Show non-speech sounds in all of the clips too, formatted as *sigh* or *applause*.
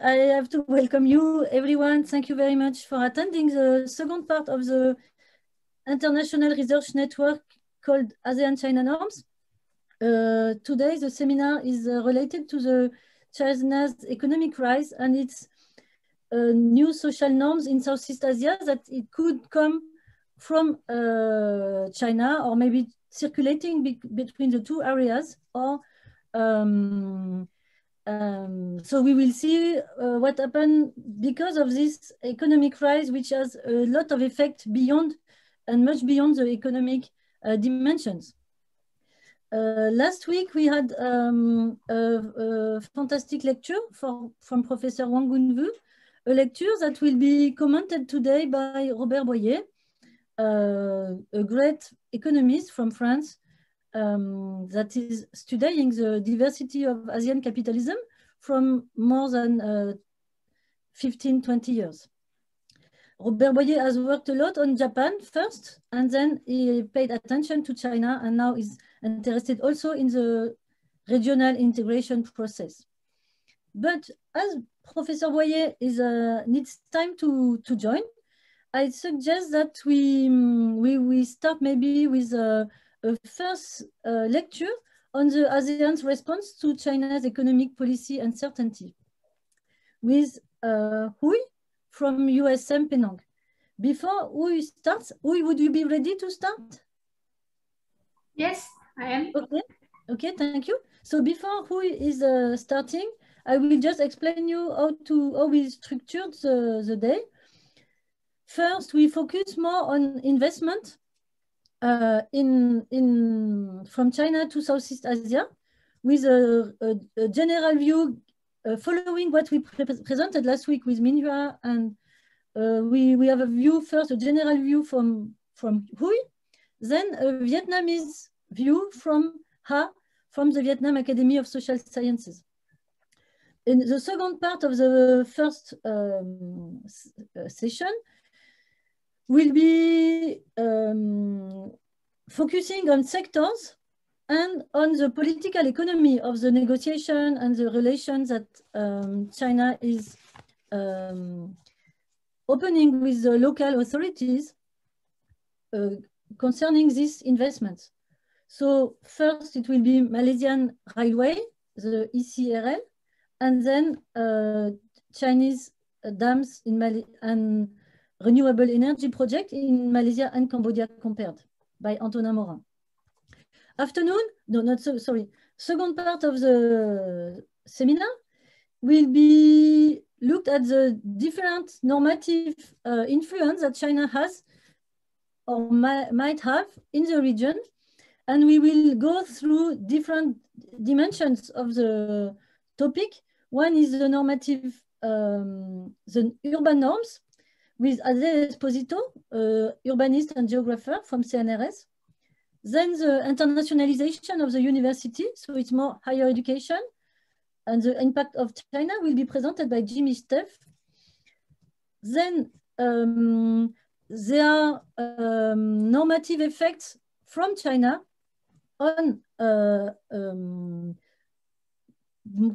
I have to welcome you, everyone. Thank you very much for attending the second part of the International Research Network called ASEAN-China Norms. Uh, today, the seminar is uh, related to the China's economic rise and its uh, new social norms in Southeast Asia that it could come from uh, China or maybe circulating be between the two areas or um, um, so we will see uh, what happened because of this economic rise, which has a lot of effect beyond and much beyond the economic uh, dimensions. Uh, last week we had um, a, a, fantastic lecture for, from Professor Wang Gungwu, a lecture that will be commented today by Robert Boyer, uh, a great economist from France um, that is studying the diversity of ASEAN capitalism from more than uh, 15, 20 years. Robert Boyer has worked a lot on Japan first, and then he paid attention to China, and now is interested also in the regional integration process. But as Professor Boyer is, uh, needs time to, to join, I suggest that we, we, we start maybe with a, a first uh, lecture on the ASEAN's response to China's economic policy uncertainty with uh, Hui from USM Penang. Before Hui starts, Hui, would you be ready to start? Yes, I am. Okay, okay, thank you. So before Hui is uh, starting, I will just explain you how to how we structured the, the day. First, we focus more on investment uh, in, in, from China to Southeast Asia with a, a, a general view uh, following what we pre presented last week with Minhua and uh, we, we have a view first, a general view from, from Hui, then a Vietnamese view from Ha, from the Vietnam Academy of Social Sciences. In the second part of the first um, uh, session, will be um, focusing on sectors and on the political economy of the negotiation and the relations that um, China is um, opening with the local authorities uh, concerning these investments. So first it will be Malaysian Railway, the ECRL, and then uh, Chinese dams in Mali and renewable energy project in Malaysia and Cambodia compared by Antonin Morin. Afternoon, no, not so, sorry. Second part of the seminar will be looked at the different normative uh, influence that China has or might have in the region. And we will go through different dimensions of the topic. One is the normative, um, the urban norms, with Adele Esposito, uh, urbanist and geographer from CNRS. Then the internationalization of the university, so it's more higher education, and the impact of China will be presented by Jimmy Steff. Then um, there are um, normative effects from China on, uh, um,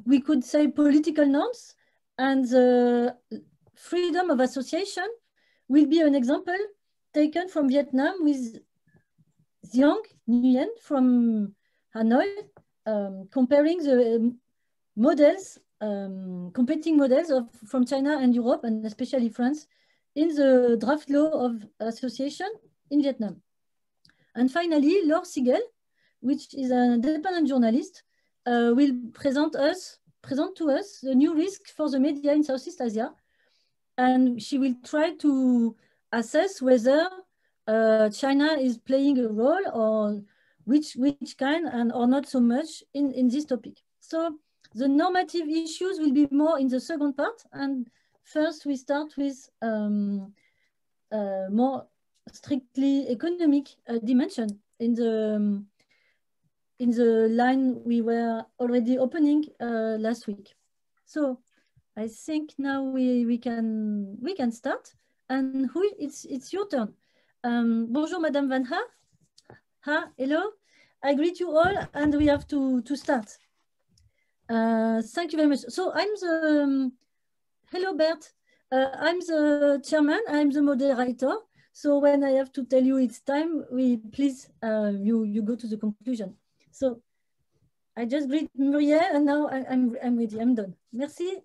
we could say, political norms and the freedom of association will be an example taken from Vietnam with Xiong Nguyen from Hanoi, um, comparing the um, models, um, competing models of, from China and Europe, and especially France, in the draft law of association in Vietnam. And finally, Laure Siegel, which is an independent journalist, uh, will present us, present to us the new risk for the media in Southeast Asia and she will try to assess whether uh, China is playing a role or which which kind and or not so much in, in this topic. So the normative issues will be more in the second part. And first we start with um, uh, more strictly economic uh, dimension in the um, in the line we were already opening uh, last week. So I think now we, we, can, we can start. And who, it's, it's your turn. Um, bonjour, Madame Van Ha. Ha, hello. I greet you all and we have to, to start. Uh, thank you very much. So I'm the, um, hello, Bert. Uh, I'm the chairman, I'm the moderator. So when I have to tell you it's time, we please, uh, you, you go to the conclusion. So I just greet Muriel and now I, I'm, I'm ready, I'm done. Merci.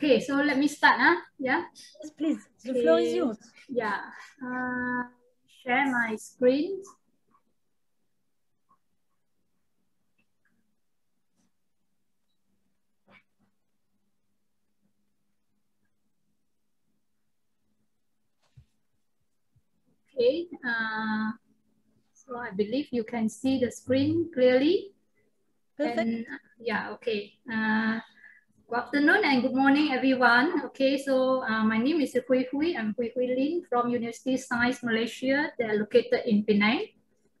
Okay, so let me start, huh? Yeah? Yes, please, the okay. floor is yours. Yeah, uh, share my screen. Okay, uh, so I believe you can see the screen clearly. Perfect. And, yeah, okay. Uh, good afternoon and good morning, everyone. Okay, so uh, my name is Hui Hui. I'm Hui Hui Lin from University Science Malaysia. They are located in Penang.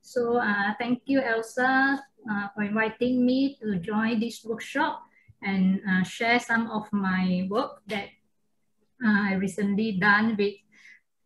So uh, thank you, Elsa, uh, for inviting me to join this workshop and uh, share some of my work that uh, I recently done with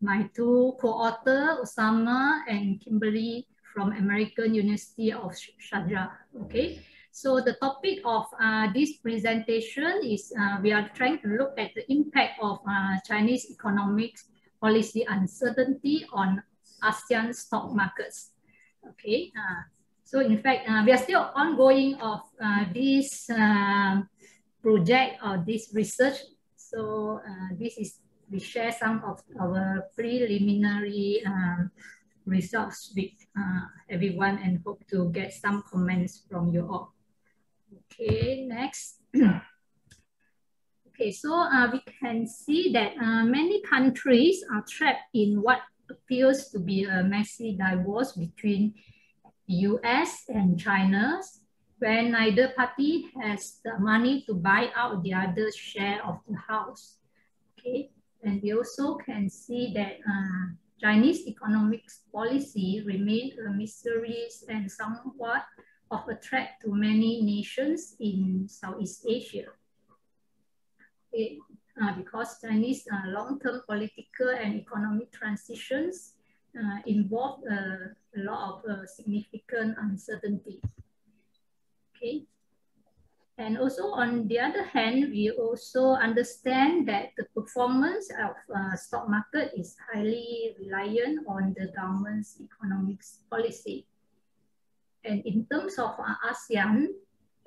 my two co-author, Osama and Kimberly from American University of Sharjah. Okay, so the topic of uh, this presentation is uh, we are trying to look at the impact of uh, Chinese economic policy uncertainty on ASEAN stock markets. Okay, uh, so in fact, uh, we are still ongoing of uh, this project or this research. So this is we share some of our preliminary um, results with uh, everyone and hope to get some comments from you all. Okay, next. okay, so uh, we can see that uh, many countries are trapped in what appears to be a messy divorce between the US and China, where neither party has the money to buy out the other's share of the house. Okay, and we also can see that uh, Chinese economic policy remain a mystery and somewhat of a threat to many nations in Southeast Asia. Okay, uh, because Chinese uh, long-term political and economic transitions uh, involve uh, a lot of uh, significant uncertainty. Okay, and also on the other hand, we also understand that the performance of uh, stock market is highly reliant on the government's economic policy. And in terms of uh, ASEAN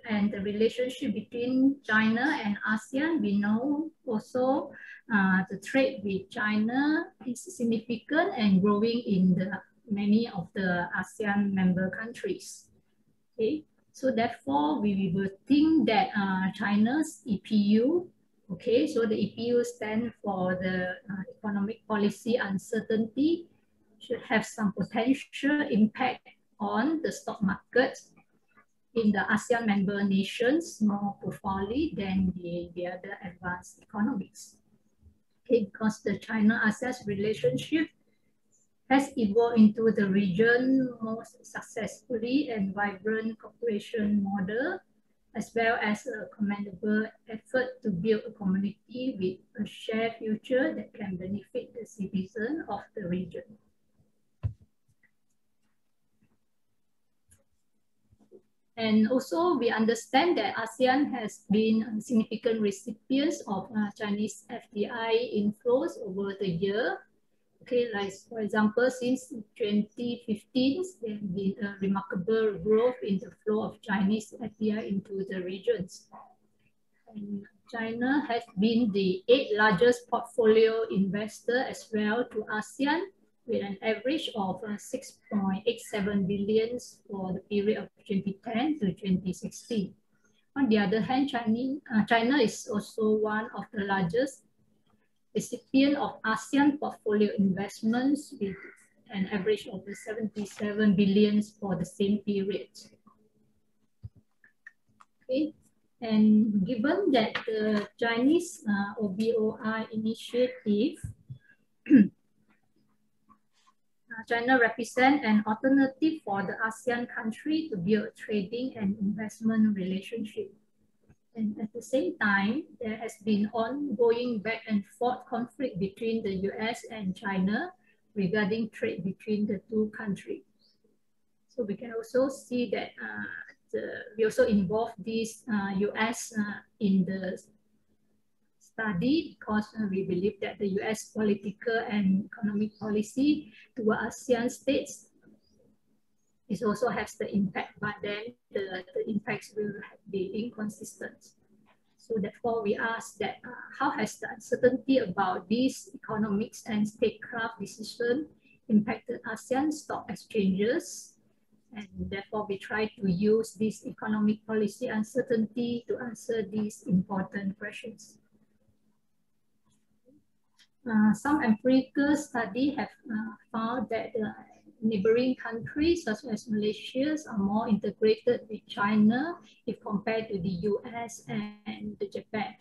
and the relationship between China and ASEAN, we know also uh, the trade with China is significant and growing in the many of the ASEAN member countries. Okay. So therefore, we will think that uh, China's EPU, okay, so the EPU stands for the uh, economic policy uncertainty, should have some potential impact on the stock market in the ASEAN member nations more profoundly than the, the other advanced economies. Okay, because the China-ASEAN relationship has evolved into the region most successfully and vibrant cooperation model, as well as a commendable effort to build a community with a shared future that can benefit the citizens of the region. And also we understand that ASEAN has been a significant recipients of uh, Chinese FDI inflows over the year Okay, like for example, since 2015, there has been a remarkable growth in the flow of Chinese FDI into the regions. And China has been the eighth largest portfolio investor as well to ASEAN with an average of uh, 6.87 billion for the period of 2010 to 2016. On the other hand, China, uh, China is also one of the largest recipient of ASEAN portfolio investments with an average of 77 billions for the same period. Okay, and given that the Chinese uh, OBOR initiative, China represent an alternative for the ASEAN country to build trading and investment relationship. And at the same time, there has been ongoing back and forth conflict between the US and China regarding trade between the two countries. So we can also see that uh, the, we also involve this US uh, in the study because uh, we believe that the US political and economic policy toward ASEAN states it also has the impact, but then the, the impacts will be inconsistent. So therefore we ask that uh, how has the uncertainty about these economics and statecraft decision impacted ASEAN stock exchanges? And therefore we try to use this economic policy uncertainty to answer these important questions. Uh, some empirical study have uh, found that uh, neighboring countries such as Malaysia are more integrated with China if compared to the US and the Japan.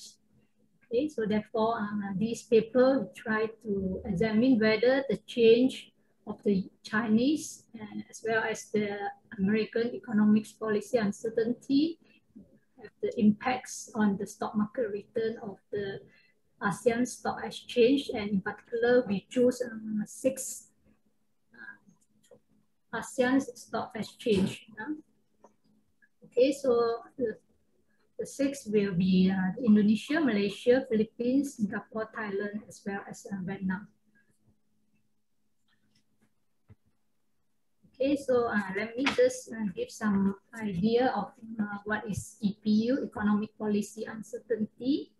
Okay, so therefore, uh, this paper try to examine whether the change of the Chinese uh, as well as the American economics policy uncertainty the impacts on the stock market return of the ASEAN Stock Exchange, and in particular, we choose um, six uh, ASEAN Stock Exchange. Uh. Okay, so the, the six will be uh, Indonesia, Malaysia, Philippines, Singapore, Thailand, as well as uh, Vietnam. Okay, so uh, let me just uh, give some idea of uh, what is EPU, Economic Policy Uncertainty.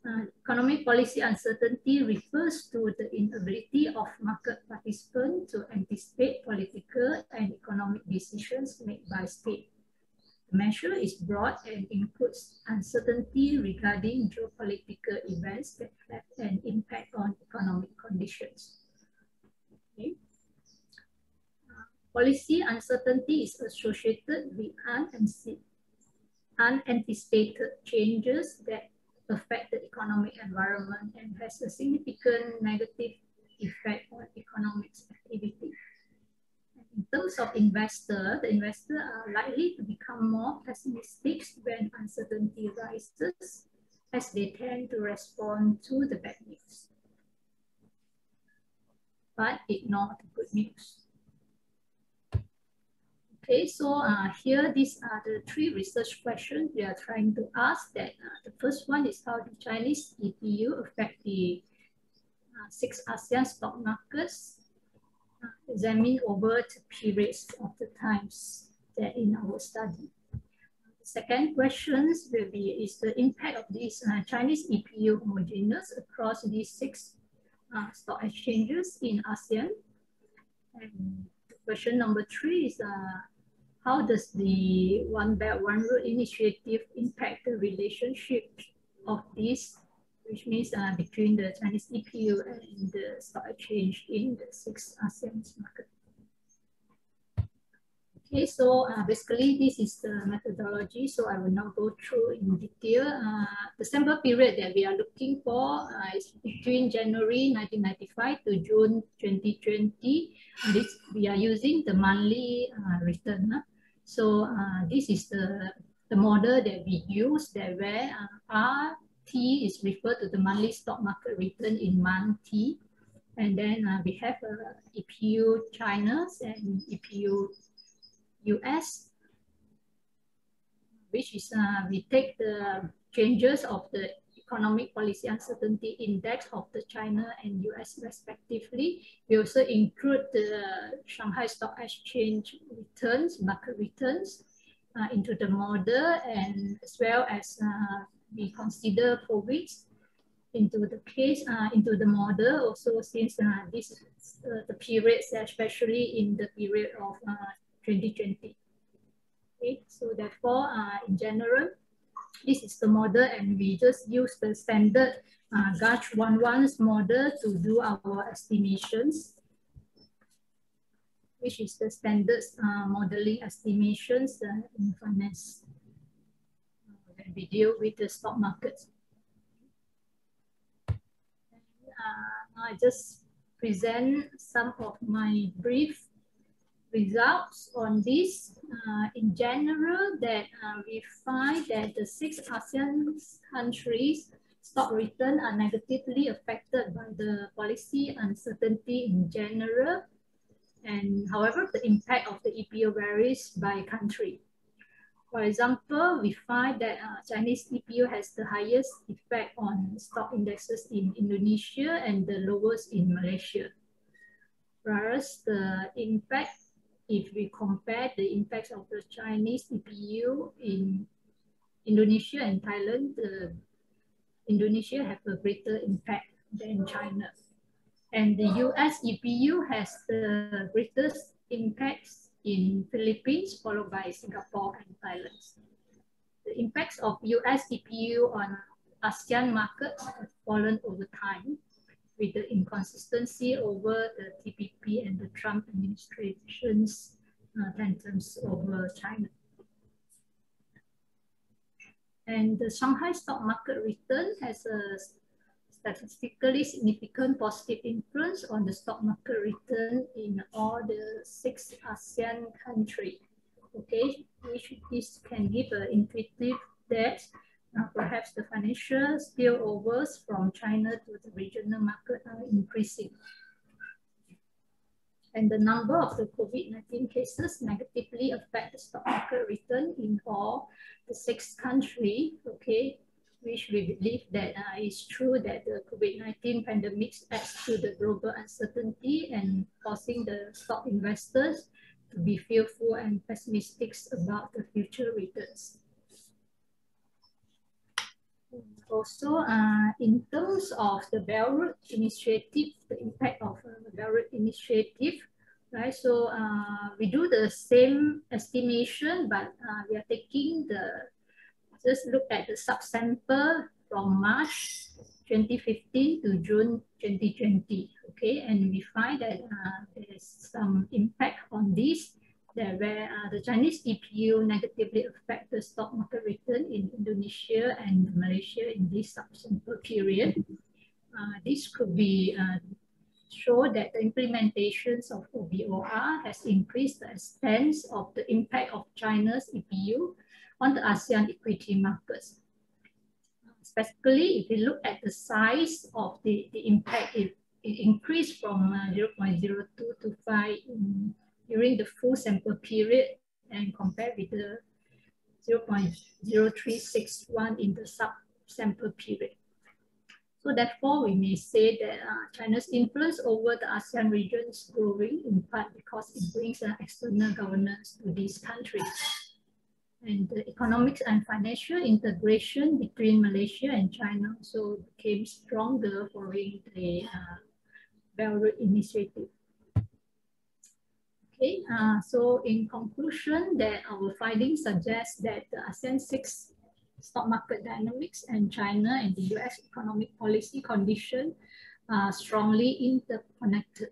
Uh, economic policy uncertainty refers to the inability of market participants to anticipate political and economic decisions made by state. The measure is broad and includes uncertainty regarding geopolitical events that have an impact on economic conditions. Okay. Uh, policy uncertainty is associated with unanticipated changes that affect the economic environment and has a significant negative effect on economic activity. In terms of investor, the investor are likely to become more pessimistic when uncertainty rises as they tend to respond to the bad news, but ignore the good news. Okay, so uh, here these are the three research questions we are trying to ask. That uh, the first one is how the Chinese EPU affect the uh, six ASEAN stock markets, uh, examine over the periods of the times that in our study. The second questions will be is the impact of these uh, Chinese EPU homogeneous across these six uh, stock exchanges in ASEAN. And question number three is uh, how does the One Belt, One Road initiative impact the relationship of this, which means uh, between the Chinese EPU and the stock exchange in the six ASEAN market? Okay, so uh, basically this is the methodology. So I will not go through in detail. Uh, the sample period that we are looking for uh, is between January 1995 to June 2020. This, we are using the monthly uh, return. Uh. So uh, this is the, the model that we use that where uh, RT is referred to the monthly stock market return in month T. And then uh, we have uh, EPU China and EPU US, which is uh, we take the changes of the economic policy uncertainty index of the China and US respectively. We also include the Shanghai Stock Exchange returns, market returns uh, into the model and as well as uh, we consider COVID into the case, uh, into the model also since uh, this is uh, the periods, especially in the period of 2020. Uh, okay, so therefore, in general, this is the model and we just use the standard uh, GARCH 11's model to do our estimations, which is the standard uh, modeling estimations uh, in finance when we deal with the stock market. Uh, I just present some of my brief results on this, uh, in general, that uh, we find that the six ASEAN countries stock return are negatively affected by the policy uncertainty in general. And however, the impact of the EPU varies by country. For example, we find that uh, Chinese EPU has the highest effect on stock indexes in Indonesia and the lowest in Malaysia. Whereas the impact, if we compare the impacts of the Chinese EPU in Indonesia and Thailand, the Indonesia have a greater impact than China. And the US EPU has the greatest impacts in Philippines, followed by Singapore and Thailand. The impacts of US EPU on ASEAN markets have fallen over time with the inconsistency over the TPP and the Trump administration's uh, tantrums over China. And the Shanghai stock market return has a statistically significant positive influence on the stock market return in all the six ASEAN countries. Okay, which this can give an intuitive that uh, perhaps the financial spillovers from China to the regional market are increasing. And the number of the COVID-19 cases negatively affect the stock market return in all the six countries, okay, which we believe that uh, it's true that the COVID-19 pandemic adds to the global uncertainty and causing the stock investors to be fearful and pessimistic about the future returns. Also, uh, in terms of the Belt Initiative, the impact of uh, the Belt Initiative, right? So uh, we do the same estimation, but uh, we are taking the just look at the subsample from March 2015 to June 2020, okay? And we find that uh, there's some impact on this, that where uh, the Chinese EPU negatively affect the stock market return in Indonesia and Malaysia in this subsample period. Uh, this could be uh, show that the implementations of OBOR has increased the extent of the impact of China's EPU on the ASEAN equity markets. Specifically, if you look at the size of the, the impact, it, it increased from uh, 0.02 to 5 in, during the full sample period and compared with the 0.0361 in the sub-sample period. So therefore, we may say that uh, China's influence over the ASEAN region is growing in part because it brings uh, external governance to these countries and the economic and financial integration between Malaysia and China also became stronger following the uh, Belt Road Initiative. Okay, uh, so in conclusion, that our findings suggest that the ASEAN 6 stock market dynamics and China and the US economic policy condition are strongly interconnected.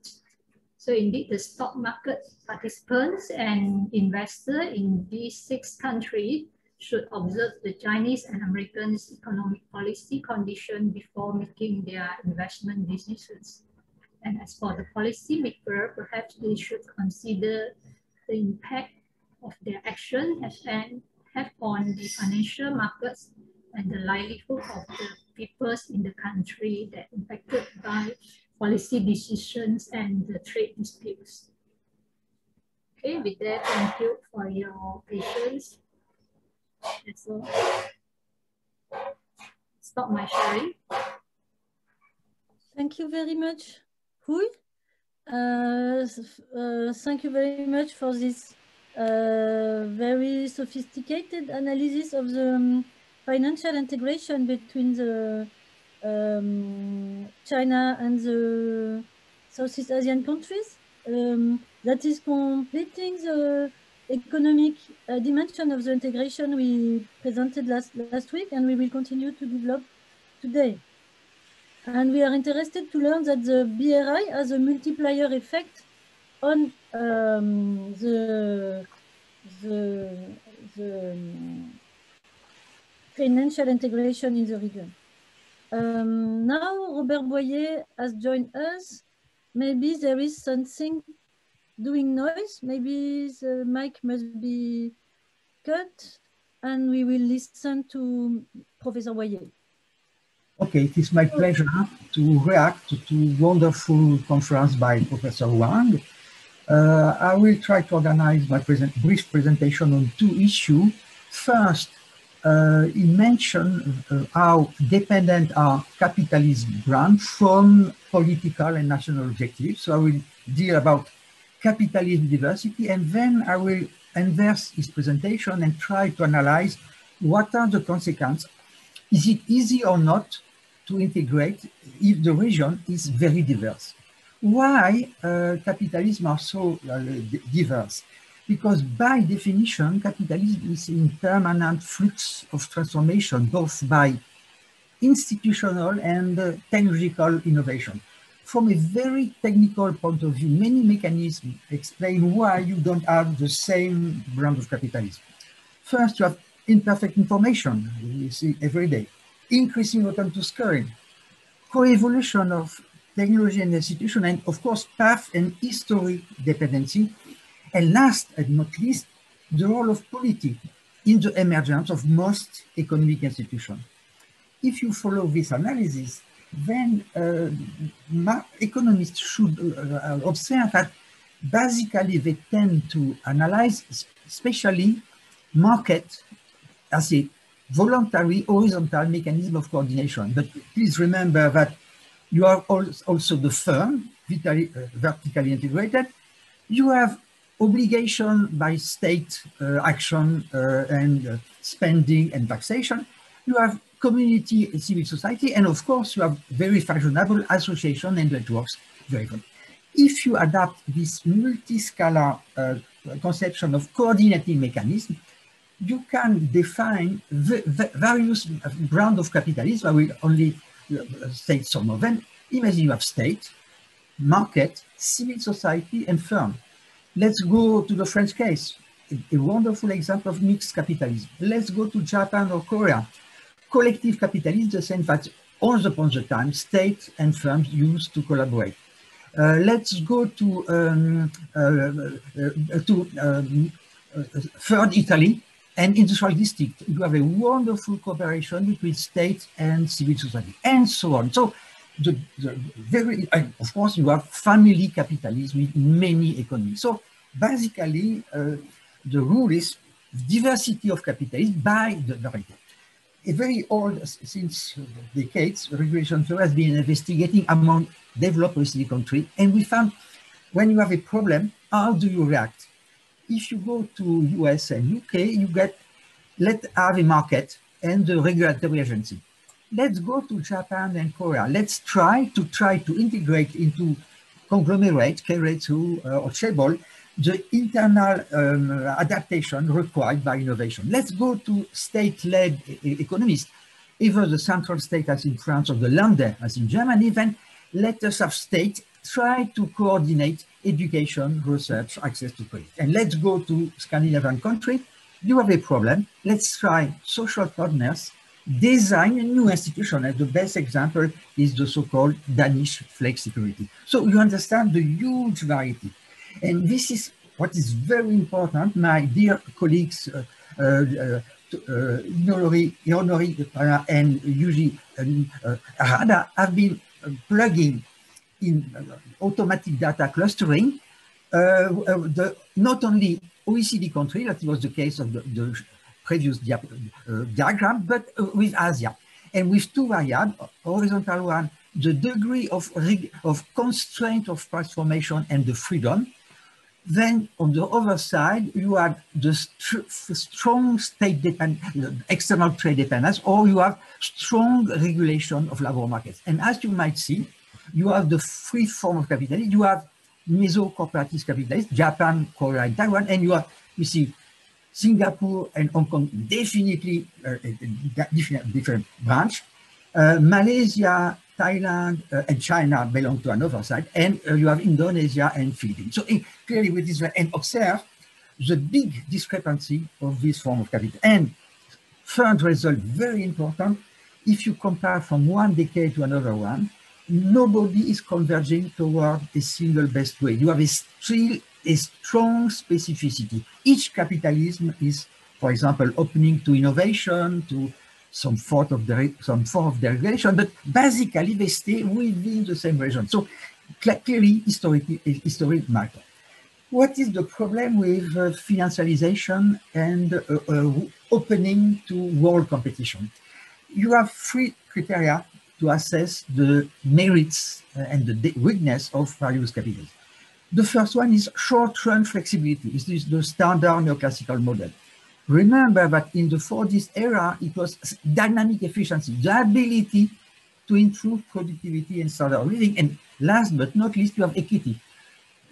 So indeed, the stock market participants and investors in these six countries should observe the Chinese and Americans economic policy condition before making their investment decisions. And as for the policy maker, perhaps they should consider the impact of their action have on the financial markets and the livelihood of the peoples in the country that impacted by policy decisions and the trade disputes. Okay, with that, thank you for your patience. That's all. Stop my sharing. Thank you very much, Uh, uh, thank you very much for this uh, very sophisticated analysis of the um, financial integration between the um, China and the Southeast Asian countries. Um, that is completing the economic uh, dimension of the integration we presented last, last week and we will continue to develop today. And we are interested to learn that the BRI has a multiplier effect on um, the, the, the um, financial integration in the region. Um, now Robert Boyer has joined us. Maybe there is something doing noise. Maybe the mic must be cut and we will listen to Professor Boyer. Okay, it is my pleasure to react to wonderful conference by Professor Wang. Uh, I will try to organize my present, brief presentation on two issues. First, uh, he mentioned uh, how dependent are capitalism branch from political and national objectives. So I will deal about capitalism diversity, and then I will inverse his presentation and try to analyze what are the consequences. Is it easy or not to integrate if the region is very diverse? Why uh, capitalism are so uh, diverse? Because by definition, capitalism is in permanent flux of transformation, both by institutional and uh, technological innovation from a very technical point of view, many mechanisms explain why you don't have the same brand of capitalism. First, you have imperfect information, we see every day, increasing open to scoring, co-evolution of technology and institution, and of course, path and history dependency. And last and not least, the role of politics in the emergence of most economic institutions. If you follow this analysis, then uh, economists should uh, observe that basically they tend to analyze especially market as a voluntary horizontal mechanism of coordination. But please remember that you are also the firm, vitally, uh, vertically integrated. You have obligation by state uh, action uh, and uh, spending and taxation. You have community and civil society, and of course you have very fashionable association and networks, very good. If you adapt this multi-scalar uh, conception of coordinating mechanism, you can define the, the various brand of capitalism. I will only uh, state some of them. Imagine you have state, market, civil society, and firm. Let's go to the French case, a, wonderful example of mixed capitalism. Let's go to Japan or Korea collective capitalism, the same that once upon the time, state and firms used to collaborate. Uh, let's go to um, uh, uh, to um, uh, third Italy and in the industrial district. You have a wonderful cooperation between state and civil society, and so on. So, the, the very of course you have family capitalism in many economies. So basically, uh, the rule is diversity of capitalism by the variety a very old, since decades, regulation theory has been investigating among developed OECD countries, and we found when you have a problem, how do you react? If you go to US and UK, you get, let's have a market and the regulatory agency. Let's go to Japan and Korea. Let's try to try to integrate into conglomerate, Keiretsu uh, or Chaebol, the internal um, adaptation required by innovation. Let's go to state-led economies, either the central state as in France or the Länder as in Germany, then let us have state try to coordinate education, research, access to credit. And let's go to Scandinavian country. You have a problem. Let's try social partners, design a new institution. And the best example is the so-called Danish flexicurity. So you understand the huge variety. And this is what is very important, my dear colleagues, uh, uh, Inori and Yuji uh, Harada have been plugging in automatic data clustering the, not only OECD country, that was the case of the, the previous dia uh, diagram, but uh, with Asia. And with two variables, horizontal one, the degree of, of constraint of transformation and the freedom, then on the other side, you have the st strong state external trade dependence, or you have strong regulation of labor markets. And as you might see, you have the free form of capitalism, you have meso-cooperative capitalism, Japan, Korea, and Taiwan, and you have, you see, Singapore and Hong Kong, definitely uh, different, different branch. Uh, Malaysia, Thailand uh, and China belong to another side, and uh, you have Indonesia and Philippines. So clearly with this, and observe the big discrepancy of this form of capital. And third result, very important, if you compare from one decade to another one, nobody is converging toward a single best way. You have a still a strong specificity. Each capitalism is, for example, opening to innovation, to some sort of some form of derogation, but basically they stay within the same region. So clearly, historically, historic matter. what is the problem with uh, financialization and uh, uh, opening to world competition? You have three criteria to assess the merits uh, and the weakness of various capitals. The first one is short-run flexibility. This is the standard neoclassical model. Remember that in the 40s era, it was dynamic efficiency, the ability to improve productivity and standard of living. And last but not least, you have equity.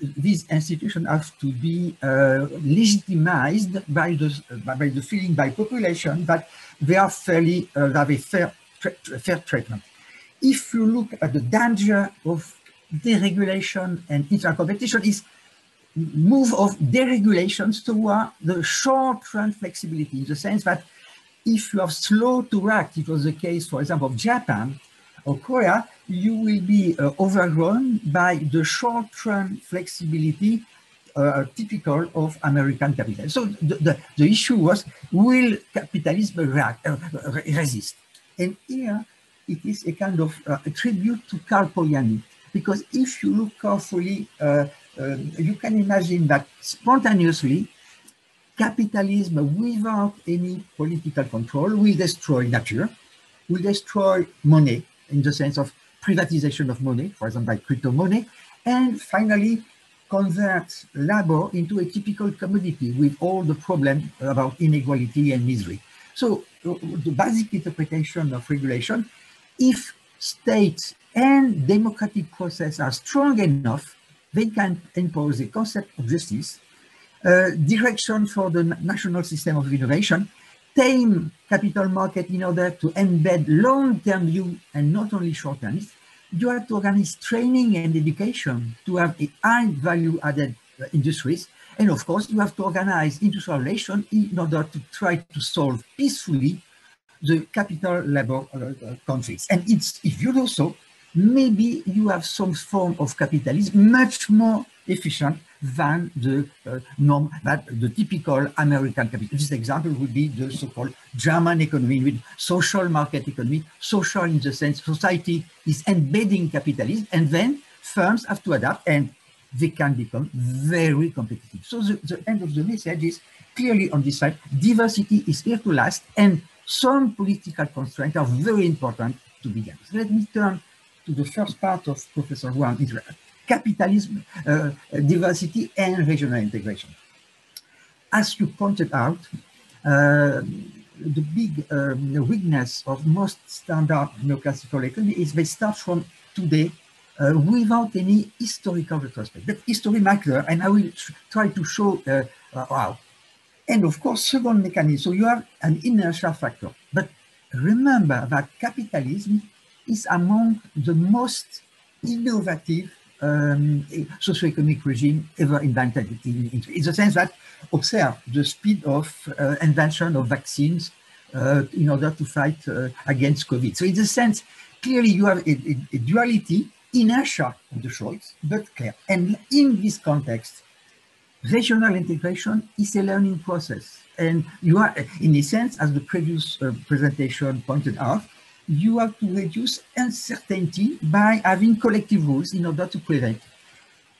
These institutions have to be uh, legitimized by the, by the feeling by population that they are fairly, uh, have a fair, fair treatment. If you look at the danger of deregulation and intra-competition is move of deregulations toward the short-run flexibility in the sense that if you are slow to react, it was the case, for example, of Japan or Korea, you will be uh, overgrown by the short-run flexibility uh, typical of American capitalism. So the, the, the, issue was, will capitalism react, uh, resist? And here, it is a kind of uh, a tribute to Karl Polanyi because if you look carefully, uh, uh, you can imagine that spontaneously, capitalism without any political control will destroy nature, will destroy money in the sense of privatization of money, for example, by crypto money, and finally convert labor into a typical commodity with all the problems about inequality and misery. So uh, the basic interpretation of regulation, if states and democratic process are strong enough, they can impose a concept of justice, uh, direction for the national system of innovation, tame capital market in order to embed long-term view and not only short-term. You have to organize training and education to have a high value added uh, industries. And of course, you have to organize industrial relations in order to try to solve peacefully the capital labor uh, conflicts. And it's, if you do so, maybe you have some form of capitalism much more efficient than the uh, norm, that the typical American capital. This example would be the so-called German economy with social market economy, social in the sense society is embedding capitalism and then firms have to adapt and they can become very competitive. So the, the end of the message is clearly on this side, diversity is here to last and some political constraints are very important to begin. So let me turn to the first part of Professor Wang, capitalism, uh, diversity, and regional integration. As you pointed out, uh, the big um, weakness of most standard neoclassical economy is they start from today uh, without any historical retrospect. But history matters, and I will try to show uh, uh, how. And of course, second mechanism, so you have an inertia factor. But remember that capitalism is among the most innovative um, socioeconomic regime ever invented in, in, in, the sense that observe the speed of uh, invention of vaccines uh, in order to fight uh, against COVID. So in the sense, clearly you have a, a, a duality, inertia of the choice, but clear. And in this context, regional integration is a learning process. And you are, in a sense, as the previous uh, presentation pointed out, you have to reduce uncertainty by having collective rules in order to prevent.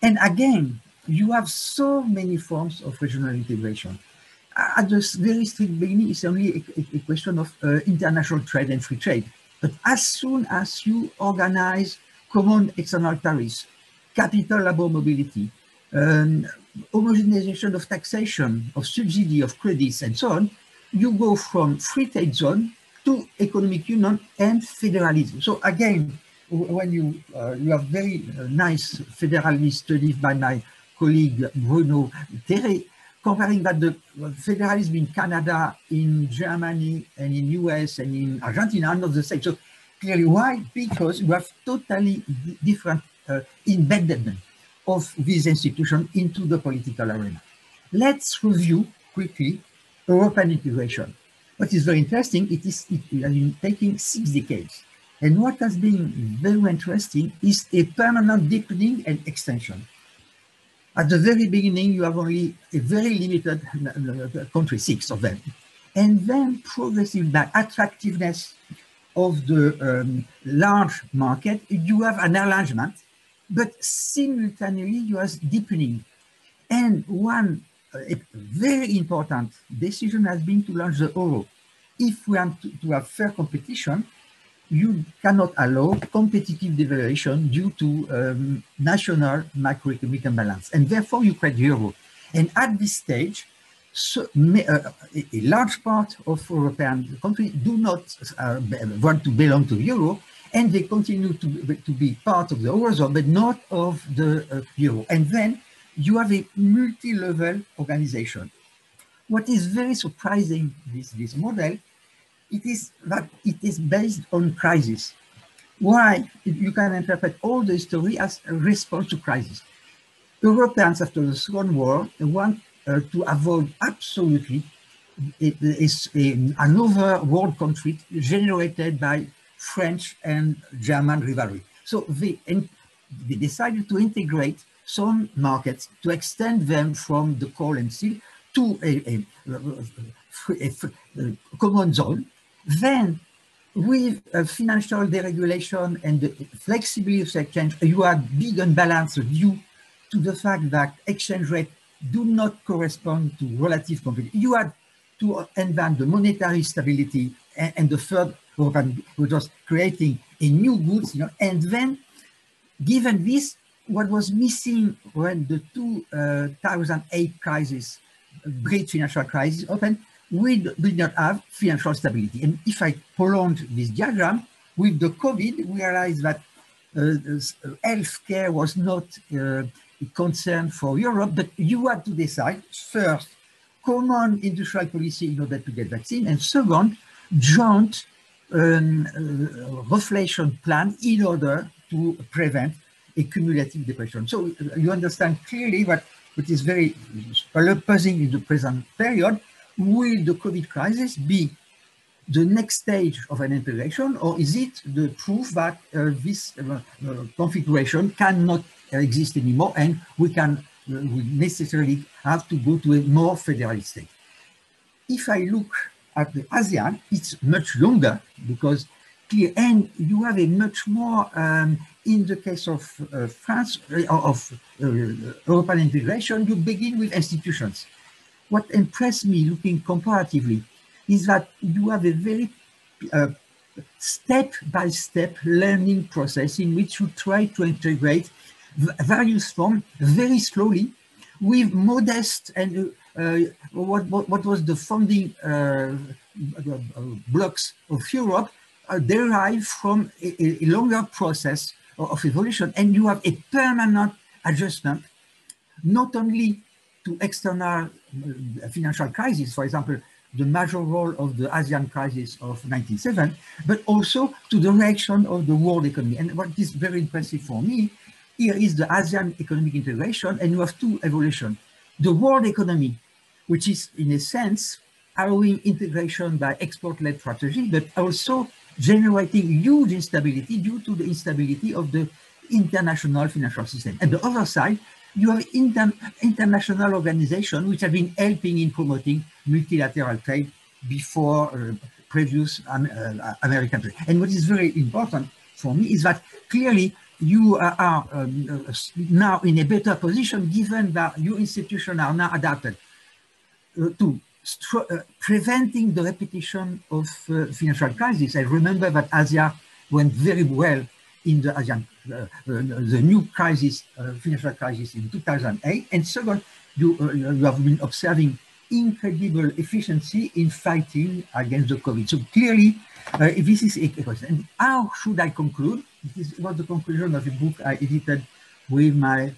And again, you have so many forms of regional integration. At the very strict beginning, it's only a, a question of uh, international trade and free trade. But as soon as you organize common external tariffs, capital labor mobility, um, homogenization of taxation, of subsidy, of credits, and so on, you go from free trade zone to economic union and federalism. So again, when you uh, you have very uh, nice federalist studies by my colleague Bruno Théret, comparing that the federalism in Canada, in Germany, and in US and in Argentina are not the same. So clearly, why? Because you have totally different uh, embeddedment of these institutions into the political arena. Let's review quickly European integration. What is very interesting, it is it has been taking six decades. And what has been very interesting is a permanent deepening and extension. At the very beginning, you have only a very limited uh, country, six of them. And then progressive by attractiveness of the um, large market, you have an enlargement, but simultaneously you are deepening. And one uh, very important decision has been to launch the euro. If we want to, to have fair competition, you cannot allow competitive devaluation due to um, national macroeconomic imbalance. And therefore, you create euro. And at this stage, so, uh, a large part of European countries do not uh, want to belong to euro, and they continue to, to be part of the eurozone, but not of the uh, euro. And then you have a multi-level organization. What is very surprising with this model it is that it is based on crisis. Why? You can interpret all the history as a response to crisis. Europeans after the Second War want uh, to avoid absolutely it is another world conflict generated by French and German rivalry. So they, they decided to integrate some markets to extend them from the coal and steel to a, a, a, a common zone then, with uh, financial deregulation and the flexibility of exchange, you have big imbalance due to the fact that exchange rates do not correspond to relative competition. You had to invent the monetary stability and, and the third organ, which was creating a new goods, you know, and then given this, what was missing when the 2008 uh, crisis, great financial crisis opened, we did not have financial stability. And if I prolonged this diagram, with the COVID, we realized that uh, uh, healthcare was not uh, a concern for Europe, but you had to decide first, common industrial policy in order to get vaccine, and second, joint um, uh, reflation plan in order to prevent a cumulative depression. So uh, you understand clearly what, what is very puzzling in the present period, will the COVID crisis be the next stage of an integration, or is it the proof that uh, this uh, uh, configuration cannot exist anymore and we can we necessarily have to go to a more federal state? If I look at the ASEAN, it's much longer because clear, and you have a much more, um, in the case of uh, France, uh, of European integration, you begin with institutions. What impressed me looking comparatively is that you have a very uh, step-by-step -step learning process in which you try to integrate various forms very slowly with modest and uh, uh, what, what, what, was the founding uh, blocks of Europe uh, derived from a, a longer process of evolution and you have a permanent adjustment not only to external uh, financial crisis, for example, the major role of the ASEAN crisis of 1997, but also to the reaction of the world economy. And what is very impressive for me here is the ASEAN economic integration, and you have two evolutions. The world economy, which is in a sense allowing integration by export-led strategy, but also generating huge instability due to the instability of the international financial system. And the other side, you have inter international organizations which have been helping in promoting multilateral trade before uh, previous um, uh, American trade. And what is very important for me is that clearly you are, um, uh, now in a better position given that your institutions are now adapted to uh, preventing the repetition of uh, financial crisis. I remember that Asia went very well in the uh, uh, the new crisis, uh, financial crisis in 2008. And second, you, you have been observing incredible efficiency in fighting against the COVID. So clearly, uh, this is a question. And how should I conclude? This was the conclusion of a book I edited with my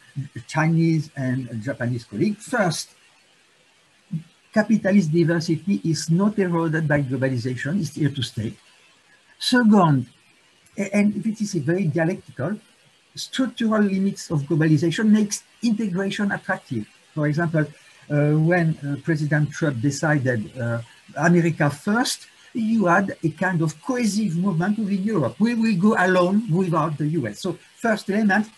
Chinese and Japanese colleagues. First, capitalist diversity is not eroded by globalization, it's here to stay. Second, and it is a very dialectical, structural limits of globalization makes integration attractive. For example, uh, when uh, President Trump decided uh, America first, you had a kind of cohesive movement within Europe. We will go alone without the US. So first element,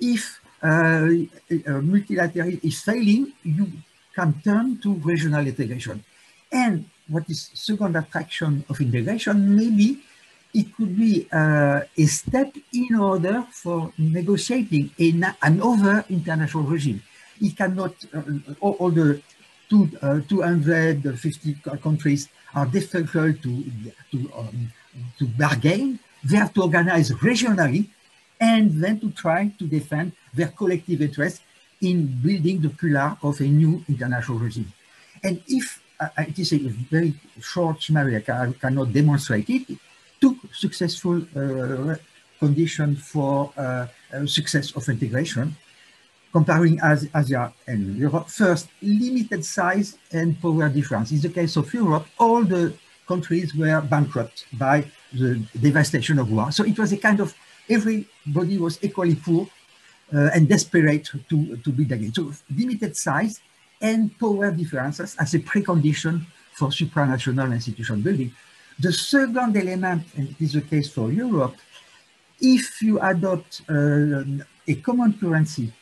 if uh, multilateralism is failing, you can turn to regional integration. And what is second attraction of integration, maybe it could be uh, a step in order for negotiating in another international regime. It cannot, uh, all, all, the two, uh, 250 countries are difficult to, to, um, to bargain. They have to organize regionally and then to try to defend their collective interests in building the pillar of a new international regime. And if uh, it is a very short summary, I cannot demonstrate it, two successful uh, conditions for uh, success of integration, comparing Asia and Europe. First, limited size and power difference. In the case of Europe, all the countries were bankrupt by the devastation of war. So it was a kind of, everybody was equally poor uh, and desperate to, to build again. So limited size and power differences as a precondition for supranational institution building. The second element, and it is the case for Europe, if you adopt uh, a common currency,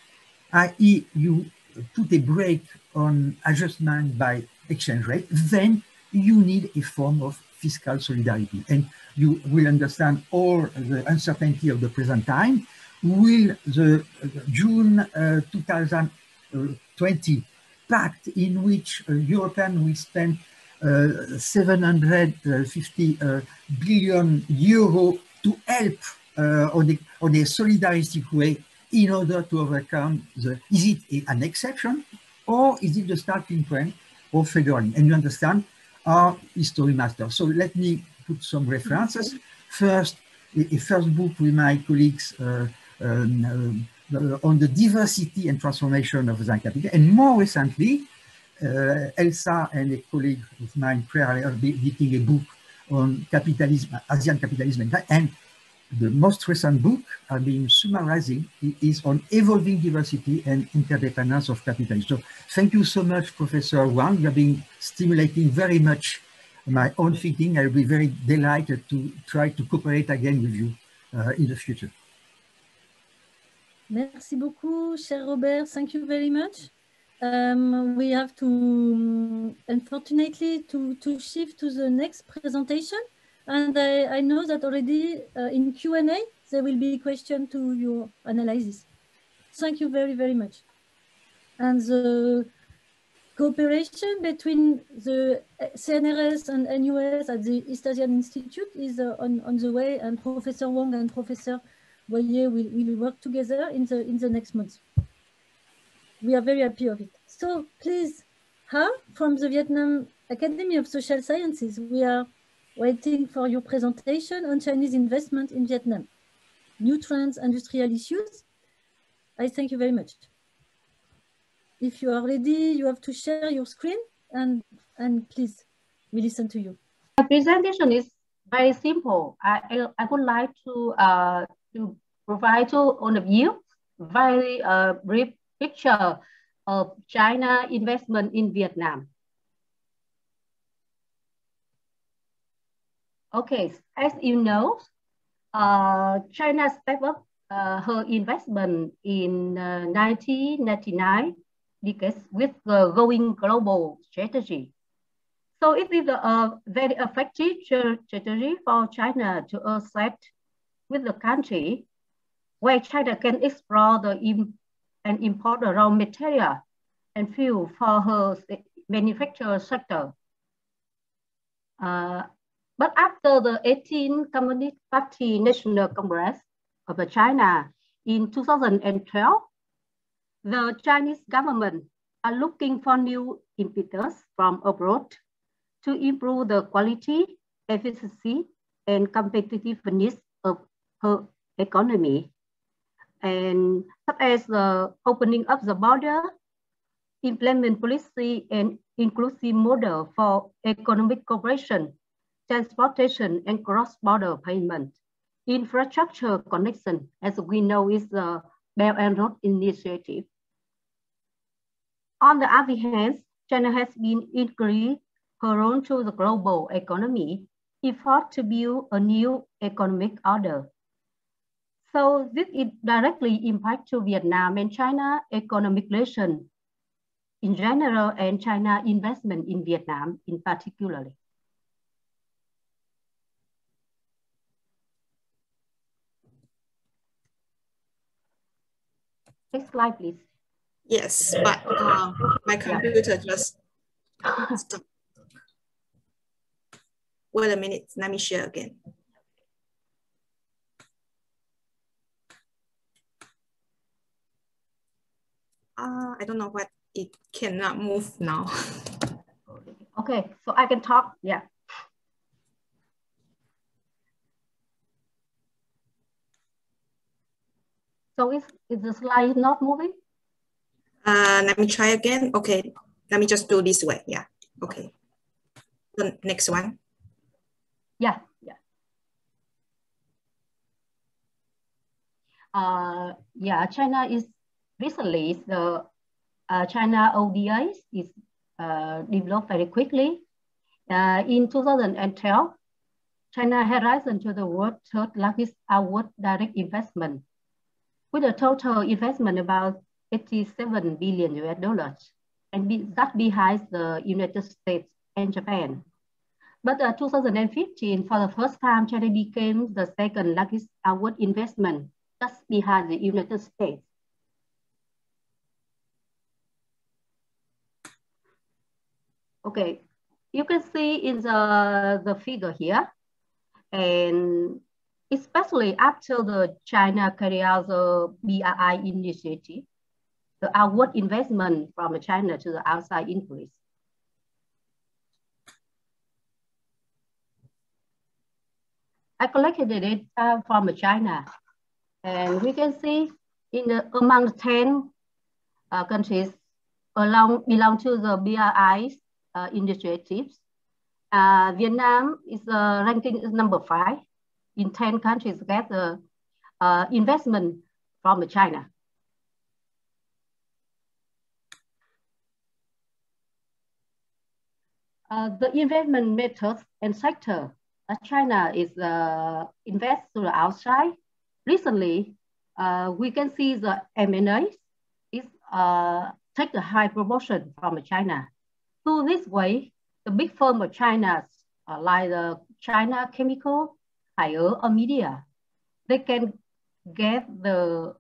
i.e. you put a break on adjustment by exchange rate, then you need a form of fiscal solidarity. And you will understand all the uncertainty of the present time. Will the June uh, 2020 pact in which uh, European will spend uh, 750 uh, billion euro to help on, a, on a solidaristic way in order to overcome the, is it an exception or is it the starting point of federalism? And you understand our history master. So let me put some references. First, a, a first book with my colleagues uh, um, on the diversity and transformation of the capital. And more recently, uh, Elsa and a colleague of mine, Claire, are editing a book on capitalism, Asian capitalism, and the most recent book I've been summarizing is on evolving diversity and interdependence of capitalism. So thank you so much, Professor Wang. You have been stimulating very much my own thinking. I'll be very delighted to try to cooperate again with you uh, in the future. Merci beaucoup, cher Robert. Thank you very much. Um, we have to, unfortunately, to, to shift to the next presentation. And I, I know that already uh, in Q&A, there will be question to your analysis. Thank you very, very much. And the cooperation between the CNRS and NUS at the East Asian Institute is uh, on, on the way, and Professor Wong and Professor Boyer will, will work together in the, in the next months. We are very happy of it. So please, Ha from the Vietnam Academy of Social Sciences, we are waiting for your presentation on Chinese investment in Vietnam. New trends, industrial issues. I thank you very much. If you are ready, you have to share your screen and, and please, we listen to you. My presentation is very simple. I, I would like to, uh, to provide to all of you very uh, brief picture of China investment in Vietnam. Okay, as you know, uh, China stepped up uh, her investment in uh, 1999 because with the going global strategy. So it is a very effective strategy for China to accept with the country where China can explore the Im and import the raw material and fuel for her manufacturing sector. Uh, but after the 18th Communist Party National Congress of China in 2012, the Chinese government are looking for new impetus from abroad to improve the quality, efficiency, and competitiveness of economy. And such as the opening of the border, implement policy and inclusive model for economic cooperation transportation and cross-border payment. Infrastructure connection, as we know, is the Belt and Road Initiative. On the other hand, China has been increasing her role to the global economy, effort to build a new economic order. So this is directly impact to Vietnam and China economic relation in general and China investment in Vietnam in particularly. Next slide, please. Yes, but uh, my computer just stopped. Wait a minute, let me share again. Uh, I don't know what it cannot move now. *laughs* okay, so I can talk, yeah. So is, is the slide not moving? Uh, let me try again. Okay, let me just do this way. Yeah, okay. The next one. Yeah, yeah. Uh, yeah, China is recently the uh, China ODA is uh, developed very quickly. Uh, in 2012, China had risen to the world third largest outward direct investment with a total investment about 87 billion US dollars, and be, that behind the United States and Japan. But uh, 2015, for the first time, China became the second largest outward investment, just behind the United States. Okay, you can see in the, the figure here, and especially after the China carry out the BRI initiative, the outward investment from China to the outside increase. I collected the data from China, and we can see in the, among the 10 uh, countries along belong to the BRI uh, initiatives, uh, Vietnam is uh, ranking number five in 10 countries get the uh, investment from China. Uh, the investment methods and sector China is uh, invest to the outside. Recently, uh, we can see the M&A is uh, take a high proportion from China. So this way, the big firm of China, uh, like the China Chemical, Haier, or Midea, they can get the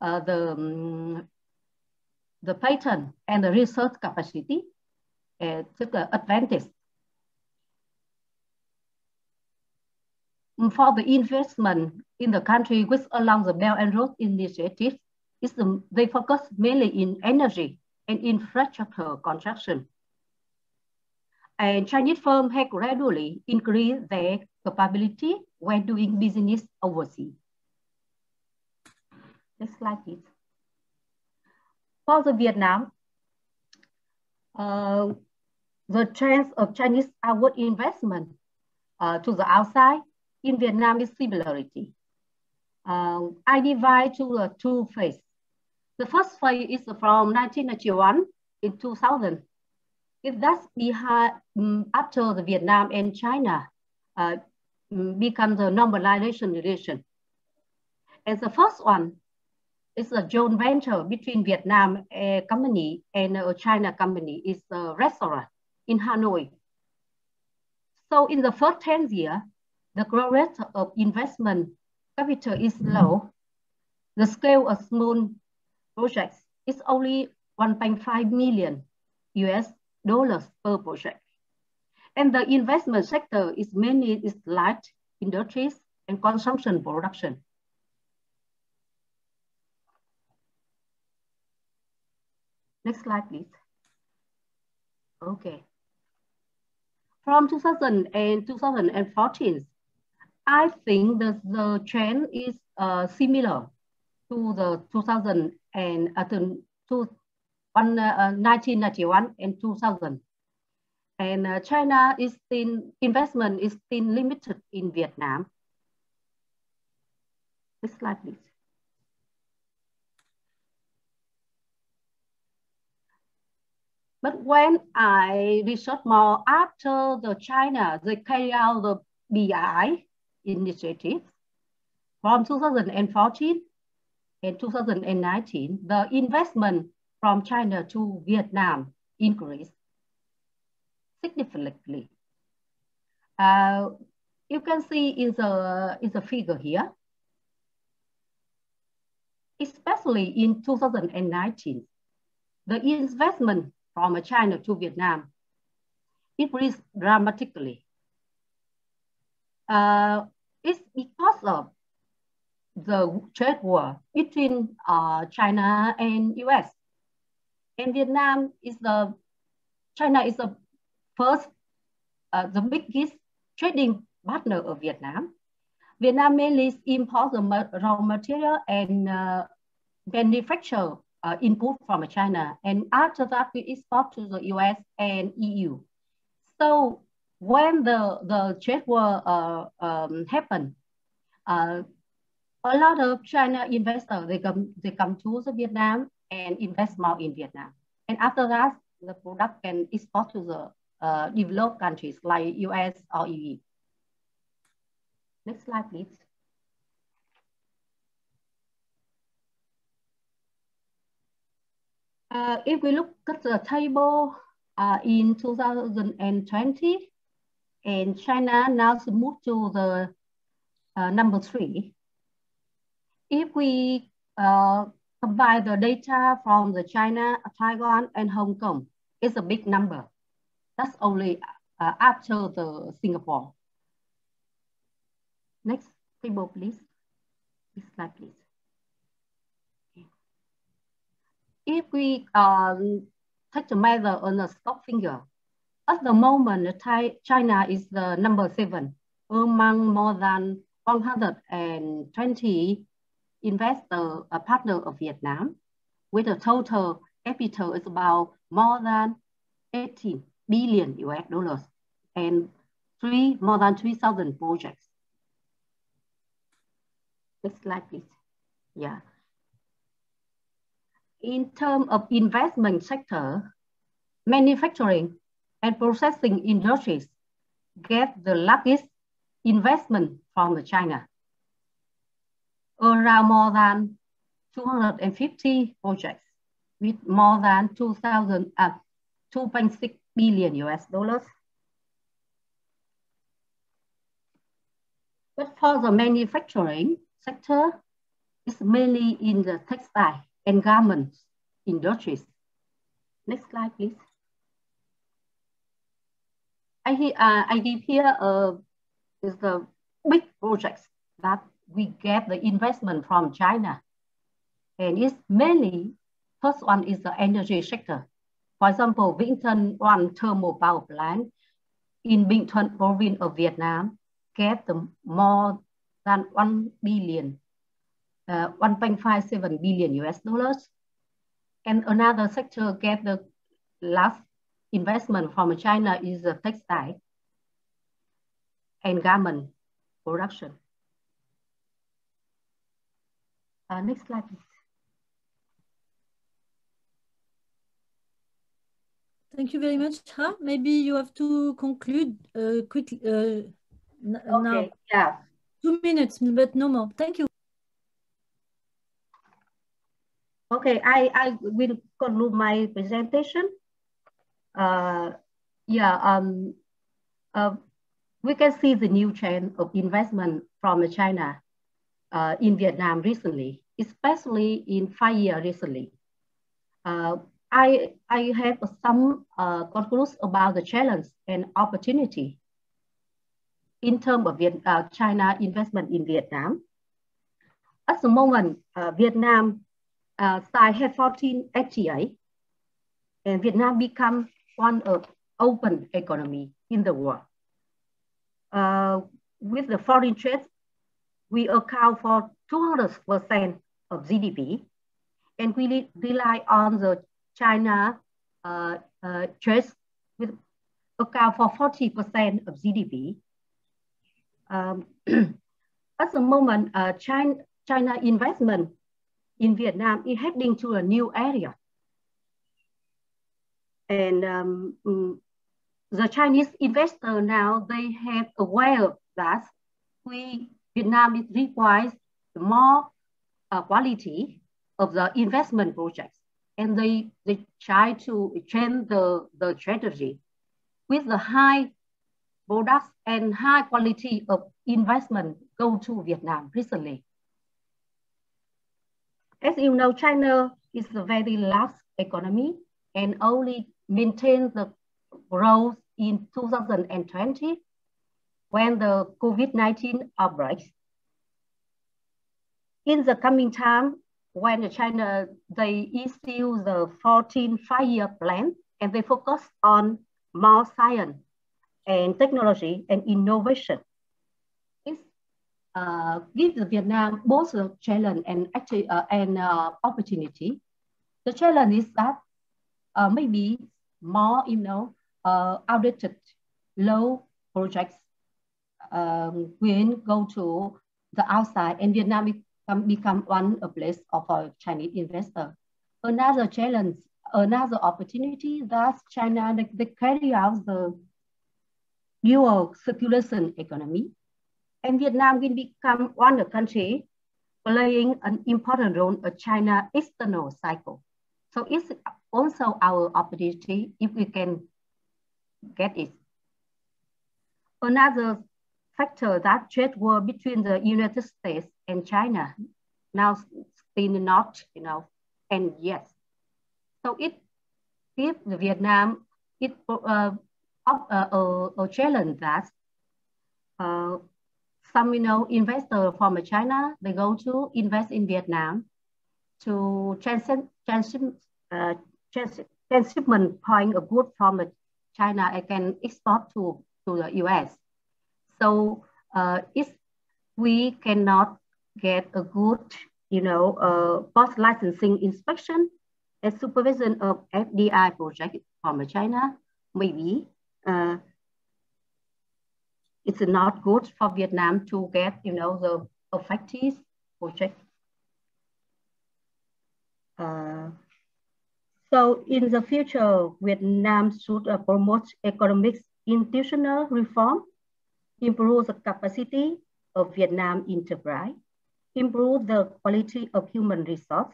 uh, the um, the patent and the research capacity uh, took the advantage. For the investment in the country which along the Belt and Road Initiative, is the, they focus mainly in energy and infrastructure construction. And Chinese firms have gradually increased their capability when doing business overseas. Next slide, please. For the Vietnam, uh, the trends of Chinese outward investment uh, to the outside in Vietnam is similarity. Uh, I divide to uh, two phases. The first phase is from 1991 in 2000. If that's behind, um, after the Vietnam and China uh, mm, become the normalization relation. And the first one is a joint venture between Vietnam uh, company and a China company. It's a restaurant in Hanoi. So in the first 10 years, the growth rate of investment capital is low. The scale of small projects is only 1.5 million US per project. And the investment sector is mainly is light industries and consumption production. Next slide, please. Okay. From 2000 and 2014, I think that the trend is uh, similar to the 2000 and uh, to, to one, uh, 1991 and 2000. And uh, China is still, investment is still limited in Vietnam. Next slide, please. But when I research more after the China, they carry out the BI initiative from 2014 and 2019, the investment from China to Vietnam increased significantly. Uh, you can see in the, in the figure here, especially in 2019, the investment from China to Vietnam increased dramatically. Uh, it's because of the trade war between uh, China and US. And Vietnam is the, China is the first, uh, the biggest trading partner of Vietnam. Vietnam mainly imports the raw material and uh, manufacture uh, input from China. And after that, we export to the US and EU. So when the, the trade war uh, um, happened, uh, a lot of China investors, they come, they come to the Vietnam and invest more in Vietnam. And after that, the product can export to the uh, developed countries like US or EU. Next slide, please. Uh, if we look at the table uh, in 2020, and China now moved to the uh, number three. If we uh, combine the data from the China, Taiwan, and Hong Kong, it's a big number. That's only uh, after the Singapore. Next table, please. Next slide, please. If we um, take a measure on the stock finger, at the moment, China is the number seven among more than 120 investor a partner of Vietnam, with a total capital is about more than 18 billion US dollars and three more than 3,000 projects. Next slide, please. Yeah. In terms of investment sector, manufacturing and processing industries get the largest investment from China. Around more than 250 projects with more than 2,000, uh, 2.6 billion US dollars. But for the manufacturing sector, it's mainly in the textile and garments industries. Next slide, please. I, uh, I give here uh, is the big projects that we get the investment from China. And it's mainly, first one is the energy sector. For example, Vĩnh One thermal power plant in Binh Thuận province of Vietnam get the more than 1 billion, uh, 1.57 billion US dollars. And another sector get the last investment from China is the textile and garment production. Uh, next slide, please. Thank you very much. Huh? Maybe you have to conclude uh, quickly uh, okay, now. Yeah. Two minutes, but no more. Thank you. Okay, I, I will conclude my presentation uh, yeah, um, uh, we can see the new trend of investment from China uh, in Vietnam recently, especially in five years recently. Uh, I, I have some uh, conclusions about the challenge and opportunity in terms of Viet, uh, China investment in Vietnam. At the moment, uh, Vietnam uh, signed 14 FTA, and Vietnam become one of open economy in the world. Uh, with the foreign trade, we account for 200% of GDP, and we rely on the China uh, uh, trade with account for 40% of GDP. Um, *clears throat* at the moment, uh, China, China investment in Vietnam is heading to a new area and um, mm, the Chinese investor now, they have aware that we, Vietnam requires more uh, quality of the investment projects. And they, they try to change the, the strategy with the high products and high quality of investment go to Vietnam recently. As you know, China is a very large economy and only maintain the growth in 2020 when the COVID-19 outbreaks. In the coming time, when China, they issue the 14 five-year plan and they focus on more science and technology and innovation. It uh, gives Vietnam both a challenge and actually uh, and uh, opportunity. The challenge is that uh, maybe more, you know, uh, outdated, low projects um, will go to the outside and Vietnam become, become one a place of a Chinese investor. Another challenge, another opportunity that China, they, they carry out the dual circulation economy and Vietnam will become one of the country playing an important role in China external cycle. So it's also our opportunity if we can get it. Another factor that trade war between the United States and China now still not, you know, and yes. So it gives the Vietnam it uh, uh, a challenge that uh, some, you know, investor from China, they go to invest in Vietnam to transcend, transcend, uh, trans transshipment point a good from China I can export to, to the US. So uh, if we cannot get a good, you know, uh, post licensing inspection and supervision of FDI project from China, maybe uh, it's not good for Vietnam to get, you know, the effective project. Uh, so in the future, Vietnam should uh, promote economic institutional reform, improve the capacity of Vietnam enterprise, improve the quality of human resource,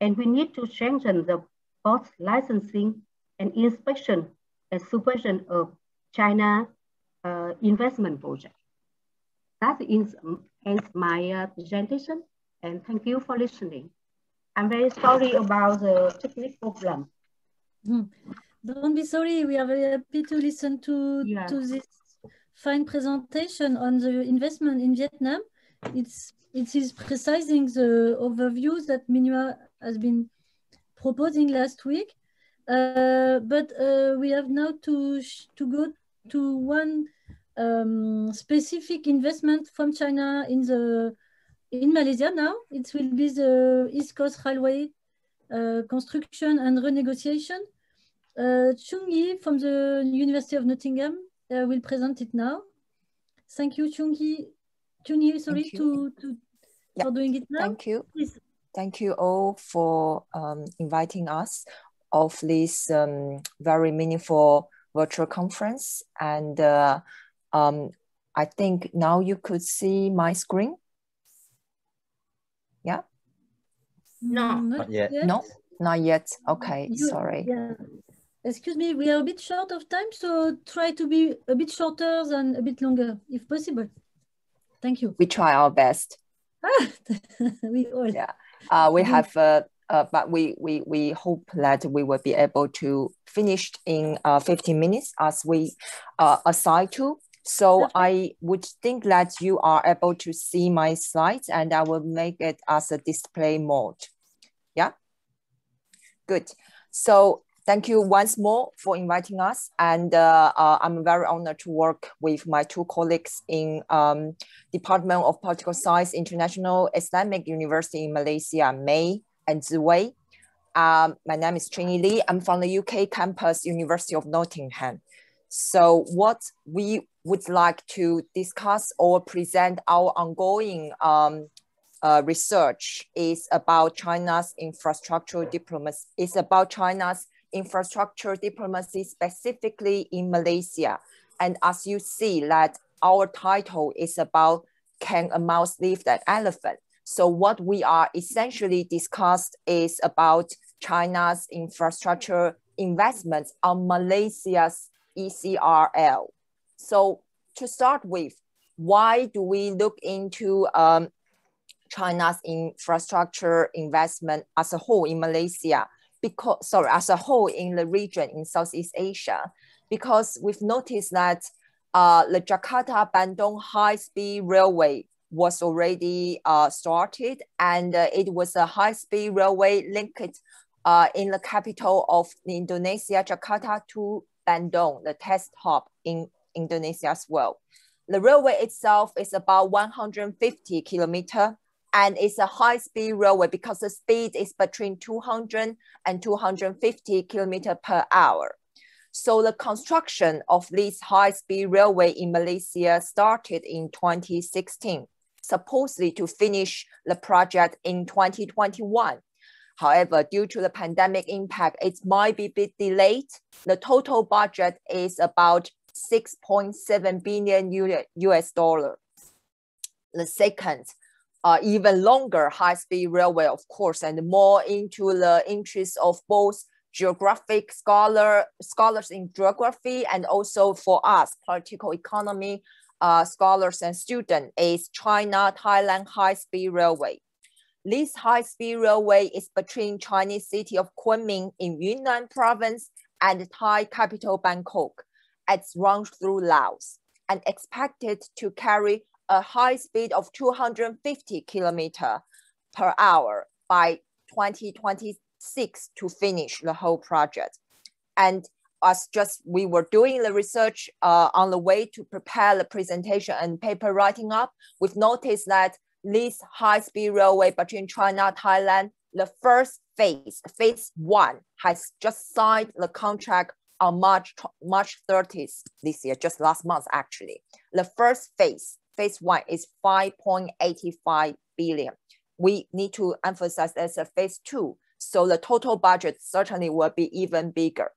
and we need to strengthen the post licensing and inspection and supervision of China uh, investment project. That ends, ends my uh, presentation, and thank you for listening. I'm very sorry about the technical problem. Mm. Don't be sorry. We are very happy to listen to, yeah. to this fine presentation on the investment in Vietnam. It's it is precising the overview that Minhua has been proposing last week. Uh, but uh, we have now to to go to one um, specific investment from China in the in Malaysia now. It will be the East Coast Railway uh, construction and renegotiation. Uh, Chun-Yi from the University of Nottingham uh, will present it now. Thank you, Chun-Yi. Chung Yi, sorry to, to yeah. for doing it now. Thank you. Please. Thank you all for um, inviting us of this um, very meaningful virtual conference. And uh, um, I think now you could see my screen. Yeah? No, not yet. No, not yet. Okay, you, sorry. Yeah. Excuse me, we are a bit short of time, so try to be a bit shorter than a bit longer, if possible. Thank you. We try our best. *laughs* we all. Yeah, uh, we have, uh, uh, but we, we, we hope that we will be able to finish in uh, 15 minutes as we uh, aside to. So I would think that you are able to see my slides and I will make it as a display mode. Yeah, good. So thank you once more for inviting us. And uh, uh, I'm very honored to work with my two colleagues in um, Department of Political Science, International Islamic University in Malaysia, May and Ziwei. Um, my name is Chun-Yi Lee. I'm from the UK campus, University of Nottingham. So what we would like to discuss or present our ongoing um, uh, research is about China's infrastructure diplomacy. It's about China's infrastructure diplomacy specifically in Malaysia. And as you see that our title is about can a mouse lift an elephant? So what we are essentially discussed is about China's infrastructure investments on Malaysia's ECRL. So to start with, why do we look into um, China's infrastructure investment as a whole in Malaysia? Because, sorry, as a whole in the region in Southeast Asia, because we've noticed that uh, the Jakarta-Bandung high-speed railway was already uh, started and uh, it was a high-speed railway linked uh, in the capital of Indonesia, Jakarta to Bandung, the test hub in Indonesia as well. The railway itself is about 150 kilometer and it's a high-speed railway because the speed is between 200 and 250 kilometer per hour. So the construction of this high-speed railway in Malaysia started in 2016, supposedly to finish the project in 2021. However, due to the pandemic impact, it might be a bit delayed. The total budget is about 6.7 billion US dollar. The second, uh, even longer high-speed railway, of course, and more into the interest of both geographic scholar, scholars in geography and also for us, political economy uh, scholars and students is China-Thailand high-speed railway. This high-speed railway is between Chinese city of Kunming in Yunnan province and Thai capital Bangkok. It's run through Laos and expected to carry a high speed of 250 kilometer per hour by 2026 to finish the whole project. And as just we were doing the research uh, on the way to prepare the presentation and paper writing up, we've noticed that this high-speed railway between China, Thailand, the first phase, phase one, has just signed the contract on March, March 30th this year, just last month actually. The first phase, phase one is 5.85 billion. We need to emphasize as a phase two. So the total budget certainly will be even bigger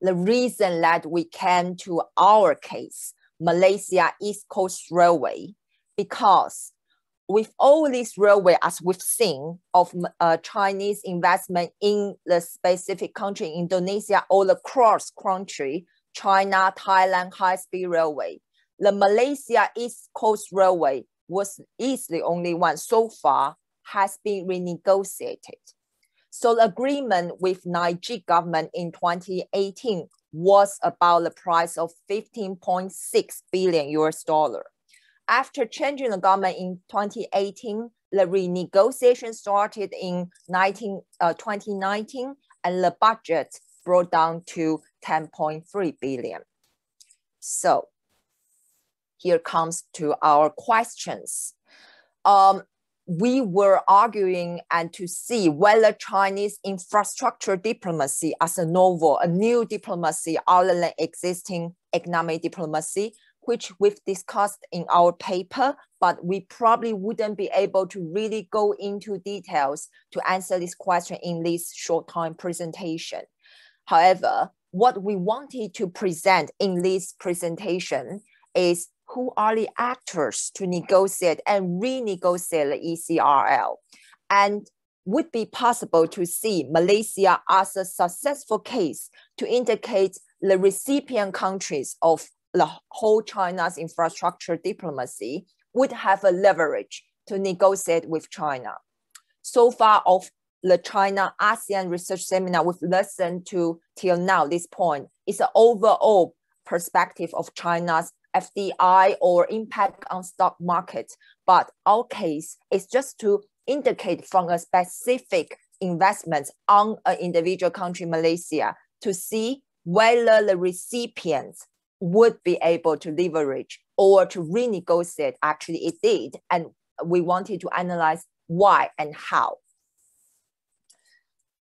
the reason that we came to our case, Malaysia East Coast Railway, because with all this railway, as we've seen, of uh, Chinese investment in the specific country, Indonesia, all across country, China, Thailand, high-speed railway, the Malaysia East Coast Railway was is the only one so far has been renegotiated. So the agreement with Najib government in 2018 was about the price of 15.6 billion US dollar. After changing the government in 2018, the renegotiation started in 19, uh, 2019 and the budget brought down to 10.3 billion. So here comes to our questions. Um, we were arguing and to see whether Chinese infrastructure diplomacy as a novel, a new diplomacy other than existing economic diplomacy, which we've discussed in our paper, but we probably wouldn't be able to really go into details to answer this question in this short time presentation. However, what we wanted to present in this presentation is who are the actors to negotiate and renegotiate the ECRL? And would be possible to see Malaysia as a successful case to indicate the recipient countries of the whole China's infrastructure diplomacy would have a leverage to negotiate with China. So far of the China ASEAN research seminar we've listened to till now, this point, is an overall perspective of China's FDI or impact on stock market. But our case is just to indicate from a specific investment on an individual country, Malaysia, to see whether the recipients would be able to leverage or to renegotiate. Actually, it did. And we wanted to analyze why and how.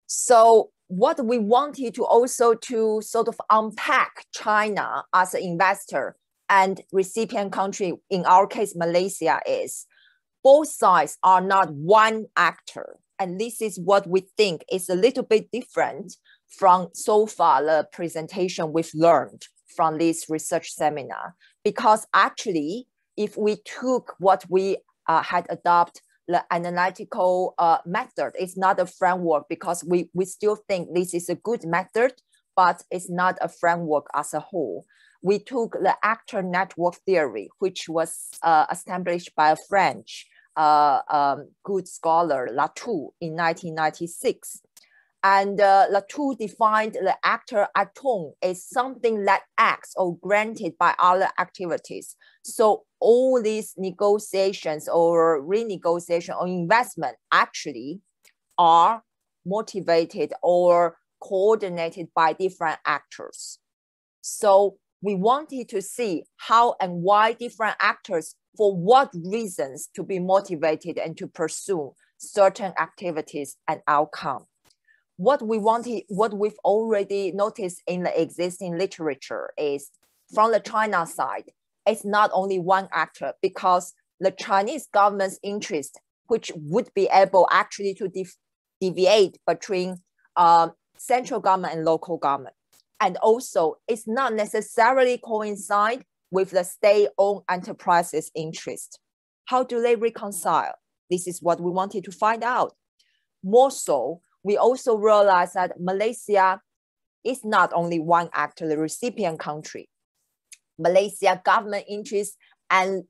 So what we wanted to also to sort of unpack China as an investor and recipient country, in our case, Malaysia is, both sides are not one actor. And this is what we think is a little bit different from so far the presentation we've learned from this research seminar. Because actually, if we took what we uh, had adopted the analytical uh, method, it's not a framework because we, we still think this is a good method, but it's not a framework as a whole we took the actor network theory, which was uh, established by a French uh, um, good scholar Latour in 1996. And uh, defined the actor actant as something that acts or granted by other activities. So all these negotiations or renegotiation or investment actually are motivated or coordinated by different actors. So we wanted to see how and why different actors, for what reasons to be motivated and to pursue certain activities and outcome what we wanted, what we've already noticed in the existing literature is from the China side, it's not only one actor because the Chinese government's interest, which would be able actually to deviate between uh, central government and local government. And also, it's not necessarily coincide with the state-owned enterprises' interest. How do they reconcile? This is what we wanted to find out. More so, we also realize that Malaysia is not only one the recipient country. Malaysia government interest and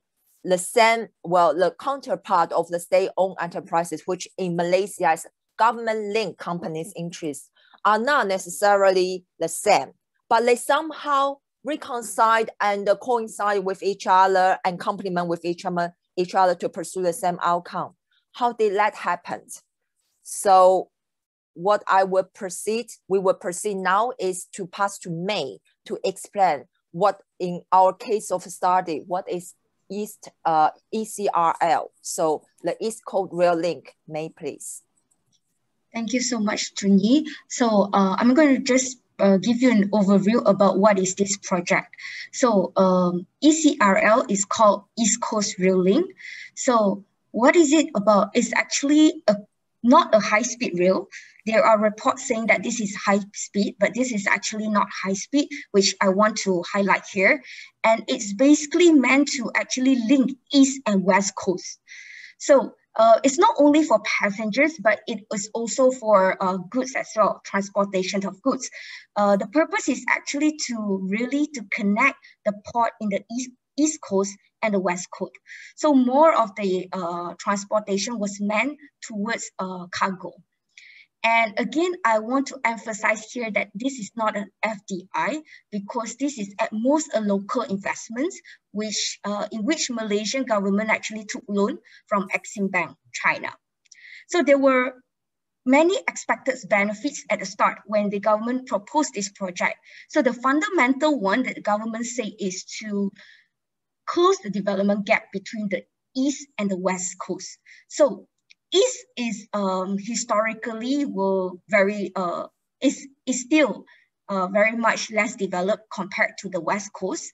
the same, well, the counterpart of the state-owned enterprises, which in Malaysia is government-linked companies' interests, are not necessarily the same, but they somehow reconcile and coincide with each other and complement with each other, each other to pursue the same outcome. How did that happen? So what I will proceed, we will proceed now is to pass to May to explain what in our case of study, what is East uh, ECRL. So the East Coast Rail Link, May please. Thank you so much, Chun-Yi. So uh, I'm going to just uh, give you an overview about what is this project. So um, ECRL is called East Coast Rail Link. So what is it about? It's actually a, not a high-speed rail there are reports saying that this is high speed, but this is actually not high speed, which I want to highlight here. And it's basically meant to actually link East and West Coast. So uh, it's not only for passengers, but it is also for uh, goods as well, transportation of goods. Uh, the purpose is actually to really to connect the port in the East, East Coast and the West Coast. So more of the uh, transportation was meant towards uh, cargo. And again, I want to emphasize here that this is not an FDI because this is at most a local investment, which uh, in which Malaysian government actually took loan from Exim Bank, China. So there were many expected benefits at the start when the government proposed this project. So the fundamental one that the government say is to close the development gap between the East and the West Coast. So East is um, historically will very uh, is is still uh, very much less developed compared to the West Coast.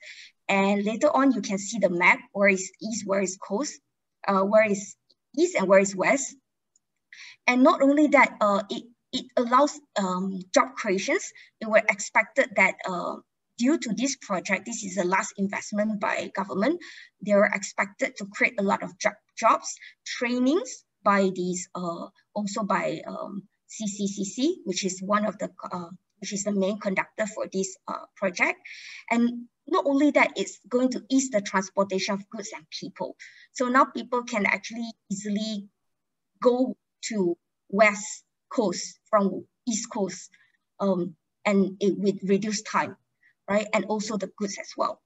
And later on, you can see the map where is East, where is Coast, uh, where is East and where is West. And not only that, uh, it, it allows um, job creations. It were expected that uh, due to this project, this is the last investment by government, they were expected to create a lot of job, jobs, trainings, by these, uh, also by um, CCCC, which is one of the, uh, which is the main conductor for this uh, project. And not only that, it's going to ease the transportation of goods and people. So now people can actually easily go to West Coast from East Coast um, and it with reduced time, right? And also the goods as well.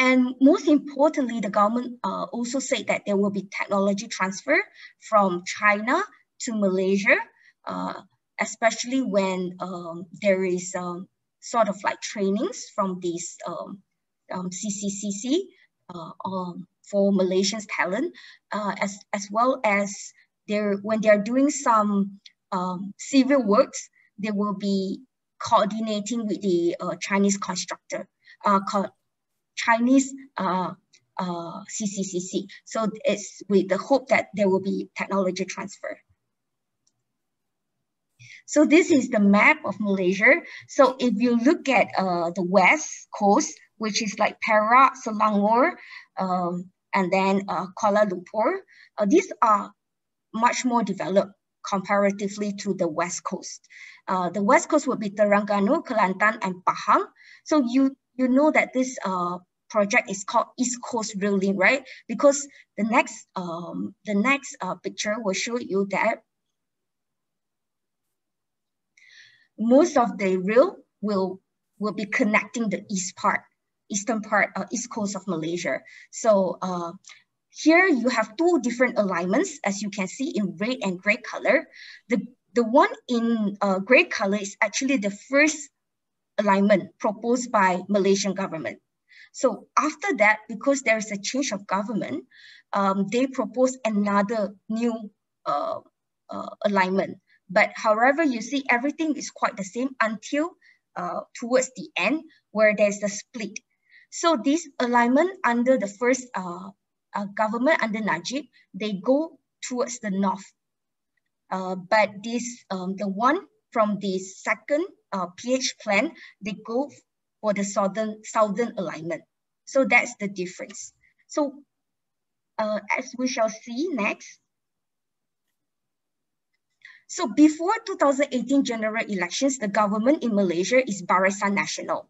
And most importantly, the government uh, also said that there will be technology transfer from China to Malaysia, uh, especially when um, there is um, sort of like trainings from these um, um CCCC uh, um, for Malaysian talent, uh, as, as well as they're, when they're doing some um, civil works, they will be coordinating with the uh, Chinese constructor, uh, Chinese uh, uh, CCCC. So it's with the hope that there will be technology transfer. So this is the map of Malaysia. So if you look at uh, the west coast, which is like Perak, Selangor, um, and then uh, Kuala Lumpur, uh, these are much more developed comparatively to the west coast. Uh, the west coast would be Terengganu, Kelantan, and Pahang. So you you know that this uh, project is called East Coast Rail Link, right? Because the next um, the next uh, picture will show you that most of the rail will, will be connecting the east part, eastern part, uh, east coast of Malaysia. So uh, here you have two different alignments, as you can see in red and gray color. The, the one in uh, gray color is actually the first alignment proposed by Malaysian government. So after that, because there is a change of government, um, they propose another new uh, uh, alignment. But however, you see everything is quite the same until uh, towards the end where there's a split. So this alignment under the first uh, uh, government under Najib, they go towards the north. Uh, but this, um, the one from the second uh, PH plan, they go for the southern, southern alignment. So that's the difference. So uh, as we shall see next. So before 2018 general elections, the government in Malaysia is Barisan Nasional.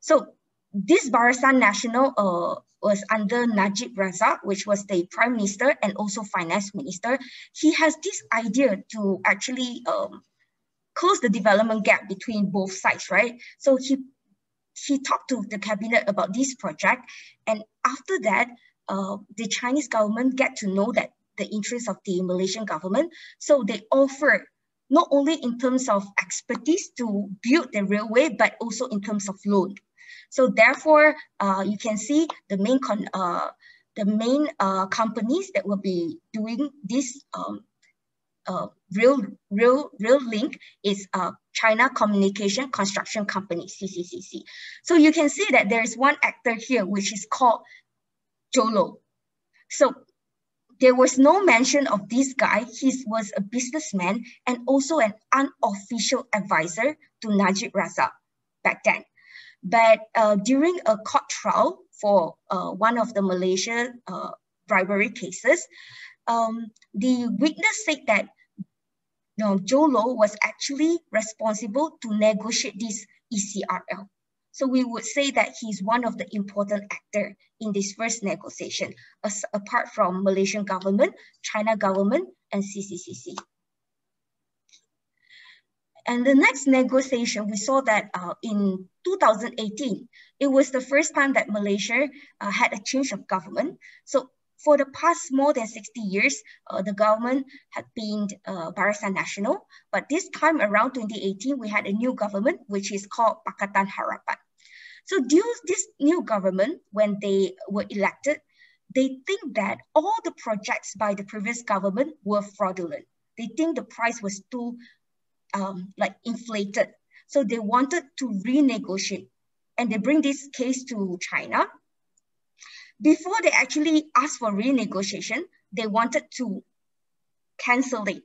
So this Barisan Nasional uh, was under Najib Razak, which was the prime minister and also finance minister. He has this idea to actually um, close the development gap between both sides, right? So he he talked to the cabinet about this project, and after that, uh, the Chinese government get to know that the interests of the Malaysian government, so they offer not only in terms of expertise to build the railway, but also in terms of loan. So therefore, uh, you can see the main con uh, the main uh, companies that will be doing this um, uh, real real real link is uh, China Communication Construction Company CCCC. So you can see that there is one actor here which is called Jho Low. So there was no mention of this guy. He was a businessman and also an unofficial advisor to Najib Razak back then. But uh, during a court trial for uh, one of the Malaysia uh, bribery cases, um, the witness said that you know, Jho Low was actually responsible to negotiate this ECRL. So we would say that he's one of the important actor in this first negotiation, as, apart from Malaysian government, China government, and CCCC. And the next negotiation, we saw that uh, in 2018, it was the first time that Malaysia uh, had a change of government. So for the past more than 60 years, uh, the government had been uh, Barisan Nasional, but this time around 2018, we had a new government, which is called Pakatan Harapan. So due this new government, when they were elected, they think that all the projects by the previous government were fraudulent. They think the price was too um, like inflated. So they wanted to renegotiate and they bring this case to China. Before they actually asked for renegotiation, they wanted to cancel it.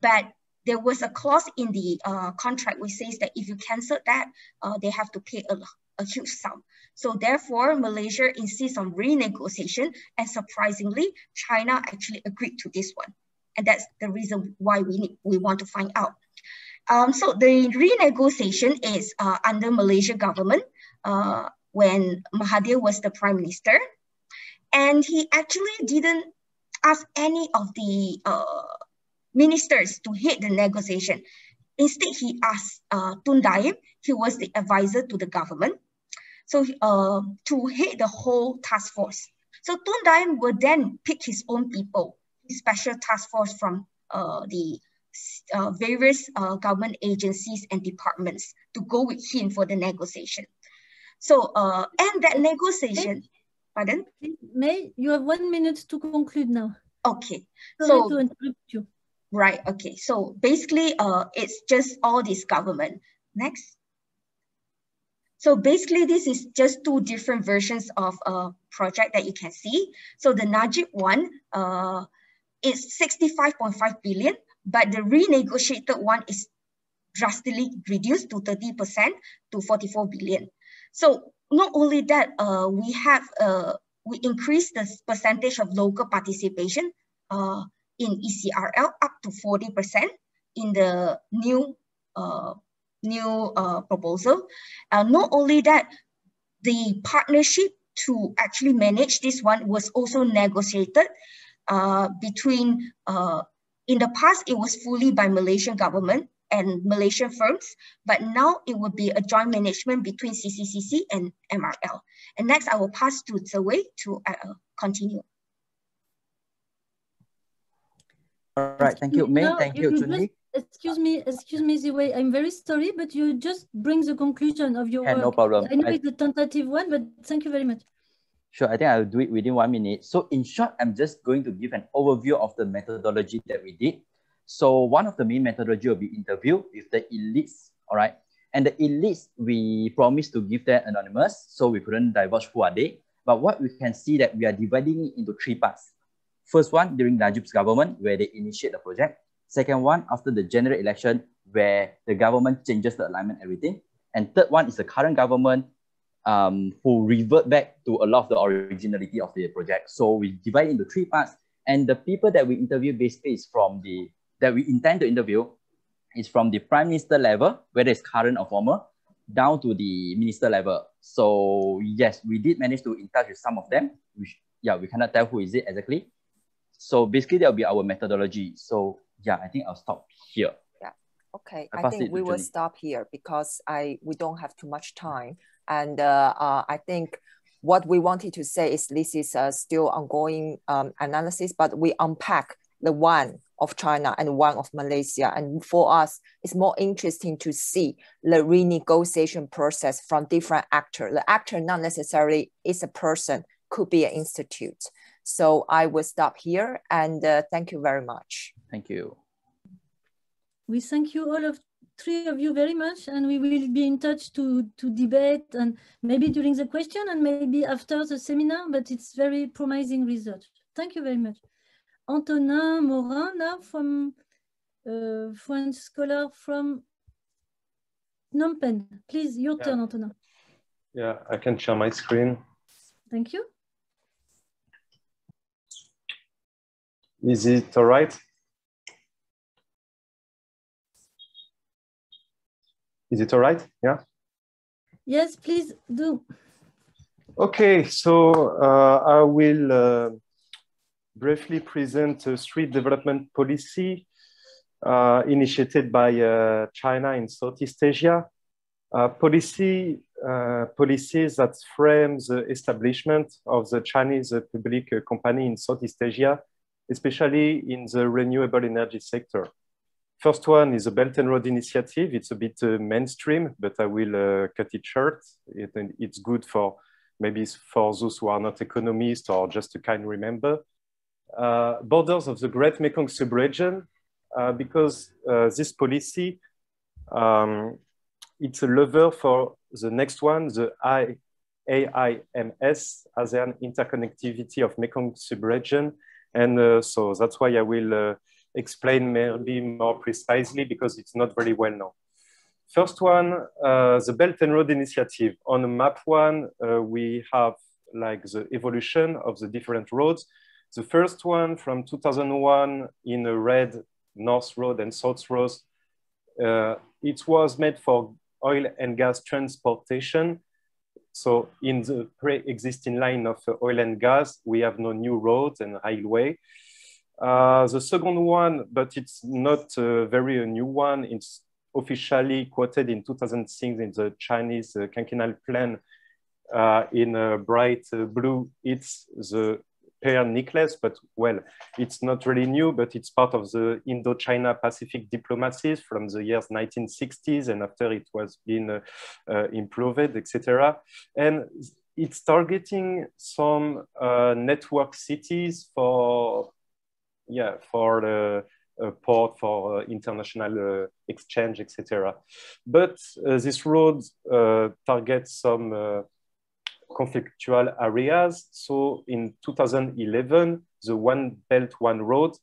But there was a clause in the uh, contract which says that if you cancel that, uh, they have to pay a, a huge sum. So therefore, Malaysia insists on renegotiation and surprisingly, China actually agreed to this one. And that's the reason why we, need, we want to find out. Um, so the renegotiation is uh, under Malaysia government uh, when Mahathir was the prime minister. And he actually didn't ask any of the uh, ministers to head the negotiation. Instead, he asked uh, Tun Daim, he was the advisor to the government, so uh, to head the whole task force. So Tun Daim will then pick his own people, his special task force from uh, the uh, various uh, government agencies and departments to go with him for the negotiation. So, uh, and that negotiation, pardon? May, you have one minute to conclude now. Okay. Sorry so, to interrupt you. Right, okay. So basically, uh, it's just all this government. Next. So basically, this is just two different versions of a project that you can see. So the Najib one uh, is 65.5 billion but the renegotiated one is drastically reduced to 30% to 44 billion. So not only that, uh, we have uh, we increased the percentage of local participation uh, in ECRL up to 40% in the new uh, new uh, proposal. Uh, not only that, the partnership to actually manage this one was also negotiated uh, between uh, in the past, it was fully by Malaysian government, and Malaysian firms, but now it will be a joint management between CCCC and MRL. And next, I will pass to Ziwei to uh, continue. All right, thank you, May. Thank you, Chun Excuse me, excuse me, Ziwei. I'm very sorry, but you just bring the conclusion of your yeah, work. No problem. I know I... it's a tentative one, but thank you very much. Sure, I think I'll do it within one minute. So in short, I'm just going to give an overview of the methodology that we did. So one of the main methodology will be interview with the elites, all right? And the elites, we promised to give them anonymous, so we couldn't divulge who are they. But what we can see that we are dividing it into three parts. First one, during Najib's government, where they initiate the project. Second one, after the general election, where the government changes the alignment, everything. And third one is the current government um, who revert back to a lot of the originality of the project. So we divide into three parts. And the people that we interview basically is from the, that we intend to interview is from the prime minister level, whether it's current or former, down to the minister level. So yes, we did manage to in touch with some of them. Which, yeah, we cannot tell who is it exactly. So basically that will be our methodology. So yeah, I think I'll stop here. Yeah. Okay. I, I think we will stop here because I we don't have too much time. And uh, uh, I think what we wanted to say is this is a still ongoing um, analysis, but we unpack the one of China and one of Malaysia. And for us, it's more interesting to see the renegotiation process from different actor. The actor not necessarily is a person, could be an institute. So I will stop here and uh, thank you very much. Thank you. We thank you all of three of you very much and we will be in touch to, to debate and maybe during the question and maybe after the seminar, but it's very promising research. Thank you very much. Antonin Morin now from uh, French scholar from Phnom Penh. Please, your yeah. turn, Antonin. Yeah, I can share my screen. Thank you. Is it all right? Is it all right? Yeah. Yes, please do. Okay, so uh, I will uh, briefly present a street development policy uh, initiated by uh, China in Southeast Asia. Uh, policy uh, policies that frame the establishment of the Chinese public company in Southeast Asia, especially in the renewable energy sector. First one is the Belt and Road Initiative. It's a bit uh, mainstream, but I will uh, cut it short. It, it's good for maybe for those who are not economists or just to kind remember. Uh, borders of the Great Mekong subregion, uh, because uh, this policy, um, it's a lever for the next one, the I, AIMS, ASEAN Interconnectivity of Mekong subregion. And uh, so that's why I will explain maybe more precisely because it's not very well known. First one, uh, the Belt and Road Initiative. On map one, uh, we have like the evolution of the different roads. The first one from 2001 in a red North Road and South Road, uh, it was made for oil and gas transportation. So in the pre-existing line of oil and gas, we have no new roads and highway. Uh, the second one, but it's not uh, very a new one. It's officially quoted in 2006 in the Chinese uh, plan uh, in a bright uh, blue. It's the pearl necklace, but well, it's not really new, but it's part of the Indo-China Pacific diplomacies from the years 1960s, and after it was been uh, improved, etc. And it's targeting some network cities for yeah, for the uh, port, for uh, international uh, exchange, etc. But this road targets some conflictual areas. So in 2011, the One Belt, One Road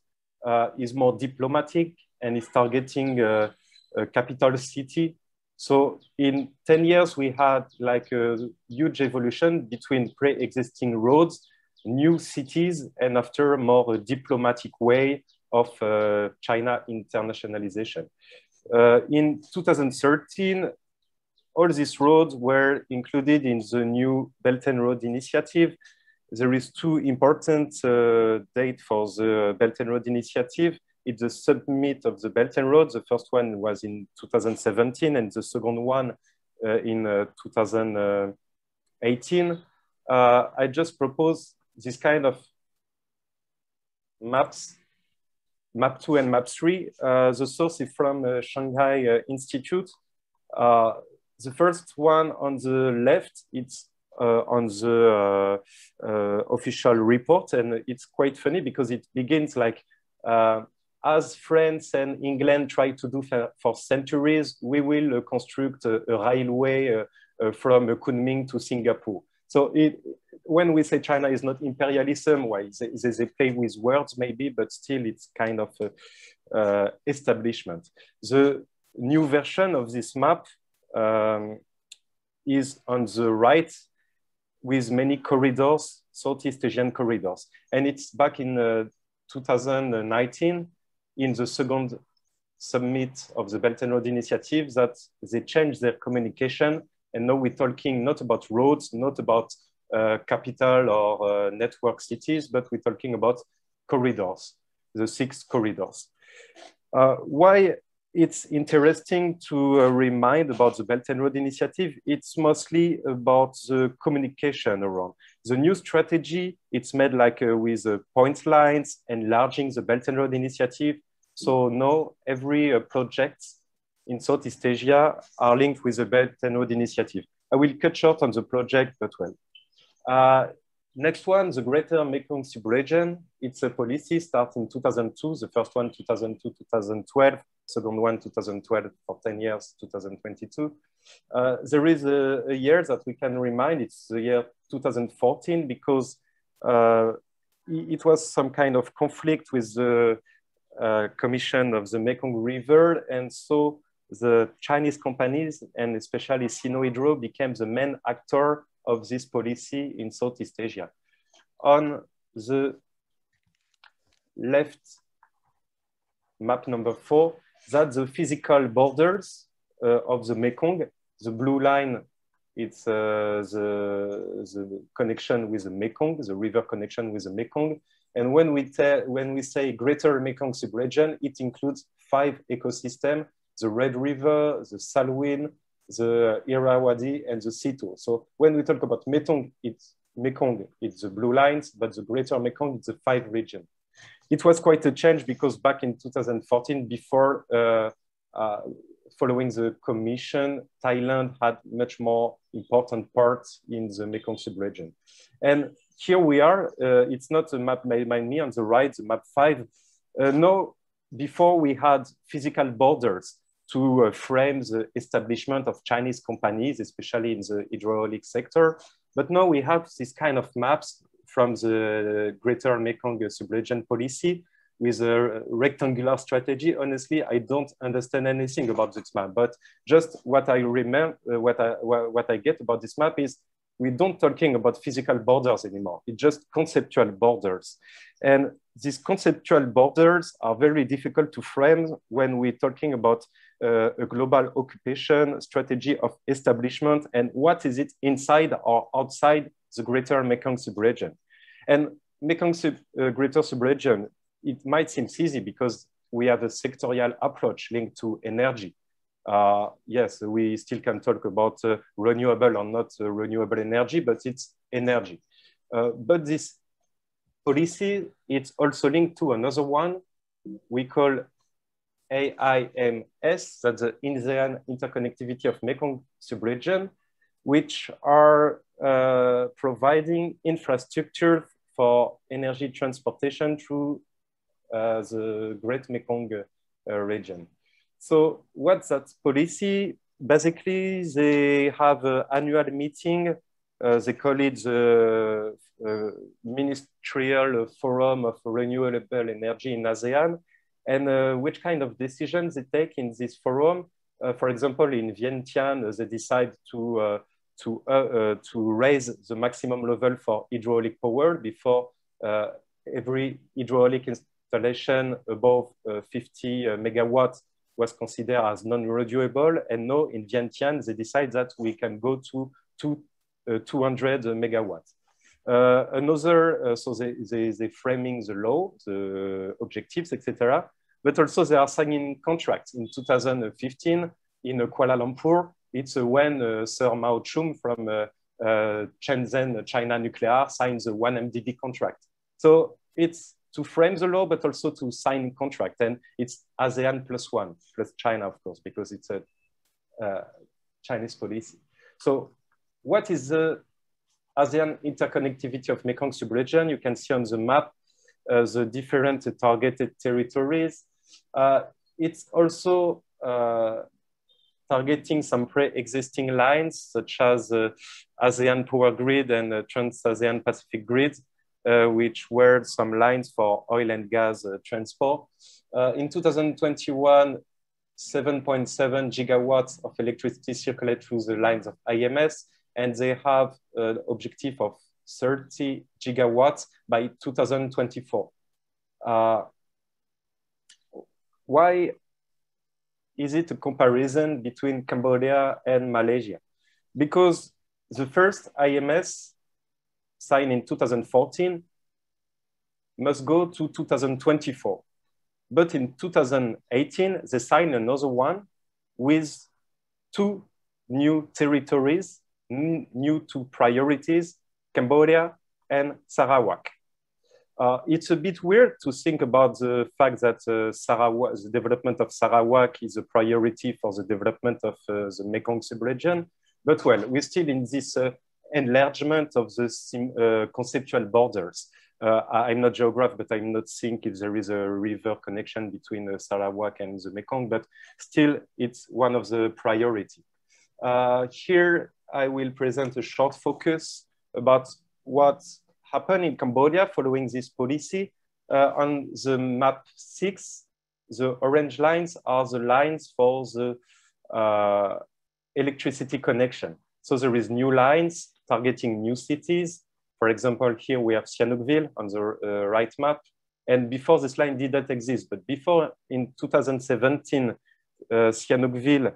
uh, is more diplomatic and is targeting uh, a capital city. So in 10 years, we had like a huge evolution between pre-existing roads new cities and after a more diplomatic way of uh, China internationalization. Uh, in 2013, all these roads were included in the new Belt and Road Initiative. There is two important uh, dates for the Belt and Road Initiative. it's the summit of the Belt and Road. The first one was in 2017 and the second one uh, in uh, 2018. Uh, I just propose this kind of maps, map two and map three. Uh, the source is from uh, Shanghai uh, Institute. The first one on the left, it's on the official report, and it's quite funny because it begins like as France and England try to do for, centuries, we will uh, construct a, a railway uh, uh, from Kunming to Singapore. So it, when we say China is not imperialism, why they, they, play with words maybe, but still it's kind of a, establishment. The new version of this map um, is on the right with many corridors, Southeast Asian corridors. And it's back in uh, 2019 in the second summit of the Belt and Road Initiative that they changed their communication. And now we're talking not about roads, not about uh, capital or uh, network cities, but we're talking about corridors, the six corridors. Uh, why it's interesting to uh, remind about the Belt and Road Initiative, it's mostly about the communication around. The new strategy, it's made like uh, with uh, point lines, enlarging the Belt and Road Initiative, so now every uh, project in Southeast Asia are linked with the Belt and Road Initiative. I will cut short on the project, but well. Uh, next one, the Greater Mekong Subregion. It's a policy starting 2002, the first one 2002, 2012, second one 2012 for 10 years, 2022. Uh, there is a, a, year that we can remind, it's the year 2014, because uh, it was some kind of conflict with the uh, commission of the Mekong River. And so the Chinese companies and especially Sinohydro became the main actor of this policy in Southeast Asia. On the left map number four, that's the physical borders uh, of the Mekong. The blue line, it's uh, the, the connection with the Mekong, the river connection with the Mekong. And when we, when we say greater Mekong subregion, it includes five ecosystems, the Red River, the Salween, the Irrawaddy, and the Seto. So when we talk about Mekong, it's Mekong, it's the blue lines, but the greater Mekong, it's the five region. It was quite a change because back in 2014, before uh, uh, following the commission, Thailand had much more important parts in the Mekong subregion. And here we are. Uh, it's not a map made by me on the right, the map five. Uh, no, before we had physical borders to uh, frame the establishment of Chinese companies, especially in the hydraulic sector. But now we have this kind of maps from the Greater Mekong subregion policy with a rectangular strategy. Honestly, I don't understand anything about this map, but just what I remember, uh, what I what I get about this map is we don't talking about physical borders anymore. It's just conceptual borders. And these conceptual borders are very difficult to frame when we're talking about uh, a global occupation strategy of establishment and what is it inside or outside the greater Mekong subregion. And Mekong sub, uh, greater subregion, it might seem easy because we have a sectorial approach linked to energy uh, yes, we still can talk about uh, renewable or not uh, renewable energy, but it's energy. Uh, but this policy, it's also linked to another one we call AIMS, that's the ASEAN Interconnectivity of Mekong Subregion, which are uh, providing infrastructure for energy transportation through uh, the Great Mekong region. So what's that policy? Basically, they have an annual meeting. Uh, they call it the uh, Ministerial Forum of Renewable Energy in ASEAN. And uh, which kind of decisions they take in this forum? Uh, for example, in Vientiane, they decide to, uh, to, uh, to raise the maximum level for hydraulic power before every hydraulic installation above 50 megawatts was considered as non-renewable. And now in Vientiane, they decide that we can go to two, uh, 200 megawatts. Uh, another, uh, so they, they, they framing the law, the objectives, etc. but also they are signing contracts. In 2015, in Kuala Lumpur, it's when uh, Sir Mao Chung from uh, uh, Shenzhen China Nuclear signs a 1 MDD contract. So it's to frame the law, but also to sign contract. And it's ASEAN plus one, plus China, of course, because it's a uh, Chinese policy. So what is the ASEAN interconnectivity of Mekong subregion? You can see on the map uh, the different targeted territories. Uh, it's also uh, targeting some pre-existing lines such as uh, ASEAN Power Grid and uh, Trans-ASEAN Pacific Grid, uh, which were some lines for oil and gas transport. In 2021, 7.7 gigawatts of electricity circulate through the lines of IMS, and they have an objective of 30 gigawatts by 2024. Uh, why is it a comparison between Cambodia and Malaysia? Because the first IMS signed in 2014 must go to 2024. But in 2018, they signed another one with two new territories, new two priorities, Cambodia and Sarawak. Uh, it's a bit weird to think about the fact that uh, Sarawak, the development of Sarawak is a priority for the development of uh, the Mekong subregion. But well, we're still in this uh, enlargement of the uh, conceptual borders. Uh, I'm not geographer, but I'm not think if there is a river connection between Sarawak and the Mekong, but still it's one of the priority. here, I will present a short focus about what happened in Cambodia following this policy. Uh, on the map six, the orange lines are the lines for the uh, electricity connection. So there is new lines targeting new cities. For example, here we have Sihanoukville on the uh, right map. And before this line didn't exist, but before in 2017, uh, Sihanoukville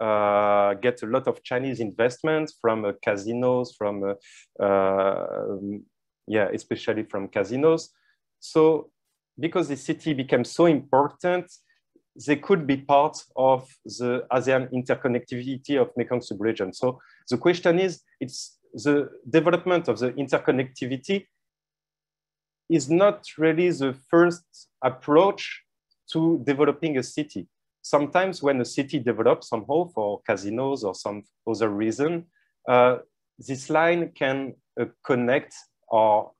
uh, get a lot of Chinese investments from uh, casinos, from uh, uh, yeah, especially from casinos. So because the city became so important, they could be part of the ASEAN interconnectivity of Mekong subregion. So the question is, it's the development of the interconnectivity is not really the first approach to developing a city. Sometimes when a city develops somehow for casinos or some other reason, uh, this line can uh, connect or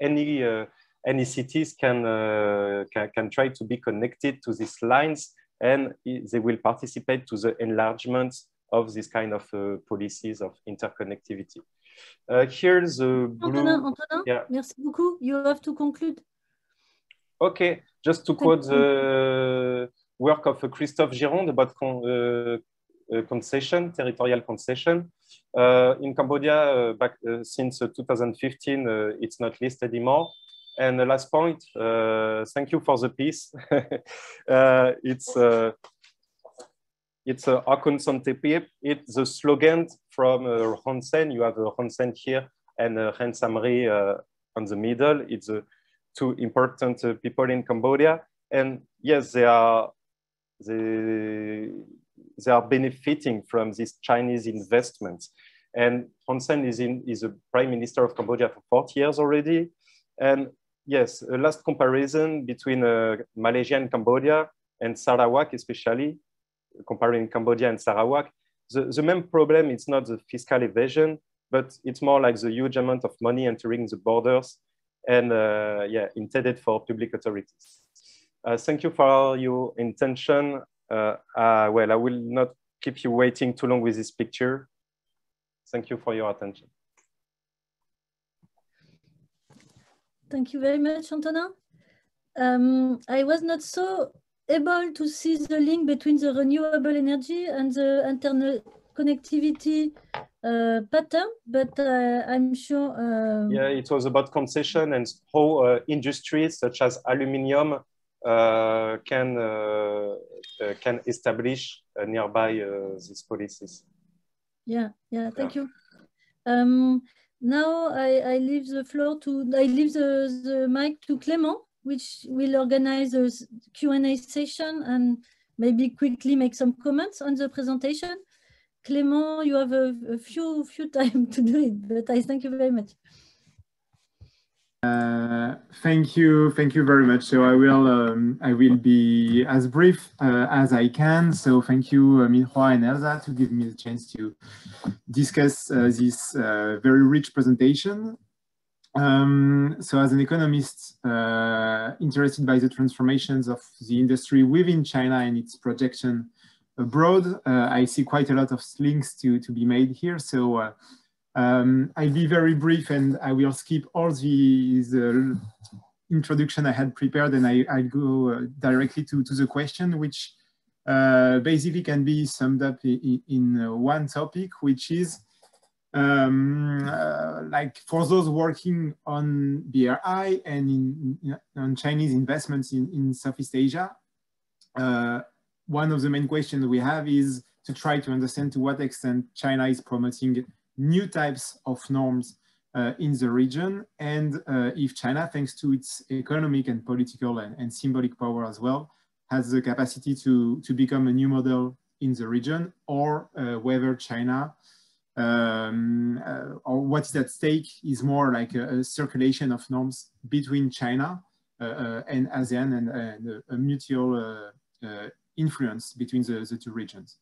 any uh, any cities can, uh, can, can try to be connected to these lines and they will participate to the enlargement of this kind of uh, policies of interconnectivity. Uh, here's the blue. Antonin, Antonin, yeah. merci beaucoup. You have to conclude. Okay, just to quote the work of Christophe Gironde about con, uh, concession, territorial concession. Uh, in Cambodia, back since 2015, it's not listed anymore. And the last point, thank you for the piece. it's *laughs* it's uh, Akun Sontepip. It's the slogan from uh. You have uh, here and uh, Heng Samrin uh, on the middle. It's uh, two important uh, people in Cambodia. And yes, they are, they, they are benefiting from these Chinese investments. And Hun Sen is, in, is a prime minister of Cambodia for 40 years already. And yes, a last comparison between uh, Malaysia and Cambodia and Sarawak especially, comparing Cambodia and Sarawak, the, the main problem is not the fiscal evasion, but it's more like the huge amount of money entering the borders and uh, yeah, intended for public authorities. Uh, thank you for your intention. Uh, uh, well, I will not keep you waiting too long with this picture. Thank you for your attention. Thank you very much, Antonin. Um, I was not so able to see the link between the renewable energy and the internet connectivity uh, pattern, but uh, I'm sure. Um... Yeah, it was about concession and how uh, industries such as aluminium can uh, uh, can establish nearby these policies. Yeah, yeah, thank yeah. you. Um, now I, I leave the floor to I leave the, the mic to Clément, which will organize the Q&A session and maybe quickly make some comments on the presentation. Clément, you have a, a few few *laughs* time to do it, but I thank you very much. Thank you, thank you very much. So I will, um, I will be as brief uh, as I can. So thank you, uh, Minhua and Elsa, to give me the chance to discuss uh, this uh, very rich presentation. Um, so as an economist uh, interested by the transformations of the industry within China and its projection abroad, uh, I see quite a lot of links to, to be made here. So um, I'll be very brief and I will skip all the, introduction I had prepared and I, I'll go uh, directly to, to the question, which uh, basically can be summed up in, in uh, one topic, which is um, uh, like for those working on BRI and in, in on Chinese investments in, in Southeast Asia, uh, one of the main questions we have is to try to understand to what extent China is promoting new types of norms uh, in the region and uh, if China, thanks to its economic and political and, and symbolic power as well, has the capacity to, to become a new model in the region or uh, whether China um, uh, or what is at stake is more like a, a circulation of norms between China uh, uh, and ASEAN and, and a, mutual influence between the, the two regions.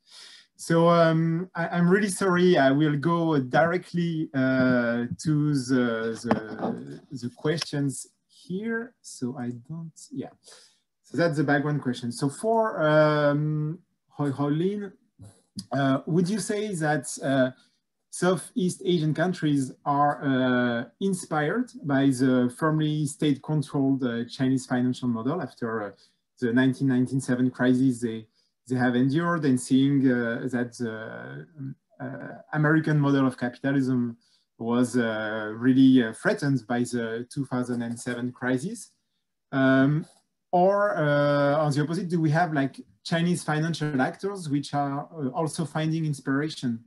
So um, I, am really sorry, I will go directly uh, to the, the, the, questions here. So I don't, yeah. So that's the background question. So for um, Hoilin, uh, would you say that uh, Southeast Asian countries are uh, inspired by the firmly state-controlled uh, Chinese financial model after uh, the 1997 crisis they, they have endured and seeing uh, that the uh, American model of capitalism was uh, really threatened by the 2007 crisis. Um, or on the opposite, do we have like Chinese financial actors which are also finding inspiration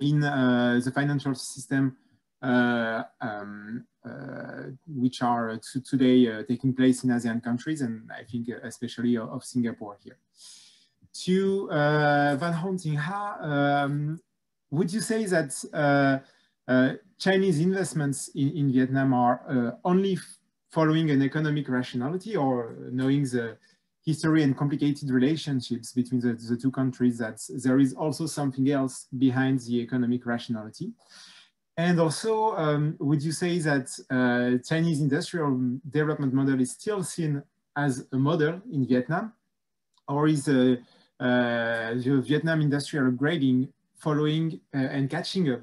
in uh, the financial system uh, um, uh, which are today taking place in ASEAN countries and I think especially of, of Singapore here. To Van Houten Ha, um, would you say that uh, Chinese investments in, in Vietnam are uh, only following an economic rationality or knowing the history and complicated relationships between the, the two countries that there is also something else behind the economic rationality. And also, um, would you say that uh, Chinese industrial development model is still seen as a model in Vietnam? Or is uh, uh, the Vietnam industrial upgrading following uh, and catching up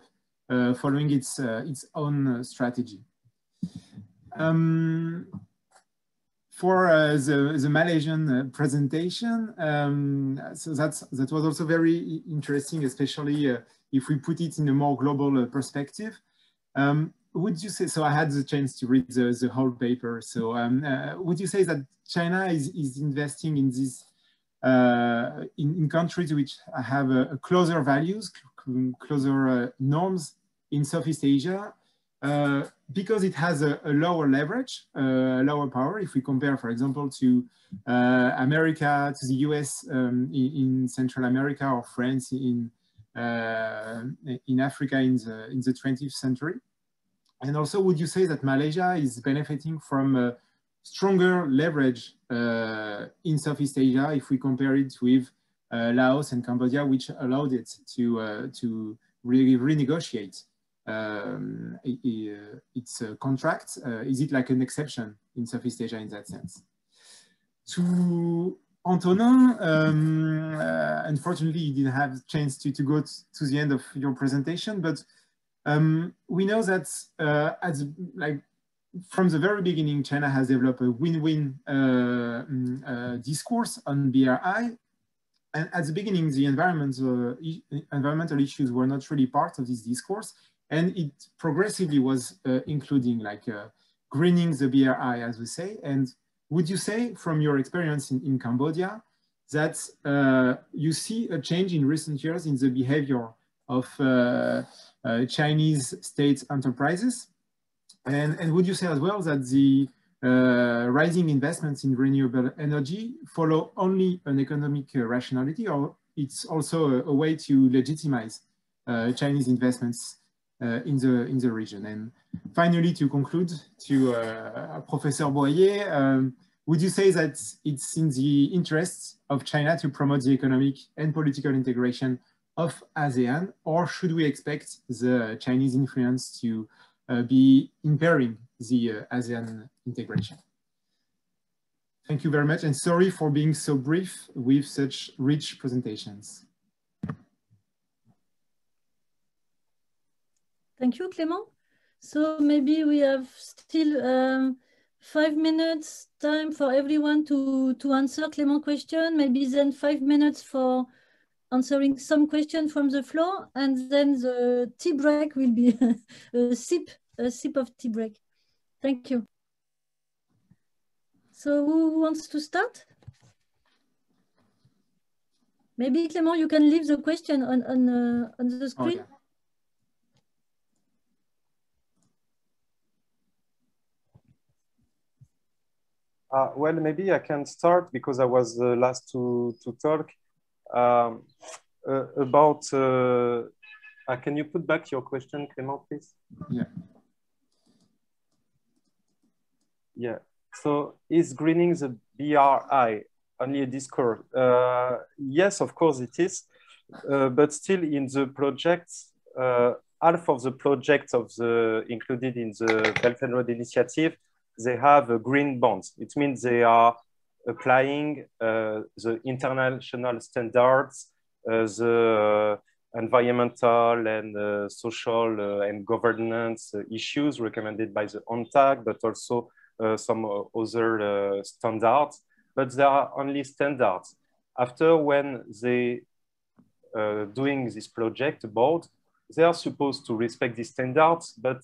uh, following its, uh, its own strategy? Um, for uh, the, the Malaysian uh, presentation. Um, so that's, that was also very interesting, especially uh, if we put it in a more global uh, perspective. Um, would you say, so I had the chance to read the, the whole paper. So um, uh, would you say that China is, is investing in uh, in, in, countries which have closer values, closer norms in Southeast Asia, uh, because it has a, a lower leverage, uh, lower power, if we compare, for example, to uh, America, to the US um, in, in, Central America or France in, uh, in Africa in the, in the 20th century. And also, would you say that Malaysia is benefiting from stronger leverage uh, in Southeast Asia if we compare it with Laos and Cambodia, which allowed it to, to really renegotiate um, its uh, contract? Uh, is it like an exception in Southeast Asia in that sense? To Antonin, um, uh, unfortunately, you didn't have a chance to, to go to the end of your presentation, but um, we know that uh, as like from the very beginning, China has developed a win-win uh, mm, uh, discourse on BRI. And at the beginning, the environment, environmental issues were not really part of this discourse and it progressively was uh, including like uh, greening the BRI, as we say. And would you say from your experience in, in Cambodia that uh, you see a change in recent years in the behavior of uh, uh, Chinese state enterprises? And, and would you say as well that the uh, rising investments in renewable energy follow only an economic uh, rationality or it's also a, a way to legitimize uh, Chinese investments uh, in the in the region. And finally, to conclude, to uh, Professor Boyer, um, would you say that it's in the interests of China to promote the economic and political integration of ASEAN, or should we expect the Chinese influence to be impairing the uh, ASEAN integration? Thank you very much, and sorry for being so brief with such rich presentations. Thank you, Clément. So maybe we have still um, five minutes time for everyone to, to answer Clément question, maybe then five minutes for answering some question from the floor, and then the tea break will be *laughs* a sip, a sip of tea break. Thank you. So who wants to start? Maybe Clément, you can leave the question on on uh, on the screen. Okay. Uh, well, maybe I can start because I was the last to, to talk um, uh, about. Uh, uh can you put back your question, Clément, please? Yeah. Yeah. So is greening the BRI only a discourse? Uh, yes, of course it is. Uh, but still in the project, half of the projects of the included in the Belt and Road Initiative they have a green bonds. It means they are applying uh, the international standards, uh, the uh, environmental and uh, social uh, and governance issues recommended by the UNCTAD, but also some other standards. But there are only standards. After when they doing this project board, they are supposed to respect these standards, but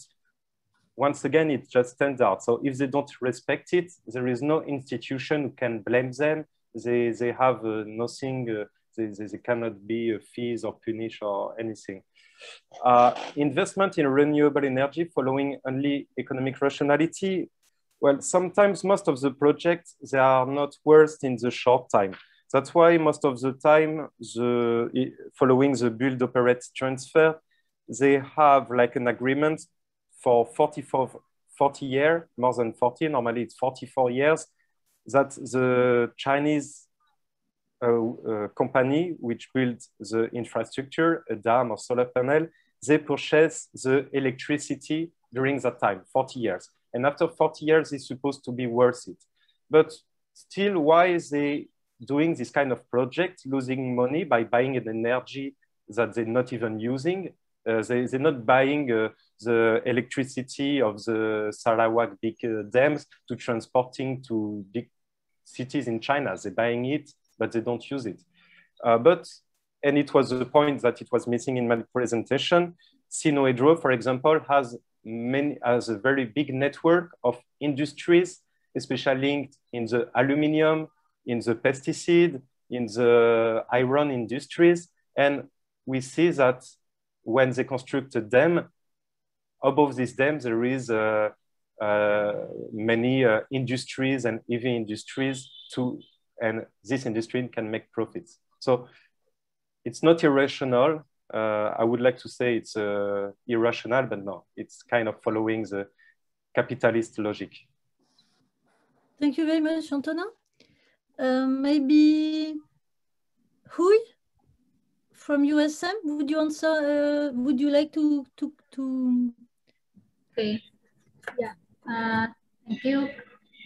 once again, it just stands out. So if they don't respect it, there is no institution who can blame them. They, they have uh, nothing, uh, they, they, they, cannot be uh, fees or punish or anything. Uh, investment in renewable energy following only economic rationality. Well, sometimes most of the projects, they are not worth in the short time. That's why most of the time, the, following the build operate transfer, they have like an agreement for 44, 40 years, more than 40, normally it's 44 years, that the Chinese uh, uh, company which builds the infrastructure, a dam or solar panel, they purchase the electricity during that time, 40 years. And after 40 years, it's supposed to be worth it. But still, why is they doing this kind of project, losing money by buying an energy that they're not even using? Uh, they, they're not buying uh, the electricity of the Sarawak big uh, dams to transporting to big cities in China. They're buying it, but they don't use it. Uh, but, and it was the point that it was missing in my presentation, Sinohydro, for example, has many, has a very big network of industries, especially linked in the aluminum, in the pesticide, in the iron industries. And we see that when they construct a dam, above this dam, there is uh, uh, many uh, industries and EV industries to, and this industry can make profits. So it's not irrational. Uh, I would like to say it's uh, irrational, but no, it's kind of following the capitalist logic. Thank you very much, Antonin. Um, maybe Huy from USM, would you answer? Uh, would you like to to to Okay. Yeah. Uh, thank you,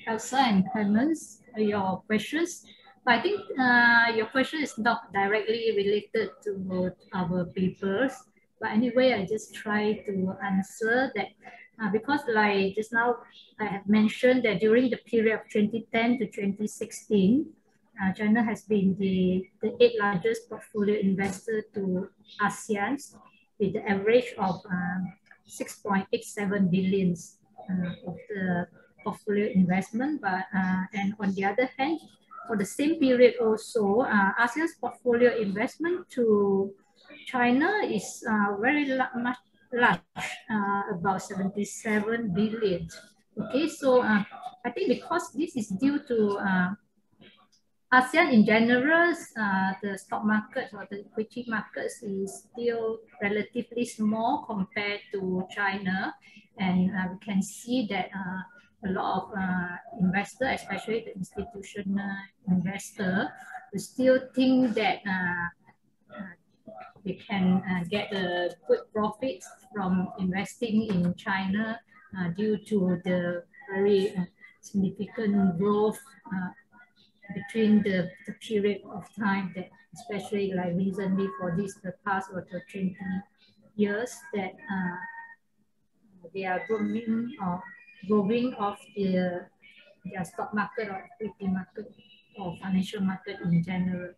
Elsa and Clemens, for your questions. But I think uh, your question is not directly related to our papers. But anyway, I just try to answer that uh, because like just now I have mentioned that during the period of 2010 to 2016, uh, China has been the, the eighth largest portfolio investor to ASEAN with the average of um, 6.87 billions uh, of the portfolio investment. But uh, and on the other hand, for the same period also, uh, ASEAN's portfolio investment to China is uh, very much large, uh, about 77 billion. Okay, so uh, I think because this is due to uh, ASEAN in general, uh, the stock market or the equity markets is still relatively small compared to China. And uh, we can see that uh, a lot of uh, investors, especially the institutional investor, still think that uh, uh, they can get a good profits from investing in China due to the very significant growth between the, the period of time that especially like recently for this the past or the 20 years that uh, they are growing or growing of the their stock market or equity market or financial market in general.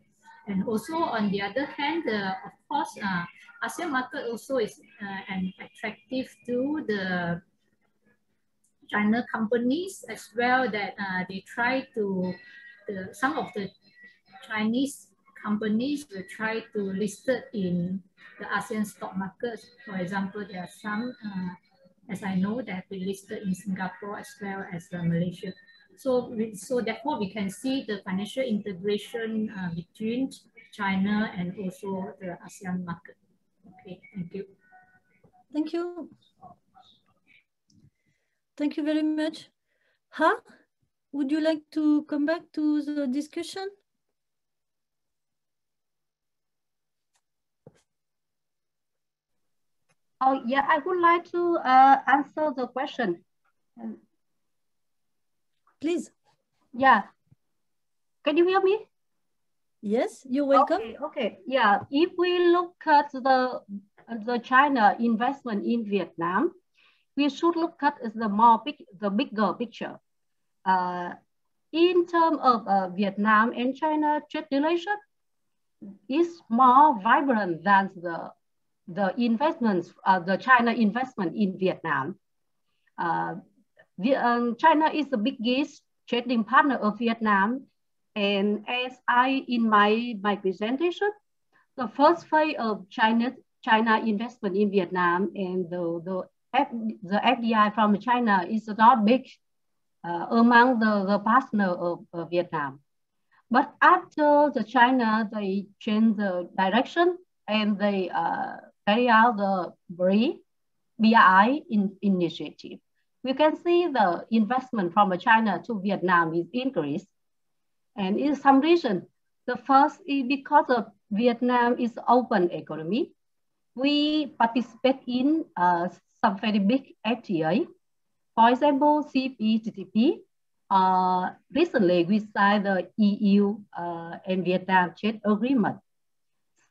And also on the other hand, uh, of course, uh, ASEAN market also is uh, an attractive to the China companies as well that uh, they try to the, some of the Chinese companies will try to list in the ASEAN stock markets. For example, there are some, uh, as I know, that we listed in Singapore as well as uh, Malaysia. So, we, so therefore, we can see the financial integration uh, between China and also the ASEAN market. Okay, thank you. Thank you. Thank you very much. Ha? Would you like to come back to the discussion? Oh, yeah, I would like to uh, answer the question. Please. Yeah. Can you hear me? Yes, you're welcome. Okay, okay. yeah. If we look at the, the China investment in Vietnam, we should look at the more big, the bigger picture uh, in terms of uh, Vietnam and China trade relation, is more vibrant than the the investments, uh, the China investment in Vietnam. Uh, the, um, China is the biggest trading partner of Vietnam. And as I, in my, my presentation, the first phase of China, China investment in Vietnam and the, the, F, the FDI from China is not big uh, among the, the partner of, of Vietnam. But after the China, they change the direction and they uh, carry out the BRI, BRI in, initiative. We can see the investment from China to Vietnam is increased. And in some reason, the first is because of Vietnam is open economy. We participate in uh, some very big FTA for example, CPTPP, uh, recently we signed the EU uh, and Vietnam trade agreement.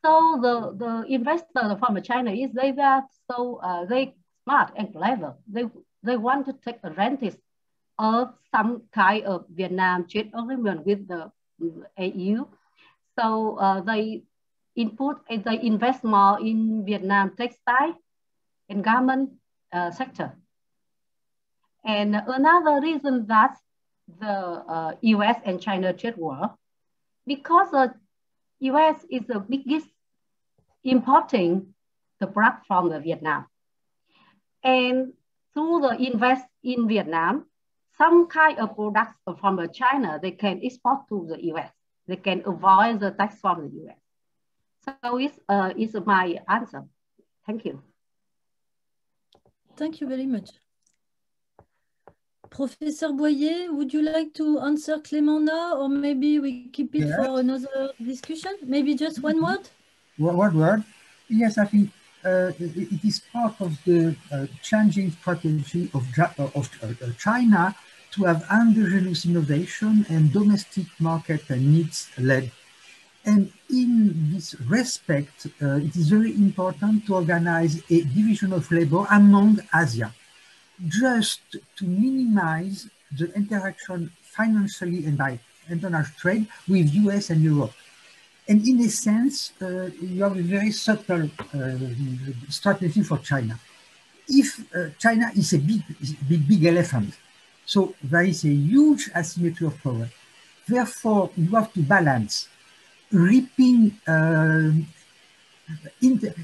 So the, the investor from China is they are so uh, they smart and clever. They, they want to take advantage of some kind of Vietnam trade agreement with the EU. So uh, they input and they invest more in Vietnam textile and garment uh, sector. And another reason that the uh, US and China trade war, because the US is the biggest importing the product from the Vietnam. And through the invest in Vietnam, some kind of products from the China, they can export to the US. They can avoid the tax from the US. So it's, uh, it's my answer. Thank you. Thank you very much. Professor Boyer, would you like to answer Clément now, or maybe we keep it yes. for another discussion? Maybe just one mm-hmm. word? One word? Yes, I think uh, it is part of the uh, changing strategy of, of uh, China to have endogenous innovation and domestic market and needs led. And in this respect, uh, it is very important to organize a division of labor among Asia just to minimize the interaction financially and by international trade with US and Europe. And in a sense, uh, you have a very subtle uh, strategy for China. If uh, China is a big, big, big elephant, so there is a huge asymmetry of power. Therefore, you have to balance reaping uh,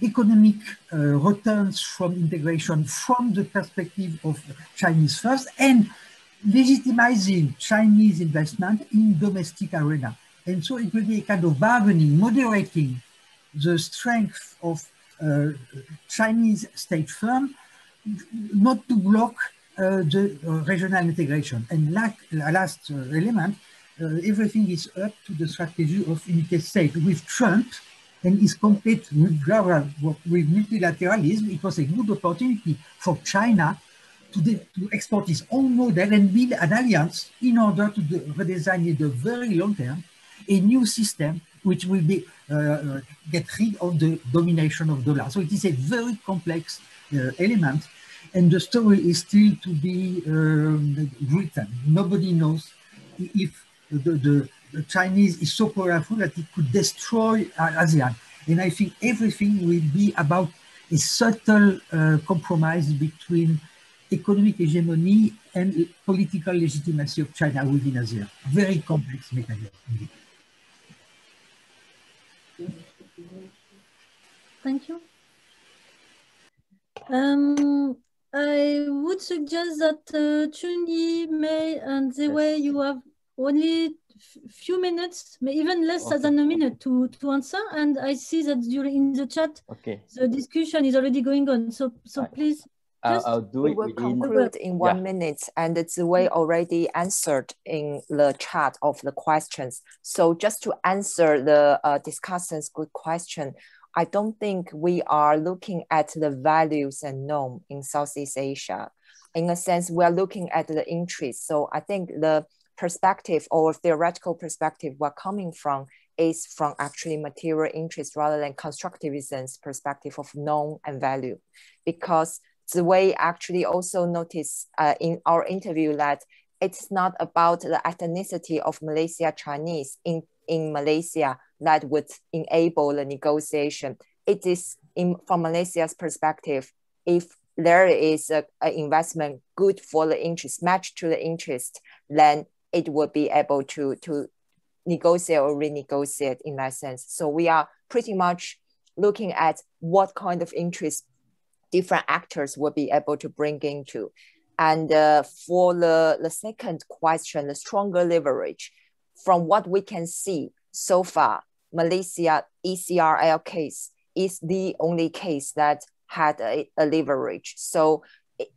economic uh, returns from integration from the perspective of Chinese first and legitimizing Chinese investment in domestic arena. And so it will be a kind of bargaining, moderating the strength of uh, Chinese state firm not to block uh, the uh, regional integration. And like, last uh, element, uh, everything is up to the strategy of United States. With Trump and his complete withdrawal with multilateralism, it was a good opportunity for China to, to, export its own model and build an alliance in order to redesign in the very long term a new system which will be uh, uh, get rid of the domination of dollar. So it is a very complex uh, element, and the story is still to be um, written. Nobody knows if the, the, the, Chinese is so powerful that it could destroy ASEAN. And I think everything will be about a subtle uh, compromise between economic hegemony and political legitimacy of China within ASEAN. Very complex mechanism. Thank you. Um, I would suggest that uh, Chun-Yi, May, and Ziwei you have only few minutes, even less okay. than a minute to, to answer. And I see that during in the chat, okay. the discussion is already going on. So, so right. please I'll, I'll do we it will conclude in one yeah. minute, and Ziwei already answered in the chat of the questions. So just to answer the uh, discussant's good question, I don't think we are looking at the values and norm in Southeast Asia. In a sense, we are looking at the interest. So I think the perspective or theoretical perspective we're coming from is from actually material interest rather than constructivism's perspective of known and value. Because Ziwei actually also noticed uh, in our interview that it's not about the ethnicity of Malaysia Chinese in, in Malaysia that would enable the negotiation. It is in, from Malaysia's perspective, if there is an investment good for the interest, match to the interest, then it would be able to, to negotiate or renegotiate in that sense. So we are pretty much looking at what kind of interest different actors will be able to bring into. And uh, for the, the second question, the stronger leverage, from what we can see so far, Malaysia ECRL case is the only case that had a, a leverage. So,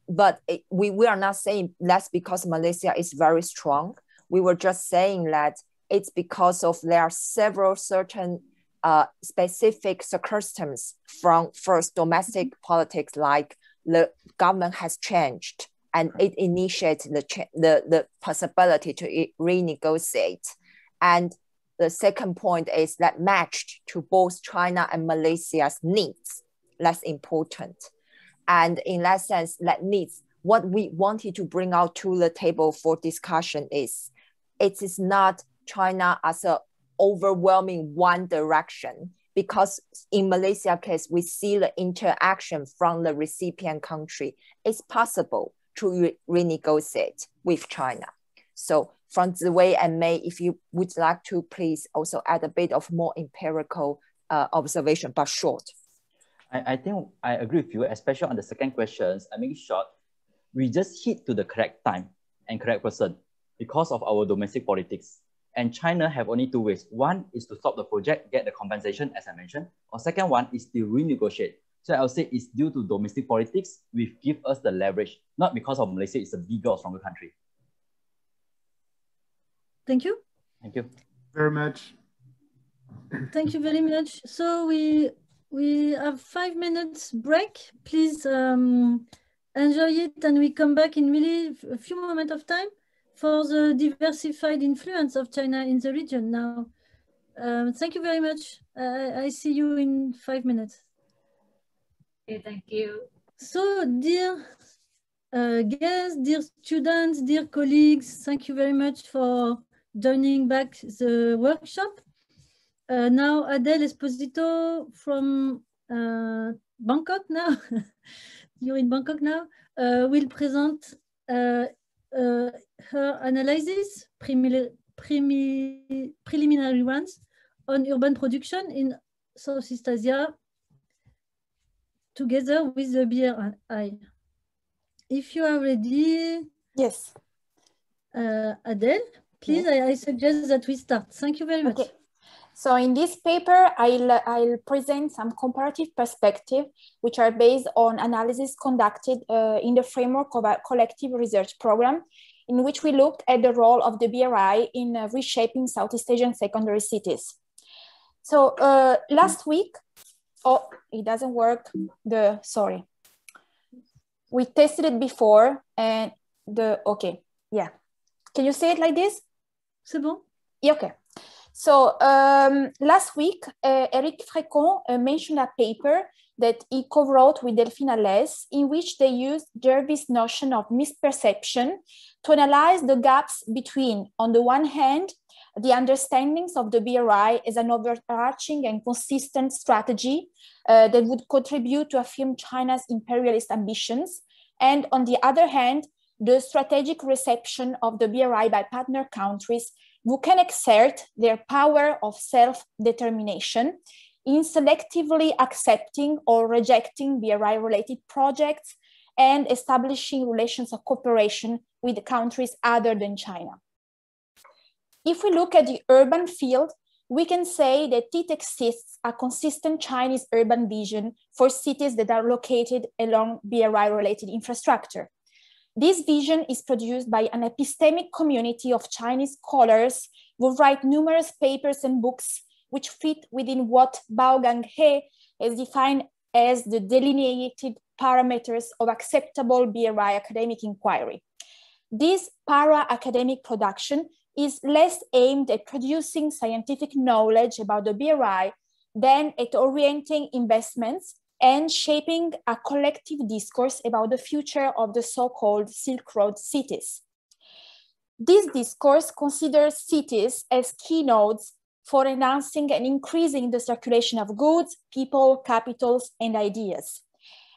but it, we, we are not saying that's because Malaysia is very strong. We were just saying that it's because of there are several certain uh, specific circumstances from first domestic politics, like the government has changed and it initiates the, the, the possibility to renegotiate. And the second point is that matched to both China and Malaysia's needs. That's important. And in that sense, that needs, what we wanted to bring out to the table for discussion is it is not China as a overwhelming one direction because in Malaysia case, we see the interaction from the recipient country. It's possible to re renegotiate with China. So from Ziwei and May, if you would like to please also add a bit of more empirical uh, observation, but short. I, I think I agree with you, especially on the second questions. I make it short. We just hit to the correct time and correct person because of our domestic politics. And China have only two ways. One is to stop the project, get the compensation, as I mentioned. Or second one is to renegotiate. So I'll say it's due to domestic politics, which give us the leverage, not because of Malaysia is a bigger or stronger country. Thank you. Thank you. Very much. Thank you very much. So we we have five minutes break. Please um, enjoy it and we come back in really a few moments of time for the diversified influence of China in the region now. Um, thank you very much. I see you in five minutes. Okay, thank you. So, dear uh, guests, dear students, dear colleagues, thank you very much for joining back the workshop. Uh, now, Adele Esposito from uh, Bangkok now, *laughs* you're in Bangkok now, uh, will present uh, uh, her analysis, preliminary ones, on urban production in Southeast Asia together with the BRI. If you are ready. Yes. Uh, Adele, please, yes. I, I, suggest that we start. Thank you very much. Okay. So in this paper, I'll, I'll present some comparative perspective, which are based on analysis conducted uh, in the framework of a collective research program, in which we looked at the role of the BRI in uh, reshaping Southeast Asian secondary cities. So uh, last week, oh, it doesn't work, the, sorry. We tested it before and the, okay, yeah. Can you say it like this? C'est bon. Yeah, okay. So um, last week, uh, Eric Frécon uh, mentioned a paper that he co-wrote with Delphine Allès, in which they used Jervis' notion of misperception to analyze the gaps between, on the one hand, the understandings of the BRI as an overarching and consistent strategy uh, that would contribute to affirm China's imperialist ambitions, and on the other hand, the strategic reception of the BRI by partner countries who can exert their power of self-determination in selectively accepting or rejecting BRI-related projects and establishing relations of cooperation with countries other than China. If we look at the urban field, we can say that it exists a consistent Chinese urban vision for cities that are located along BRI-related infrastructure. This vision is produced by an epistemic community of Chinese scholars who write numerous papers and books which fit within what Bao Ganghe has defined as the delineated parameters of acceptable BRI academic inquiry. This para-academic production is less aimed at producing scientific knowledge about the BRI than at orienting investments and shaping a collective discourse about the future of the so-called Silk Road cities. This discourse considers cities as key nodes for enhancing and increasing the circulation of goods, people, capitals, and ideas.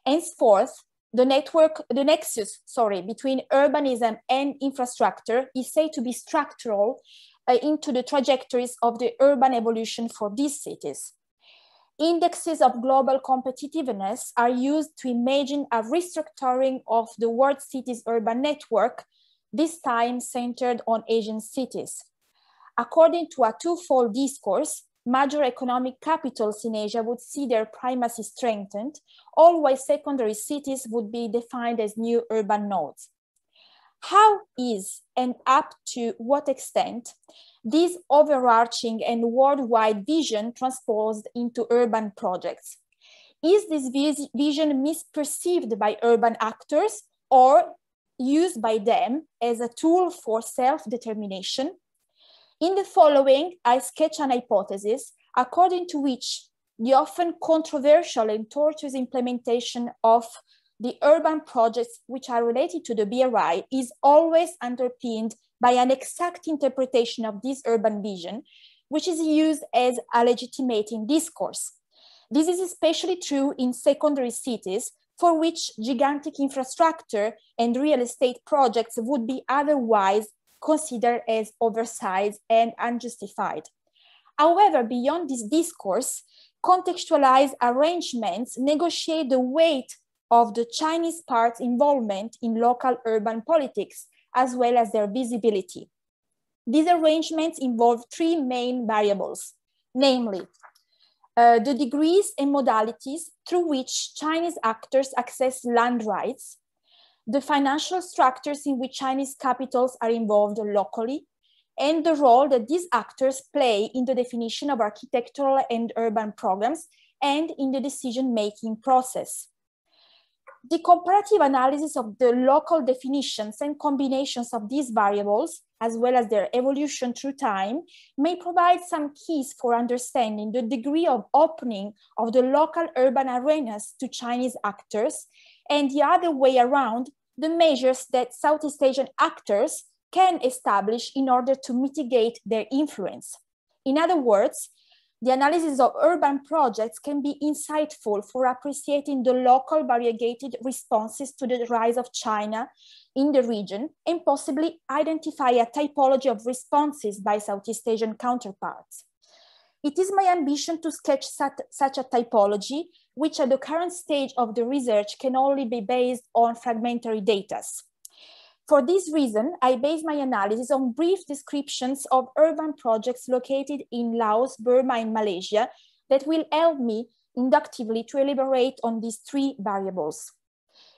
Henceforth, the network, the nexus, sorry, between urbanism and infrastructure is said to be structural uh, into the trajectories of the urban evolution for these cities. Indexes of global competitiveness are used to imagine a restructuring of the world cities urban network, this time centered on Asian cities. According to a twofold discourse, major economic capitals in Asia would see their primacy strengthened, all while secondary cities would be defined as new urban nodes. How is and up to what extent this overarching and worldwide vision transposed into urban projects. Is this vision misperceived by urban actors or used by them as a tool for self-determination? In the following, I sketch an hypothesis according to which the often controversial and tortuous implementation of the urban projects which are related to the BRI is always underpinned by an exact interpretation of this urban vision, which is used as a legitimating discourse. This is especially true in secondary cities for which gigantic infrastructure and real estate projects would be otherwise considered as oversized and unjustified. However, beyond this discourse, contextualized arrangements negotiate the weight of the Chinese part's involvement in local urban politics as well as their visibility. These arrangements involve three main variables, namely, uh, the degrees and modalities through which Chinese actors access land rights, the financial structures in which Chinese capitals are involved locally, and the role that these actors play in the definition of architectural and urban programs and in the decision-making process. The comparative analysis of the local definitions and combinations of these variables, as well as their evolution through time, may provide some keys for understanding the degree of opening of the local urban arenas to Chinese actors, and the other way around, the measures that Southeast Asian actors can establish in order to mitigate their influence. In other words, the analysis of urban projects can be insightful for appreciating the local variegated responses to the rise of China in the region and possibly identify a typology of responses by Southeast Asian counterparts. It is my ambition to sketch such a typology, which at the current stage of the research can only be based on fragmentary data. For this reason, I base my analysis on brief descriptions of urban projects located in Laos, Burma, and Malaysia that will help me inductively to elaborate on these three variables.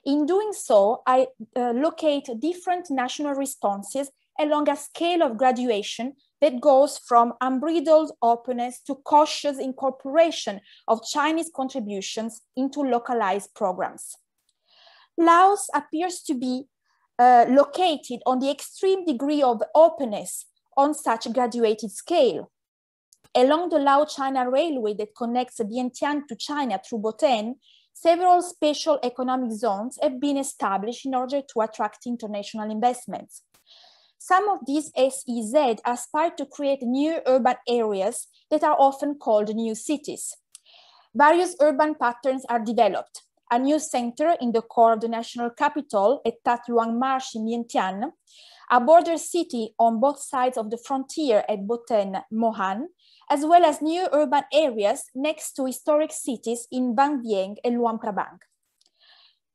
In doing so, I uh, locate different national responses along a scale of graduation that goes from unbridled openness to cautious incorporation of Chinese contributions into localized programs. Laos appears to be uh, located on the extreme degree of openness on such a graduated scale. Along the Lao-China Railway that connects Vientiane to China through Boten, several special economic zones have been established in order to attract international investments. Some of these SEZ aspire to create new urban areas that are often called new cities. Various urban patterns are developed a new center in the core of the national capital at Tat Luang Marsh in Vientiane, a border city on both sides of the frontier at Boten, Mohan, as well as new urban areas next to historic cities in Vang Vieng and Luang Prabang.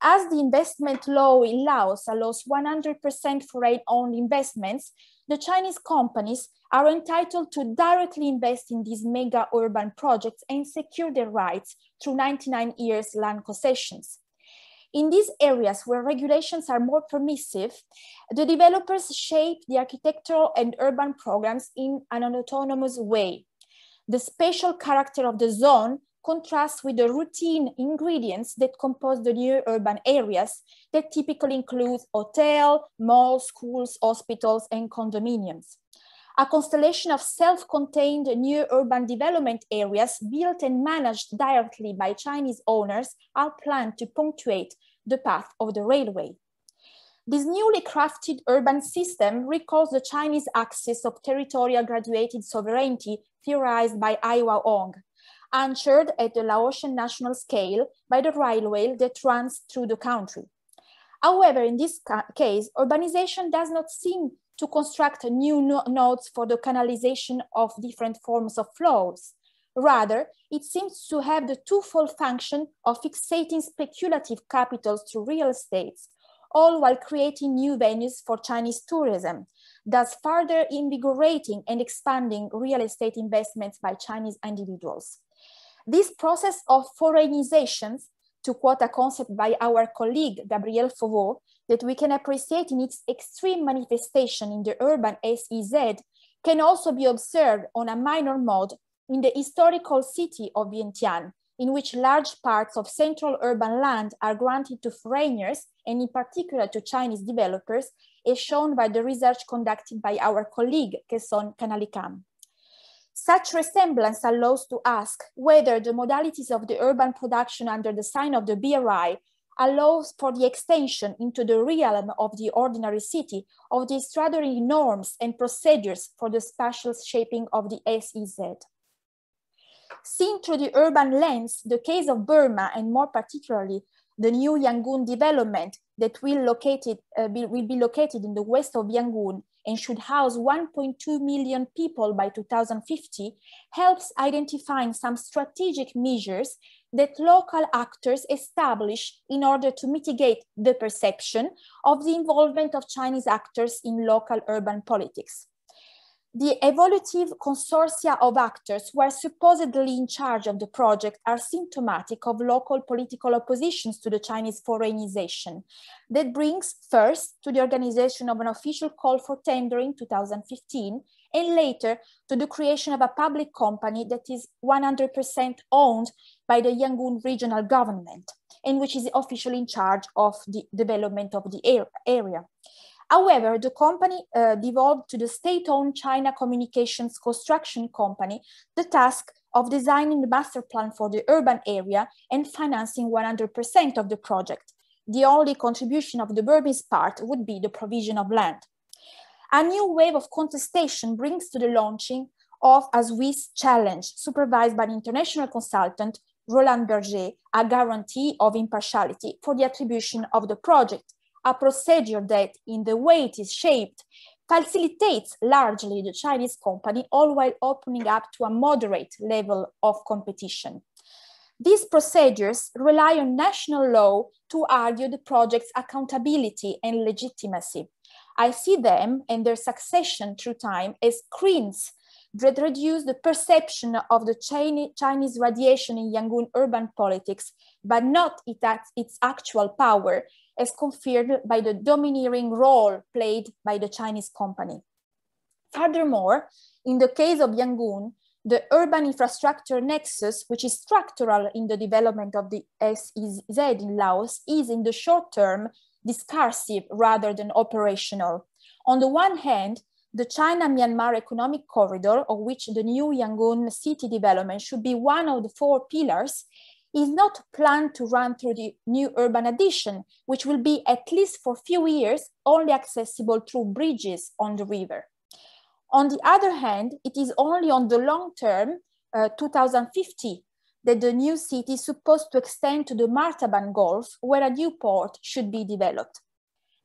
As the investment law in Laos allows 100% foreign-owned investments, the Chinese companies are entitled to directly invest in these mega urban projects and secure their rights through 99 years land concessions. In these areas where regulations are more permissive, the developers shape the architectural and urban programs in an autonomous way. The special character of the zone contrasts with the routine ingredients that compose the new urban areas that typically include hotel, malls, schools, hospitals, and condominiums a constellation of self-contained new urban development areas built and managed directly by Chinese owners are planned to punctuate the path of the railway. This newly crafted urban system recalls the Chinese axis of territorial graduated sovereignty theorized by Aihwa Ong, anchored at the Laotian national scale by the railway that runs through the country. However, in this ca case, urbanization does not seem to construct new no nodes for the canalization of different forms of flows. Rather, it seems to have the twofold function of fixating speculative capitals to real estates, all while creating new venues for Chinese tourism, thus further invigorating and expanding real estate investments by Chinese individuals. This process of foreignizations to quote a concept by our colleague Gabriel Fauveaud, that we can appreciate in its extreme manifestation in the urban SEZ can also be observed on a minor mode in the historical city of Vientiane, in which large parts of central urban land are granted to foreigners and in particular to Chinese developers, as shown by the research conducted by our colleague Kaesong Kanalikam. Such resemblance allows to ask whether the modalities of the urban production under the sign of the BRI allows for the extension into the realm of the ordinary city of the extraordinary norms and procedures for the spatial shaping of the SEZ. Seen through the urban lens, the case of Burma and more particularly the new Yangon development that will, located, uh, be, will be located in the west of Yangon and should house 1.2 million people by 2050 helps identifying some strategic measures that local actors establish in order to mitigate the perception of the involvement of Chinese actors in local urban politics the evolutive consortia of actors who are supposedly in charge of the project are symptomatic of local political oppositions to the Chinese foreignization. That brings first to the organization of an official call for tender in 2015, and later to the creation of a public company that is 100% owned by the Yangon regional government, and which is officially in charge of the development of the area. However, the company uh, devolved to the state-owned China Communications Construction Company the task of designing the master plan for the urban area and financing 100% of the project. The only contribution of the Burmese part would be the provision of land. A new wave of contestation brings to the launching of a Swiss challenge supervised by an international consultant, Roland Berger, a guarantee of impartiality for the attribution of the project a procedure that, in the way it is shaped, facilitates largely the Chinese company, all while opening up to a moderate level of competition. These procedures rely on national law to argue the project's accountability and legitimacy. I see them and their succession through time as screens that reduce the perception of the Chinese radiation in Yangon urban politics, but not its actual power, as confirmed by the domineering role played by the Chinese company. Furthermore, in the case of Yangon, the urban infrastructure nexus, which is structural in the development of the SEZ in Laos, is in the short term discursive rather than operational. On the one hand, the China-Myanmar economic corridor, of which the new Yangon city development should be one of the four pillars, is not planned to run through the new urban addition, which will be at least for few years only accessible through bridges on the river. On the other hand, it is only on the long term, uh, 2050, that the new city is supposed to extend to the Martaban Gulf, where a new port should be developed.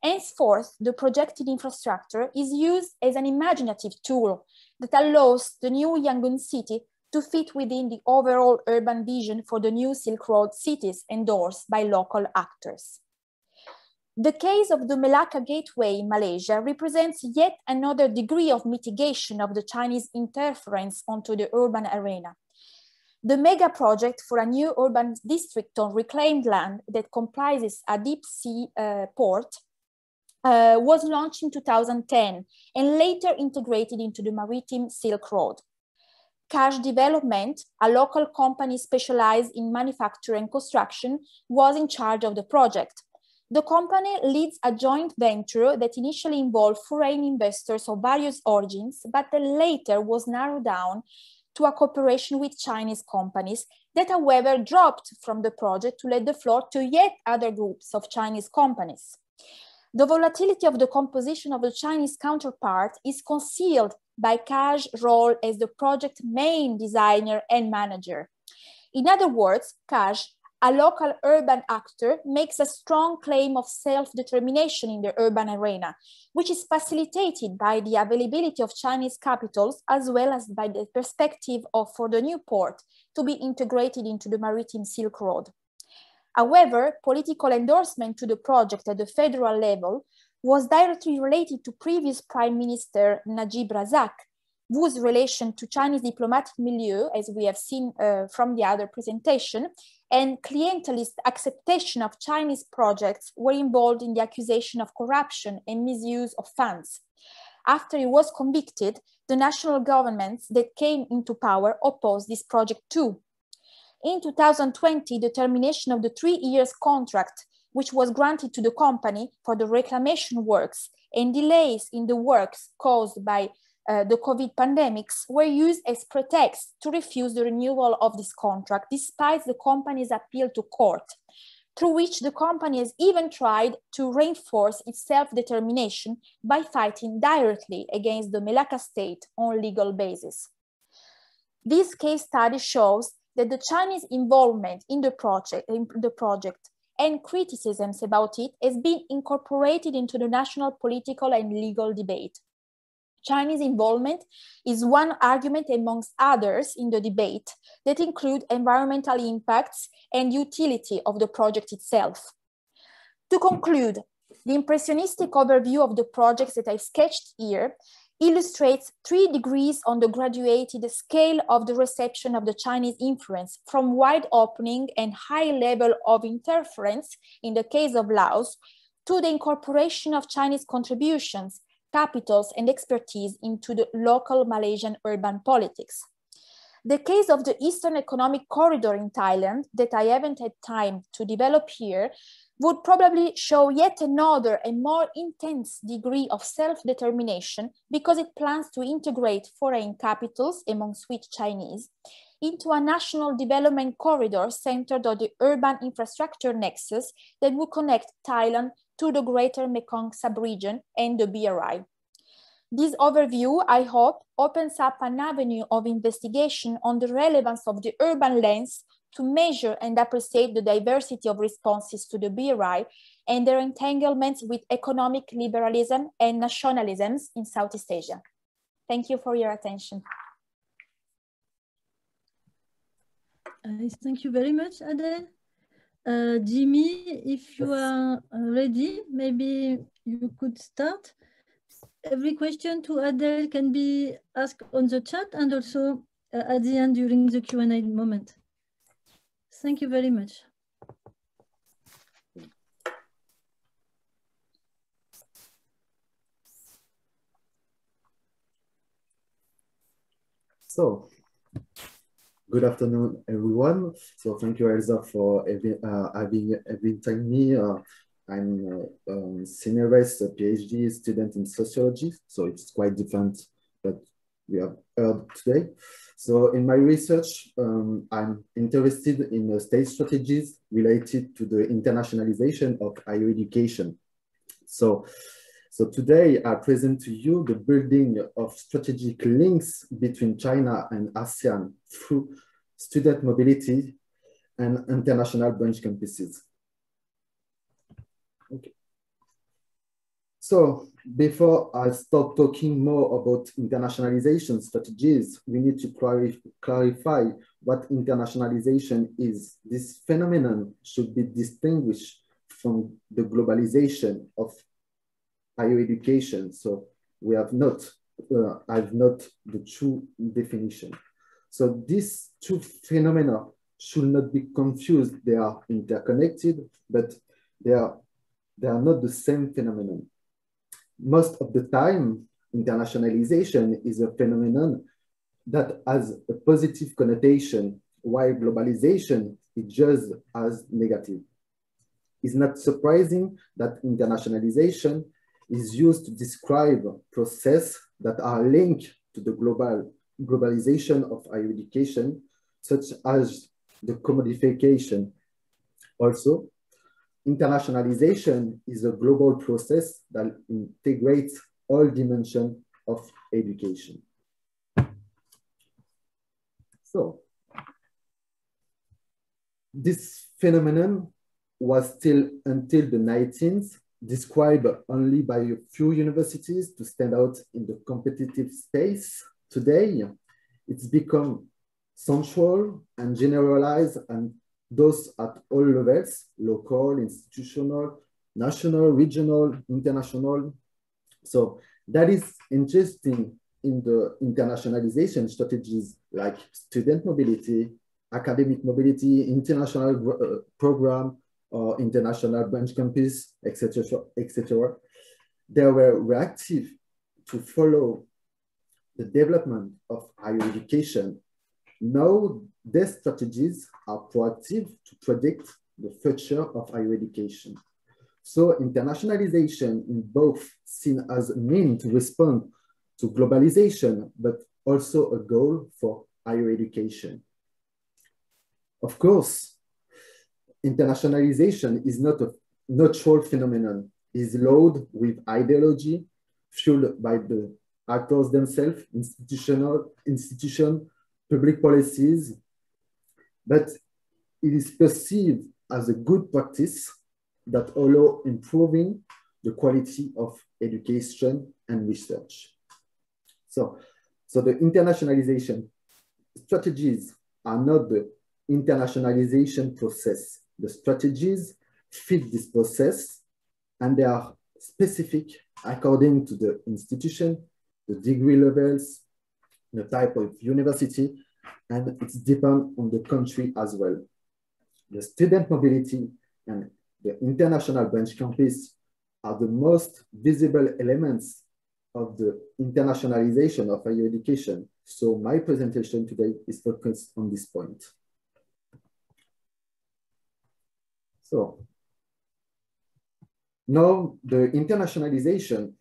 Henceforth, the projected infrastructure is used as an imaginative tool that allows the new Yangon city to fit within the overall urban vision for the new Silk Road cities endorsed by local actors. The case of the Malacca Gateway in Malaysia represents yet another degree of mitigation of the Chinese interference onto the urban arena. The mega project for a new urban district on reclaimed land that comprises a deep sea uh, port uh, was launched in 2010 and later integrated into the Maritime Silk Road. KAJ Development, a local company specialized in manufacture and construction, was in charge of the project. The company leads a joint venture that initially involved foreign investors of various origins, but then later was narrowed down to a cooperation with Chinese companies that however dropped from the project to let the floor to yet other groups of Chinese companies. The volatility of the composition of the Chinese counterpart is concealed by KAJ's role as the project main designer and manager. In other words, KAJ, a local urban actor, makes a strong claim of self-determination in the urban arena, which is facilitated by the availability of Chinese capitals as well as by the perspective of for the new port to be integrated into the maritime Silk Road. However, political endorsement to the project at the federal level was directly related to previous Prime Minister Najib Razak, whose relation to Chinese diplomatic milieu, as we have seen uh, from the other presentation, and clientelist acceptation of Chinese projects were involved in the accusation of corruption and misuse of funds. After he was convicted, the national governments that came into power opposed this project too, in 2020, the termination of the three years contract, which was granted to the company for the reclamation works and delays in the works caused by uh, the COVID pandemics were used as pretext to refuse the renewal of this contract, despite the company's appeal to court, through which the company has even tried to reinforce its self-determination by fighting directly against the Malacca state on legal basis. This case study shows that the Chinese involvement in the project, in the project and criticisms about it has been incorporated into the national political and legal debate. Chinese involvement is one argument amongst others in the debate that include environmental impacts and utility of the project itself. To conclude, the impressionistic overview of the projects that I sketched here illustrates three degrees on the graduated scale of the reception of the Chinese influence from wide opening and high level of interference in the case of Laos to the incorporation of Chinese contributions, capitals and expertise into the local Malaysian urban politics. The case of the Eastern Economic Corridor in Thailand that I haven't had time to develop here would probably show yet another and more intense degree of self-determination because it plans to integrate foreign capitals, amongst which Chinese, into a national development corridor centered on the urban infrastructure nexus that would connect Thailand to the greater Mekong subregion and the BRI. This overview, I hope, opens up an avenue of investigation on the relevance of the urban lens to measure and appreciate the diversity of responses to the BRI and their entanglements with economic liberalism and nationalisms in Southeast Asia. Thank you for your attention. Uh, thank you very much, Adele. Uh, Jimmy, if you are ready, maybe you could start. every question to Adele can be asked on the chat and also uh, at the end during the Q&A moment. Thank you very much. So, good afternoon, everyone. So thank you, Elsa, for uh, having me. Uh, I'm a um, senior vice PhD student in sociology, so it's quite different that we have heard today. So in my research, um, I'm interested in uh, state strategies related to the internationalization of higher education. So so today I present to you the building of strategic links between China and ASEAN through student mobility and international branch campuses. Okay. So before I start talking more about internationalization strategies, we need to clarify what internationalization is. This phenomenon should be distinguished from the globalization of higher education. So we have not, uh, I've not the true definition. So these two phenomena should not be confused. They are interconnected, but they are, they are not the same phenomenon. Most of the time, internationalization is a phenomenon that has a positive connotation, while globalization is just as negative. It's not surprising that internationalization is used to describe processes that are linked to the global globalization of higher education, such as the commodification. Also, internationalization is a global process that integrates all dimensions of education. So, this phenomenon was still until the 19th described only by a few universities to stand out in the competitive space. Today, it's become central and generalized and those at all levels, local, institutional, national, regional, international. So that is interesting in the internationalization strategies like student mobility, academic mobility, international uh, program, or international branch campus, etc., etc. They were reactive to follow the development of higher education. Now, their strategies are proactive to predict the future of higher education. So internationalization in both seen as a mean to respond to globalization, but also a goal for higher education. Of course, internationalization is not a natural phenomenon. It's loaded with ideology, fueled by the actors themselves, institutional, institution, public policies, but it is perceived as a good practice that allow improving the quality of education and research. So, so the internationalization strategies are not the internationalization process the strategies fit this process and they are specific according to the institution, the degree levels, the type of university, and it's depend on the country as well. The student mobility and the international branch campus are the most visible elements of the internationalization of higher education. So my presentation today is focused on this point. So now the internationalization,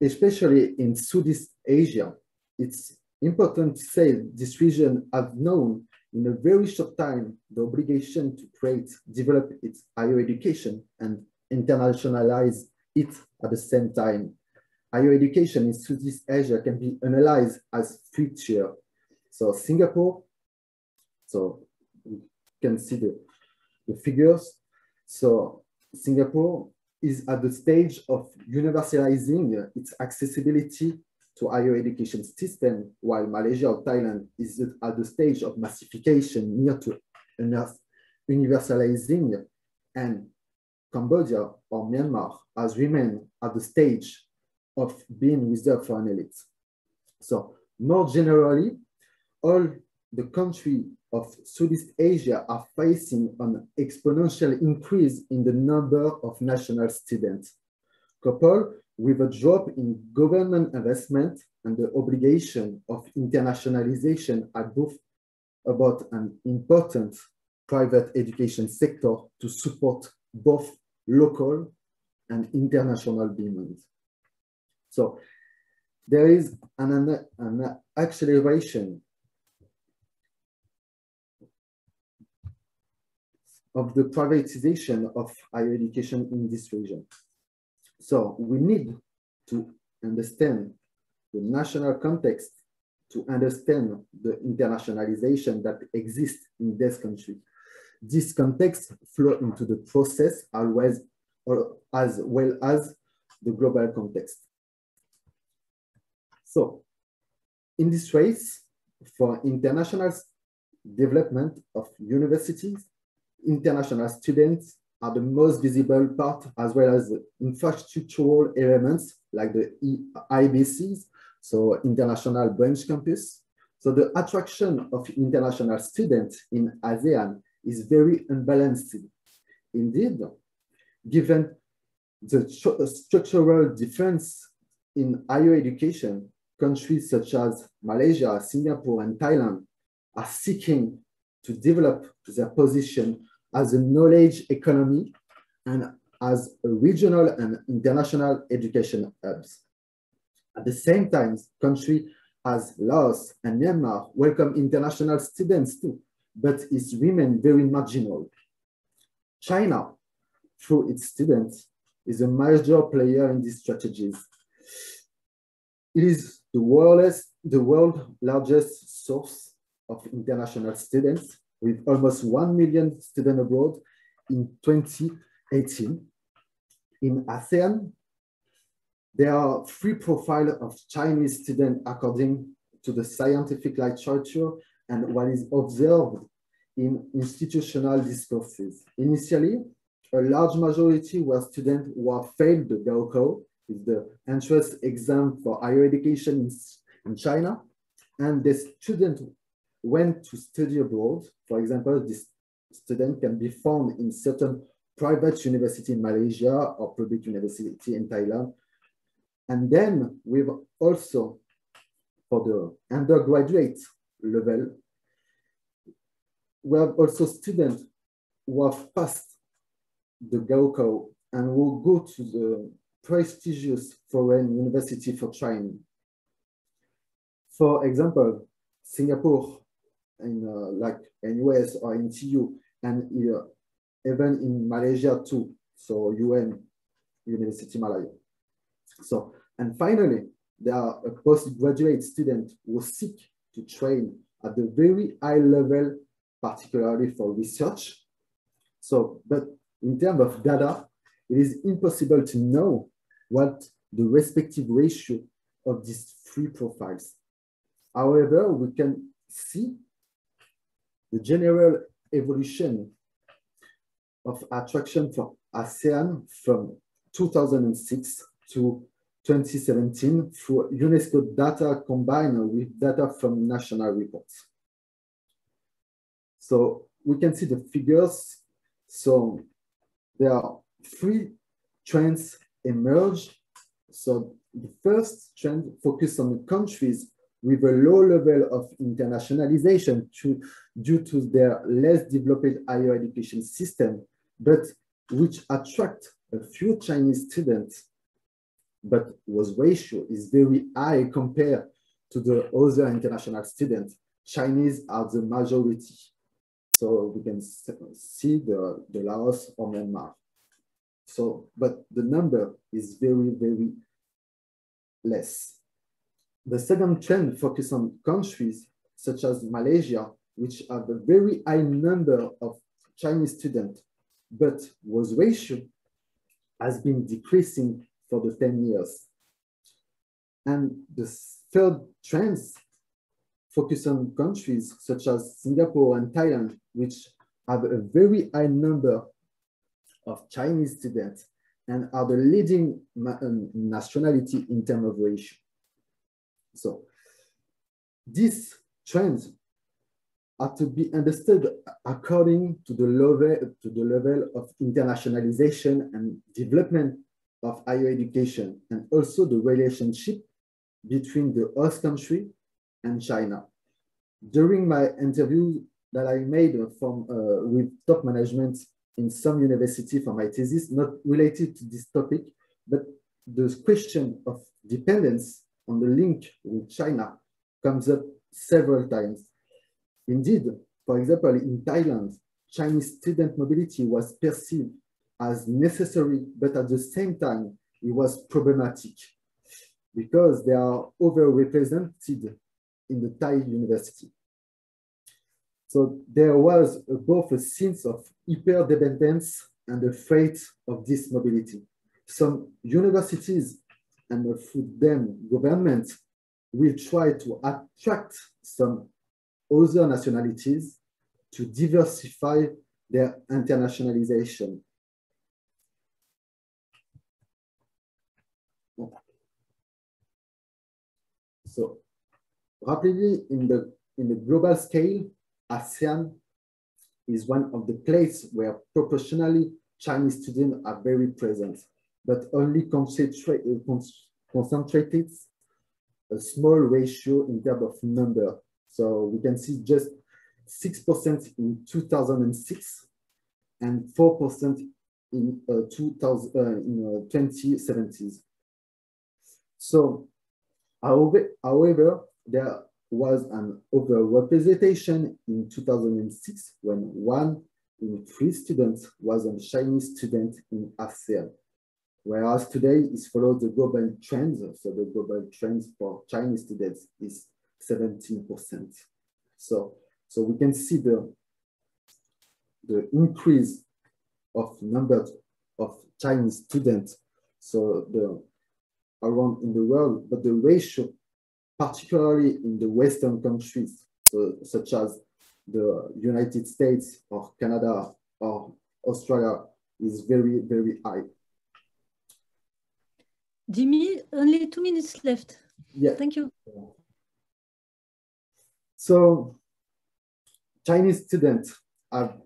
especially in Southeast Asia, it's important to say this region have known in a very short time the obligation to create, develop its higher education and internationalize it at the same time. Higher education in Southeast Asia can be analyzed as future. So Singapore, so you can see the the figures. So Singapore is at the stage of universalizing its accessibility to higher education system, while Malaysia or Thailand is at the stage of massification near to universalizing, and Cambodia or Myanmar has remained at the stage of being reserved for an elite. So more generally, all the countries of Southeast Asia are facing an exponential increase in the number of national students, coupled with a drop in government investment and the obligation of internationalization at both about an important private education sector to support both local and international demand. So there is an, an acceleration of the privatization of higher education in this region. So we need to understand the national context to understand the internationalization that exists in this country. This context flow into the process always, or as well as the global context. So in this race for international development of universities, international students are the most visible part as well as infrastructural elements like the IBCs, so International Branch Campus. So the attraction of international students in ASEAN is very unbalanced. Indeed, given the structural difference in higher education, countries such as Malaysia, Singapore, and Thailand are seeking to develop their position as a knowledge economy and as a regional and international education hubs. At the same time, countries as Laos and Myanmar welcome international students too, but it's remain very marginal. China, through its students, is a major player in these strategies. It is the world's, the world largest source of international students with almost 1 million students abroad in 2018. In ASEAN, there are three profiles of Chinese students according to the scientific literature and what is observed in institutional discourses. Initially, a large majority were students who have failed the Gaokao, is the entrance exam for higher education in, in China, and the students went to study abroad. For example, this student can be found in certain private university in Malaysia or public university in Thailand. And then we've also, for the undergraduate level, we have also students who have passed the Gaokao and will go to the prestigious foreign university for training. For example, Singapore in uh, like in US or in TU and uh, even in Malaysia too. So UN, University Malaya. So, and finally, there are a postgraduate student who seek to train at the very high level, particularly for research. So, but in terms of data, it is impossible to know what the respective ratio of these three profiles. However, we can see the general evolution of attraction for ASEAN from 2006 to 2017 through UNESCO data combined with data from national reports. So we can see the figures. So there are three trends emerge. So the first trend focus on the countries with a low level of internationalization to, due to their less developed higher education system, but which attract a few Chinese students, but whose ratio is very high compared to the other international students. Chinese are the majority. So we can see the, the Laos or Myanmar. So, but the number is very, very less. The second trend focuses on countries such as Malaysia, which have a very high number of Chinese students, but whose ratio has been decreasing for the 10 years. And the third trend focus on countries such as Singapore and Thailand, which have a very high number of Chinese students, and are the leading um, nationality in terms of ratio. So these trends are to be understood according to the level, to the level of internationalization and development of higher education, and also the relationship between the host country and China. During my interview that I made from, uh, with top management in some university for my thesis, not related to this topic, but the question of dependence on the link with China comes up several times. Indeed, for example, in Thailand, Chinese student mobility was perceived as necessary, but at the same time, it was problematic because they are overrepresented in the Thai university. So there was both a sense of hyper-dependence and a threat of this mobility. Some universities and through them government will try to attract some other nationalities to diversify their internationalization. So rapidly in the, in the global scale, ASEAN is one of the places where proportionally Chinese students are very present, but only concentrate, concentrated a small ratio in terms of number. So we can see just 6% in 2006 and 4% in, uh, 2000, uh, in uh, 2070s. So however, there was an overrepresentation in 2006 when one in three students was a Chinese student in ASEAN. Whereas today is follow the global trends. So the global trends for Chinese students is 17%. So, so we can see the, the increase of numbers of Chinese students. So the around in the world, but the ratio, particularly in the Western countries, so, such as the United States or Canada or Australia, is very, very high. Jimmy, only two minutes left. Yeah. Thank you. So Chinese students have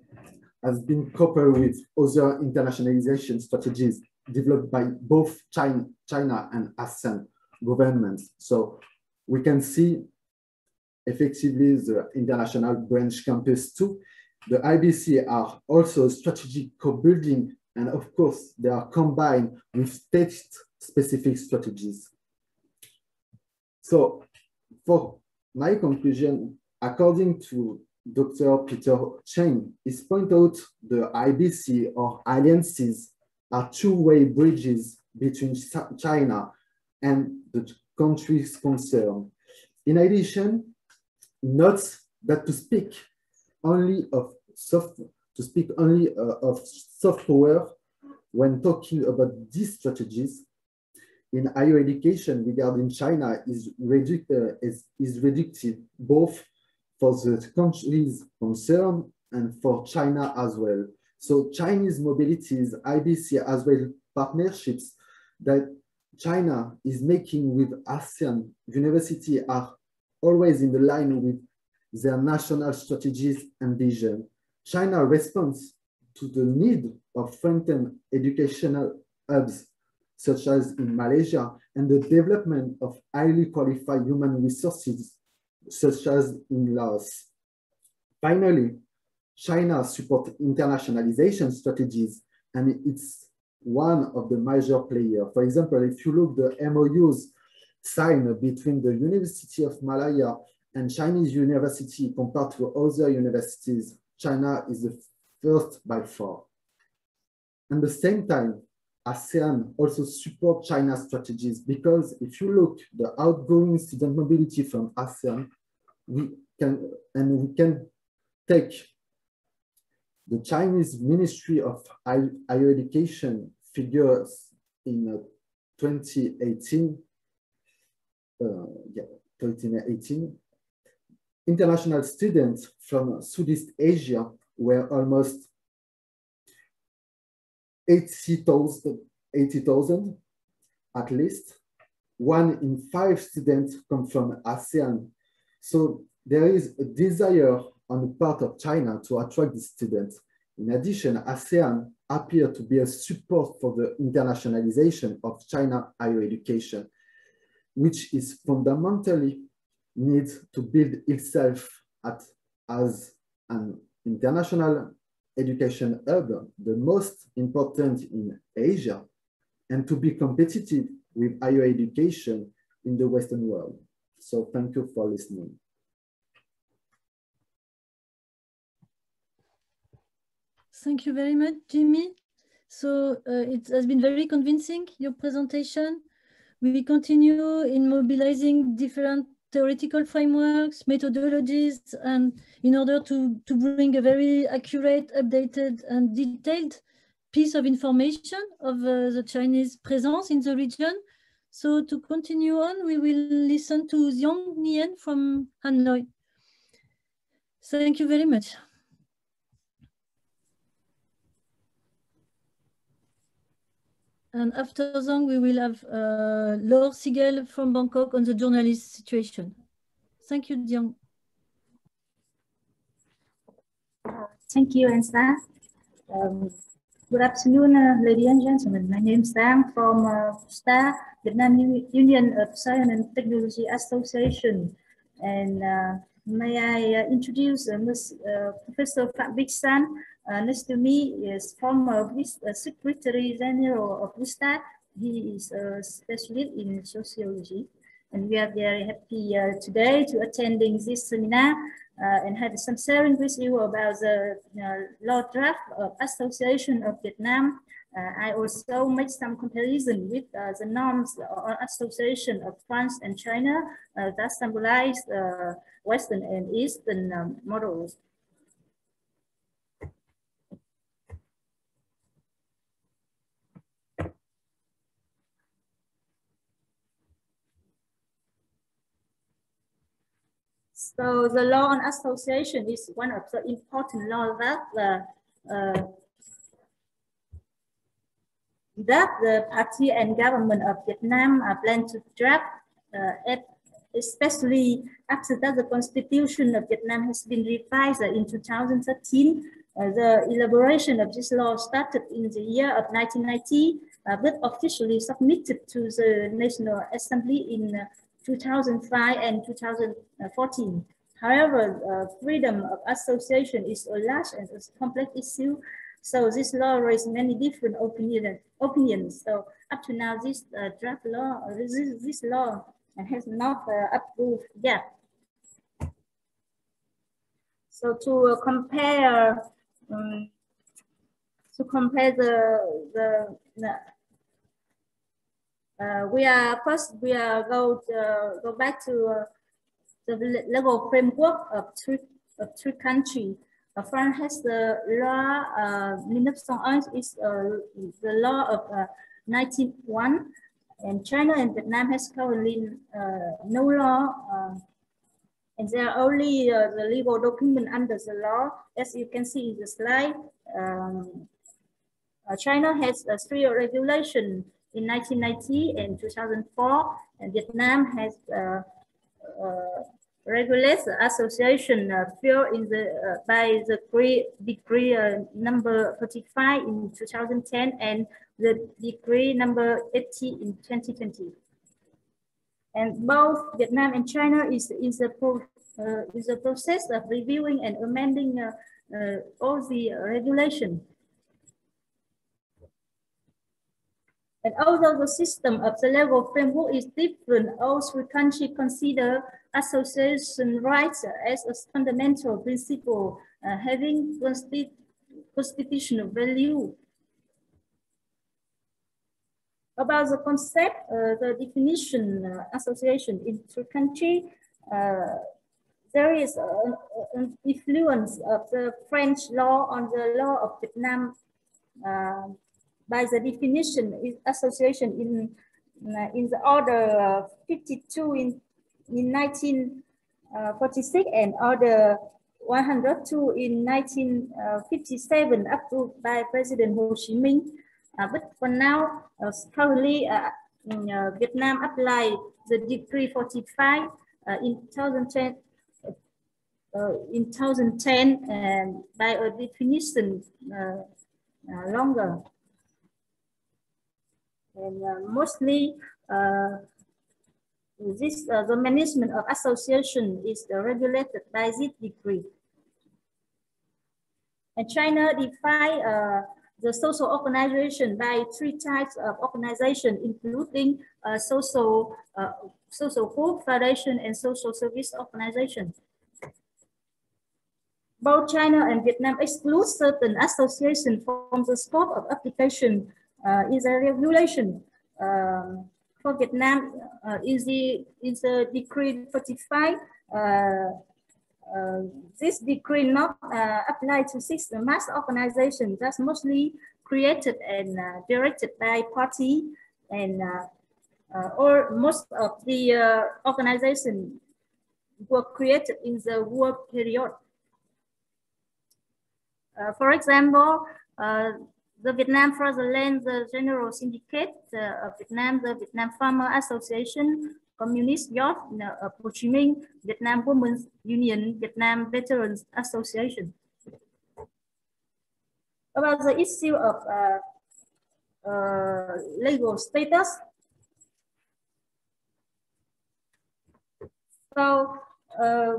has been coupled with other internationalization strategies developed by both China, China and ASEAN governments. So we can see effectively the international branch campus too. The IBC are also strategic co-building and of course they are combined with state specific strategies. So for my conclusion, according to Dr. Peter Chen, is point out the IBC or alliances are two-way bridges between China and the countries concerned. In addition, notes that to speak only of soft, to speak only uh, of soft power when talking about these strategies in higher education regarding China is, reduc uh, is, is reductive both for the countries concerned and for China as well. So Chinese mobilities, IBC as well partnerships that China is making with ASEAN university are always in the line with their national strategies and vision. China responds to the need of front-end educational hubs such as in Malaysia, and the development of highly qualified human resources, such as in Laos. Finally, China supports internationalization strategies, and it's one of the major players. For example, if you look the MOUs signed between the University of Malaya and Chinese university compared to other universities, China is the first by far. At the same time, ASEAN also support China's strategies because if you look the outgoing student mobility from ASEAN, we can and we can take the Chinese Ministry of Higher Education figures in uh, 2018, uh, yeah, 2018, international students from Southeast Asia were almost 80,000 80,000 at least. One in five students come from ASEAN. So there is a desire on the part of China to attract these students. In addition, ASEAN appear to be a support for the internationalization of China higher education, which is fundamentally needs to build itself at, as an international education hub, the most important in Asia, and to be competitive with higher education in the Western world. So thank you for listening. Thank you very much, Jimmy. So uh, it has been very convincing, your presentation. We continue in mobilizing different theoretical frameworks, methodologies, and in order to, to bring a very accurate, updated, and detailed piece of information of uh, the Chinese presence in the region. So to continue on, we will listen to Xiong Nien from Hanoi. Thank you very much. And after Giang, we will have uh, Laure Siegel from Bangkok on the journalist situation. Thank you, Dion. Thank you, Ansa. Um, good afternoon, uh, ladies and gentlemen. My name is Giang from uh, STAR, Vietnam Union of Science and Technology Association. And uh, may I uh, introduce uh, Ms., uh, Professor Phạm Bích San, uh, next to me is former uh, Secretary General of VUSTA. He is a specialist in sociology. And we are very happy uh, today to attending this seminar uh, and have some sharing with you about the uh, law draft of Association of Vietnam. Uh, I also make some comparison with the norms or association of France and China that symbolize Western and Eastern um, models. So the law on association is one of the important laws that the uh, that the party and government of Vietnam are plan to draft, uh, especially after that the constitution of Vietnam has been revised in 2013. Uh, the elaboration of this law started in the year of 1990, uh, but officially submitted to the National Assembly in uh, 2005 and 2014. However, uh, freedom of association is a large and a complex issue. So this law raised many different opinion, opinions. So up to now, this uh, draft law, uh, this, this law has not uh, approved yet. So to uh, compare, um, to compare the, the, the we are first we are go uh, go back to uh, the legal framework of three of three countries. Uh, France has the law uh, 1901 is uh, the law of uh, 1901, and China and Vietnam has currently uh, no law. Uh, and there are only uh, the legal document under the law, as you can see in the slide. Um, China has a strict regulation in 1990 and 2004, and Vietnam has uh, uh, regulates the association uh, filled in the uh, by the decree, decree uh, number 45 in 2010 and the decree number 80 in 2020. And both Vietnam and China is is the, pro, uh, is a process of reviewing and amending uh, all the regulation And although the system of the legal framework is different, all three countries consider association rights as a fundamental principle uh, having constitutional value. About the concept, uh, the definition uh, association in three countries, uh, there is an influence of the French law on the law of Vietnam uh, by the definition is association in uh, in the order 52 in in 1946 uh, and order 102 in 1957 approved by President Ho Chi Minh. but for now, currently, mm, Vietnam applied the Decree 45 in 2010 uh, in 2010 and by a definition uh, uh, longer. And mostly this the management of association is regulated by this decree. And China define uh, the social organization by three types of organization, including uh, social, uh, social group, federation, and social service organization both China and Vietnam exclude certain associations from the scope of application uh, in the regulation. Um, for Vietnam, uh, is the is the decree 45. Uh, uh, this decree not uh, apply to six mass organizations that's mostly created and uh, directed by party and or most of the organizations were created in the war period. Uh, for example, uh, the Vietnam the Land the General Syndicate uh, of Vietnam, the Vietnam Farmer Association, Communist Youth uh, Ho Chi Minh, Vietnam Women's Union, Vietnam Veterans Association. About the issue of uh, uh, legal status. So uh,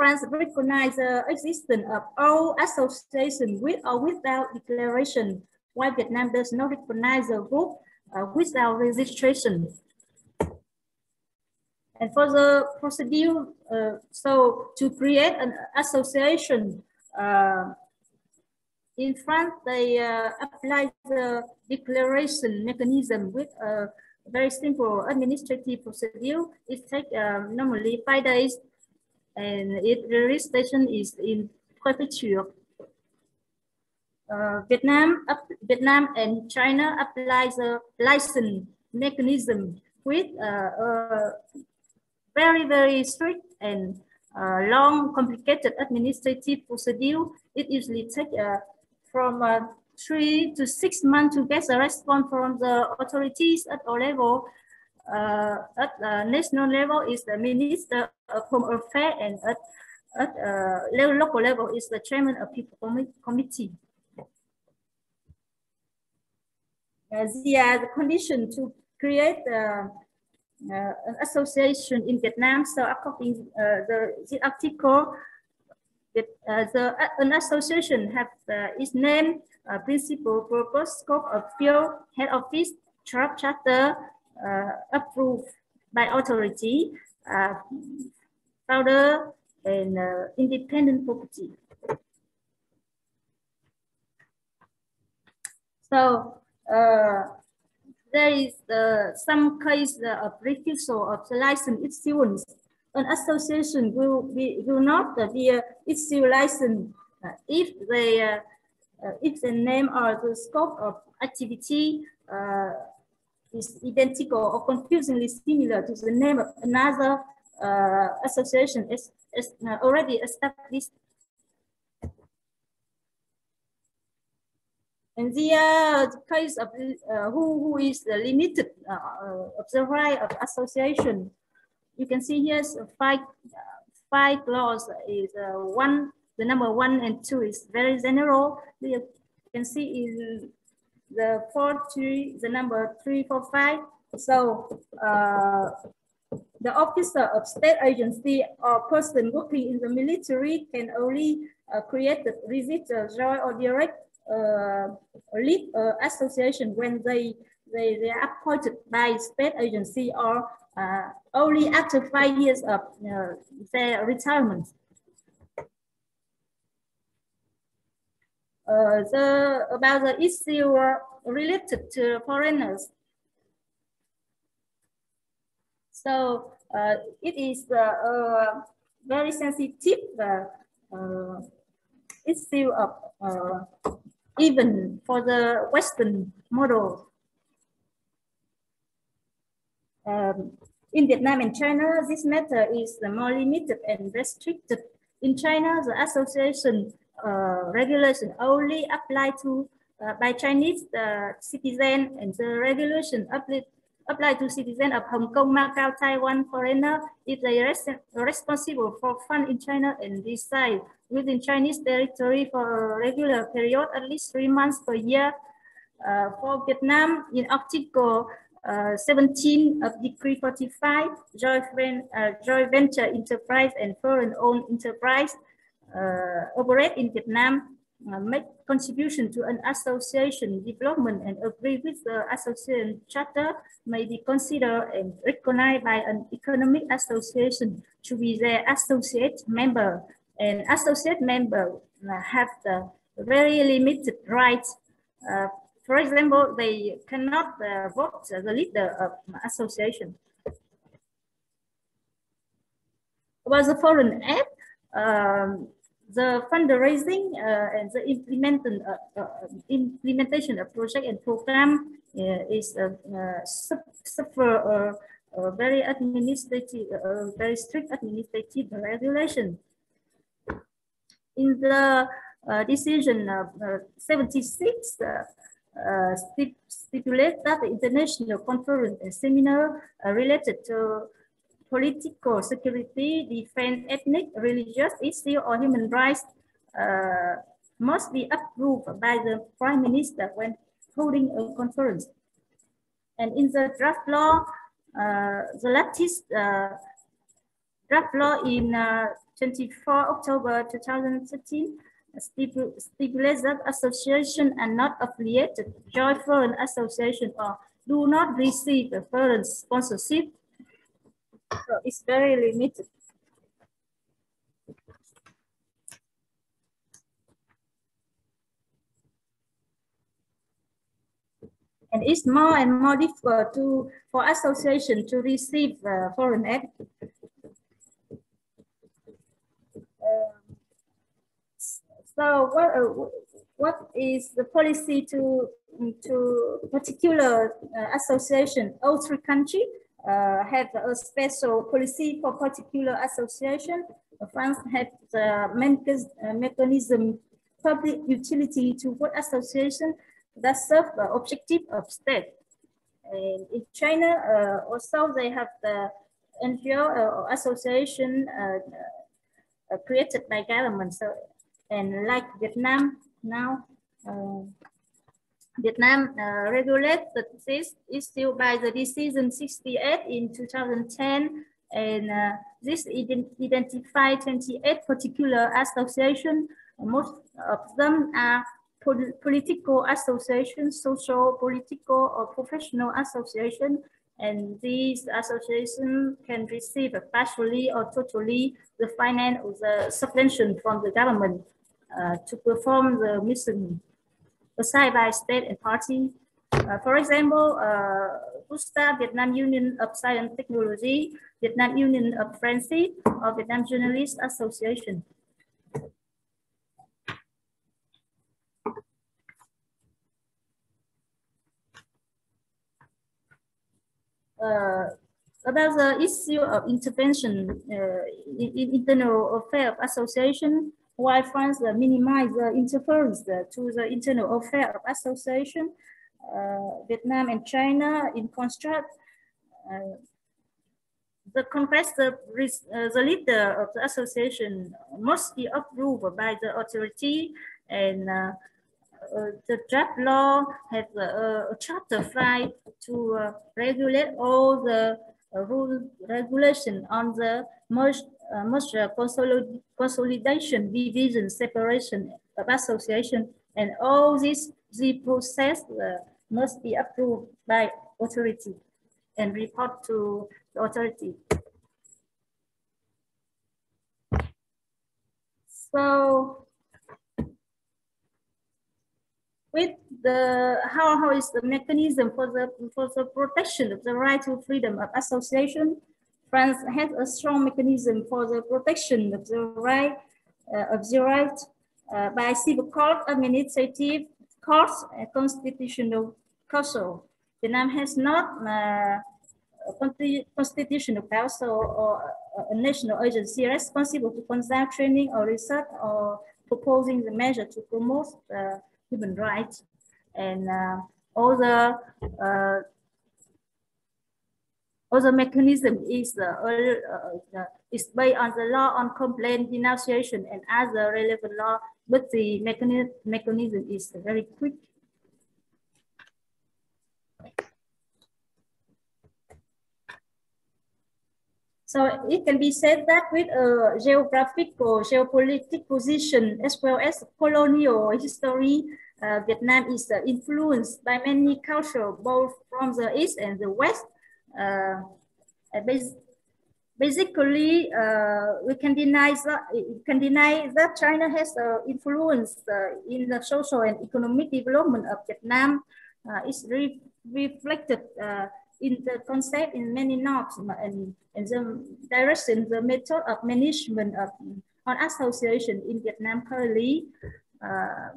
France recognizes the existence of all associations with or without declaration, while Vietnam does not recognize the group uh, without registration. And for the procedure, uh, so to create an association, uh, in France, they uh, apply the declaration mechanism with a very simple administrative procedure. It takes uh, normally five days and its registration is in prefecture. Uh, Vietnam, uh, Vietnam and China apply the license mechanism with uh, a very, very strict and uh, long, complicated administrative procedure. It usually takes uh, from three to six months to get a response from the authorities at all level at uh, national level is the Minister of Home Affairs and at, at uh, local level is the Chairman of People Committee. Uh, the, uh, condition to create uh, uh, an association in Vietnam. So according uh, the, the article, that, uh, the, uh, an association have uh, its name, uh, principle, purpose, scope of field, head office, charter, uh, approved by authority, uh, founder, and uh, independent property. So there is uh, some case uh, of refusal of the license issuance. An association will be will not uh, be uh, issue license uh, if they uh, if the name or the scope of activity is identical or confusingly similar to the name of another uh, association is, is uh, already established. And the uh, case of uh, who, who is limited uh, of the right of association, you can see here five, five clause is uh, one, the number one and two is very general. You can see is the four three, the number three, four, five. So uh, the officer of state agency or person working in the military can only uh, create the register, join or direct uh, lead uh, association when they, they, they are appointed by state agency or uh, only after five years of uh, their retirement. Uh, the about the issue related to foreigners. So uh, it is a very sensitive uh, issue of even for the Western model. Um, in Vietnam and China, this matter is more limited and restricted. In China, the association uh, regulation only apply to uh, by Chinese uh, citizen and the regulation applied apply to citizens of Hong Kong, Macau, Taiwan, foreigner if they are responsible for fund in China and reside within Chinese territory for a regular period, at least three months per year. Uh, for Vietnam, in Article uh, 17 of Decree 45, joint, uh, joint venture enterprise and foreign-owned enterprise uh, operate in Vietnam uh, make contribution to an association development and agree with the association charter may be considered and recognized by an economic association to be their associate member. And associate member uh, have the very limited rights. Uh, for example, they cannot uh, vote the leader of association. About the foreign aid, um, the fundraising uh, and the implementation, uh, uh, implementation of project and program is a suffer a very administrative, very strict administrative regulation. In the decision of 76, uh, stipulate that the international conference and seminar uh, related to political security, defense, ethnic, religious issue, or human rights uh, must be approved by the prime minister when holding a conference. And in the draft law, uh, the latest uh, draft law in uh, 24 October 2013 stipulates that association are not affiliated, join foreign association, or do not receive a foreign sponsorship so it's very limited. And it's more and more difficult to, for association to receive uh, foreign aid. Uh, so what, uh, what is the policy to, to particular uh, association, all three countries? Uh, have a special policy for particular association. France has the uh, mechanism public utility to what association that serve the objective of state. And in China, uh, also they have the NGO or association uh, uh, created by government. So, and like Vietnam now, uh, Vietnam uh, regulated this issue by the decision 68 in 2010 and uh, this ident identified 28 particular associations. Most of them are pol political associations, social, political, or professional associations. And these associations can receive partially or totally the finance or the subvention from the government uh, to perform the mission assigned by state and party. Uh, for example, uh, Vietnam Union of Science and Technology, Vietnam Union of Friendship, or Vietnam Journalists Association. Uh, about the issue of intervention uh, in, in, internal affairs association, while France uh, minimize the interference uh, to the internal affair of association, uh, Vietnam and China in construct the Congress, the, uh, the leader of the association must be approved by the authority and uh, uh, the draft law has a chapter 5 to regulate all the rule regulation on the merged uh, uh, consolid consolidation, division, separation of association, and all this the process uh, must be approved by authority and report to the authority. So with the how, how is the mechanism for the for the protection of the right to freedom of association France has a strong mechanism for the protection of the right uh, of the right uh, by civil court, administrative courts, and constitutional council. Vietnam has not uh, a constitutional council or a national agency responsible to conduct training or research or proposing the measure to promote uh, human rights. and uh, all the all uh, the mechanism is uh, uh is based on the law on complaint denunciation and other relevant law, but the mechanism mechanism is very quick. So it can be said that with a geographical, geopolitical position, as well as colonial history, uh, Vietnam is uh, influenced by many cultures, both from the East and the West. Uh, basically, uh, we can deny that, can deny that China has uh, influence uh, in the social and economic development of Vietnam. it's re reflected in the concept in many norms and, and the direction, the method of management of on association in Vietnam currently. Uh,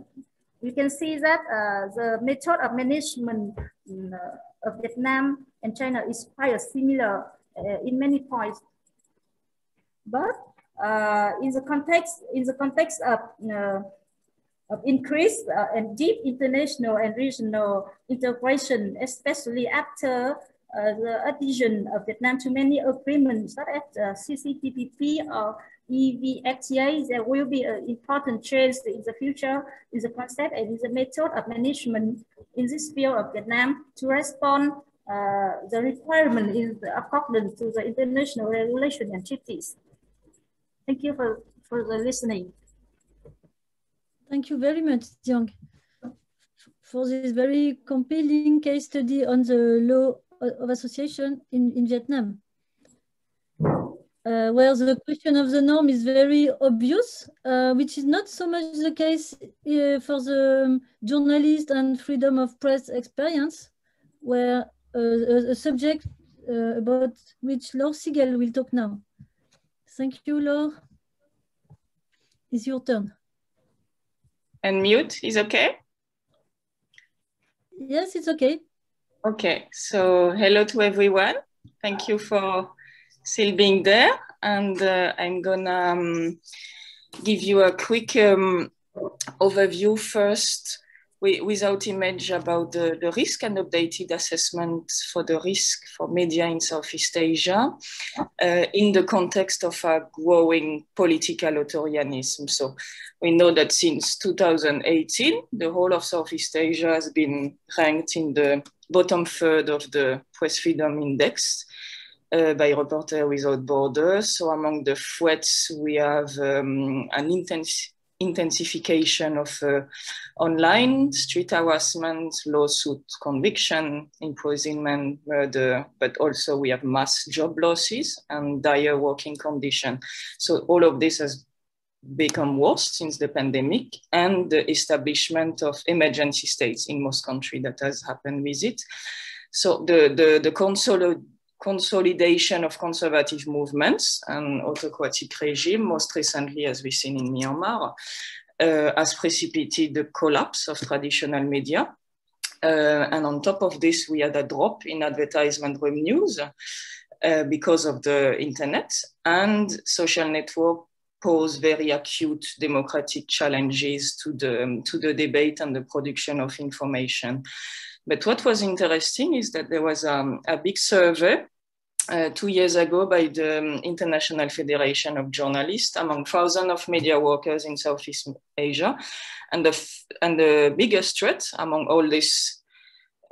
we can see that uh, the method of management uh, of Vietnam and China is quite similar uh, in many points. But uh, in the context in the context of uh, of increased and deep international and regional integration, especially after uh, the addition of Vietnam to many agreements such as uh, CPTPP or EVFTA, there will be an important change in the future in the concept and in the method of management in this field of Vietnam to respond uh, the requirement is according to the international regulation and treaties. Thank you for, for the listening. Thank you very much, Giang, for this very compelling case study on the law of association in, in Vietnam. Uh, where the question of the norm is very obvious, uh, which is not so much the case uh, for the um, journalist and freedom of press experience, where uh, a, a, subject uh, about which Laure Siegel will talk now. Thank you, Laure. It's your turn. And mute is okay? Yes, it's okay. Okay, so hello to everyone. Thank you for still being there. And uh, I'm gonna um, give you a quick um, overview first without image about the, the risk and updated assessment for the risk for media in Southeast Asia uh, in the context of a growing political authoritarianism. So we know that since 2018, the whole of Southeast Asia has been ranked in the bottom third of the Press Freedom Index. Uh, by Reporter Without Borders. So among the threats, we have um, an intense intensification of uh, online street harassment, lawsuit, conviction, imprisonment, murder, but also we have mass job losses and dire working condition. So all of this has become worse since the pandemic and the establishment of emergency states in most countries that has happened with it. So the, the, the consolidation of conservative movements and autocratic regime, most recently as we've seen in Myanmar, uh, has precipitated the collapse of traditional media. Uh, and on top of this, we had a drop in advertisement revenues uh, because of the internet and social network pose very acute democratic challenges to the, to the debate and the production of information. But what was interesting is that there was um, a big survey uh, two years ago by the um, International Federation of Journalists among thousands of media workers in Southeast Asia. And the, and the biggest threat among all this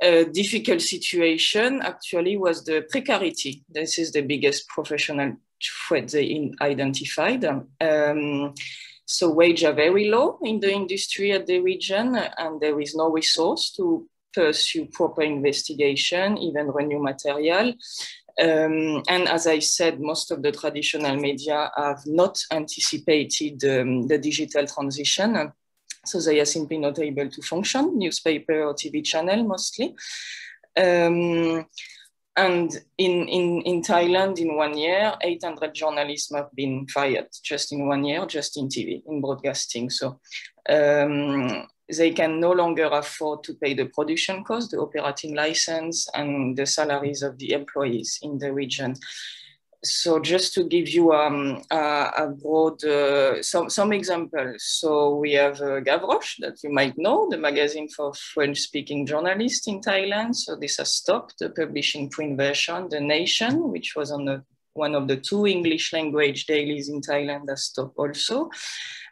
uh, difficult situation actually was the precarity. This is the biggest professional threat they identified. Um, so wages are very low in the industry at the region and there is no resource to pursue proper investigation, even renew material. Um, and as I said, most of the traditional media have not anticipated um, the digital transition. So they are simply not able to function, newspaper or TV channel mostly. Um, and in, in, in Thailand, in one year, 800 journalists have been fired just in one year, just in TV, in broadcasting. So um, they can no longer afford to pay the production cost, the operating license, and the salaries of the employees in the region. so just to give you um, a, a, broad, uh, some, some examples. So we have uh, Gavroche that you might know, the magazine for French-speaking journalists in Thailand. So this has stopped the publishing print version. The Nation, which was on the, one of the two English language dailies in Thailand has stopped also.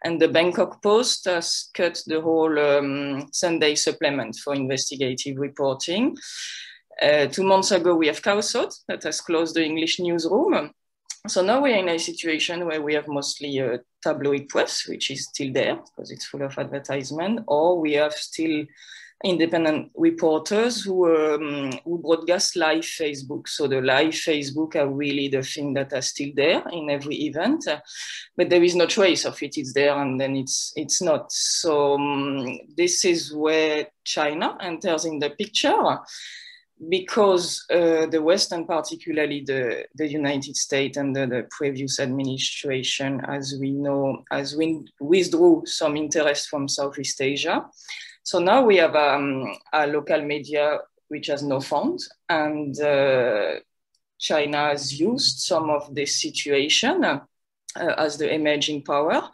And the Bangkok Post has cut the whole um, Sunday supplement for investigative reporting. Uh, two months ago, we have Khao that has closed the English newsroom. So now we're in a situation where we have mostly a tabloid press, which is still there because it's full of advertisement, or we have still independent reporters who, um, who broadcast live Facebook. So the live Facebook are really the thing that are still there in every event, uh, but there is no trace of it. It's there and then it's it's not. So um, this is where China enters in the picture because uh, the West and particularly the, the United States under the previous administration, as we know, as we withdrew some interest from Southeast Asia. So now we have um, a local media which has no funds and uh, China has used some of this situation uh, as the emerging power.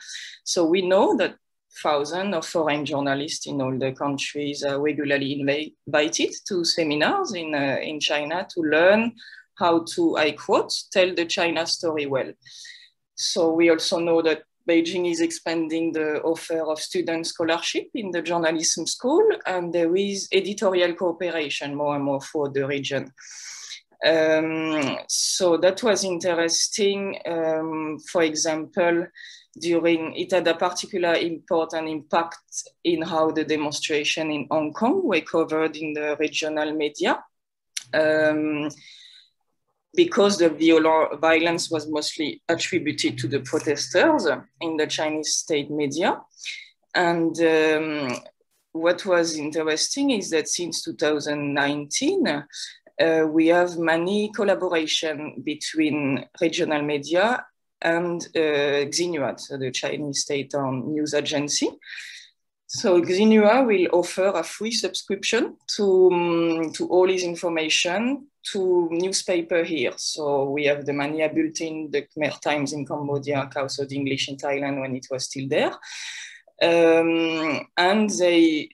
So we know that thousands of foreign journalists in all the countries are regularly invited to seminars in, uh, in China to learn how to, I quote, tell the China story well. So we also know that Beijing is expanding the offer of student scholarship in the journalism school, and there is editorial cooperation more and more for the region. Um, so that was interesting. Um, for example, during it had a particular important impact in how the demonstration in Hong Kong were covered in the regional media. Um, because the violence was mostly attributed to the protesters in the Chinese state media. And um, what was interesting is that since 2019, uh, we have many collaboration between regional media and uh, Xinhua, so the Chinese state-owned news agency. So Xinhua will offer a free subscription to, um, to all his information to newspaper here. So we have the Manila Bulletin, the Khmer Times in Cambodia, the English in Thailand when it was still there. Um, and they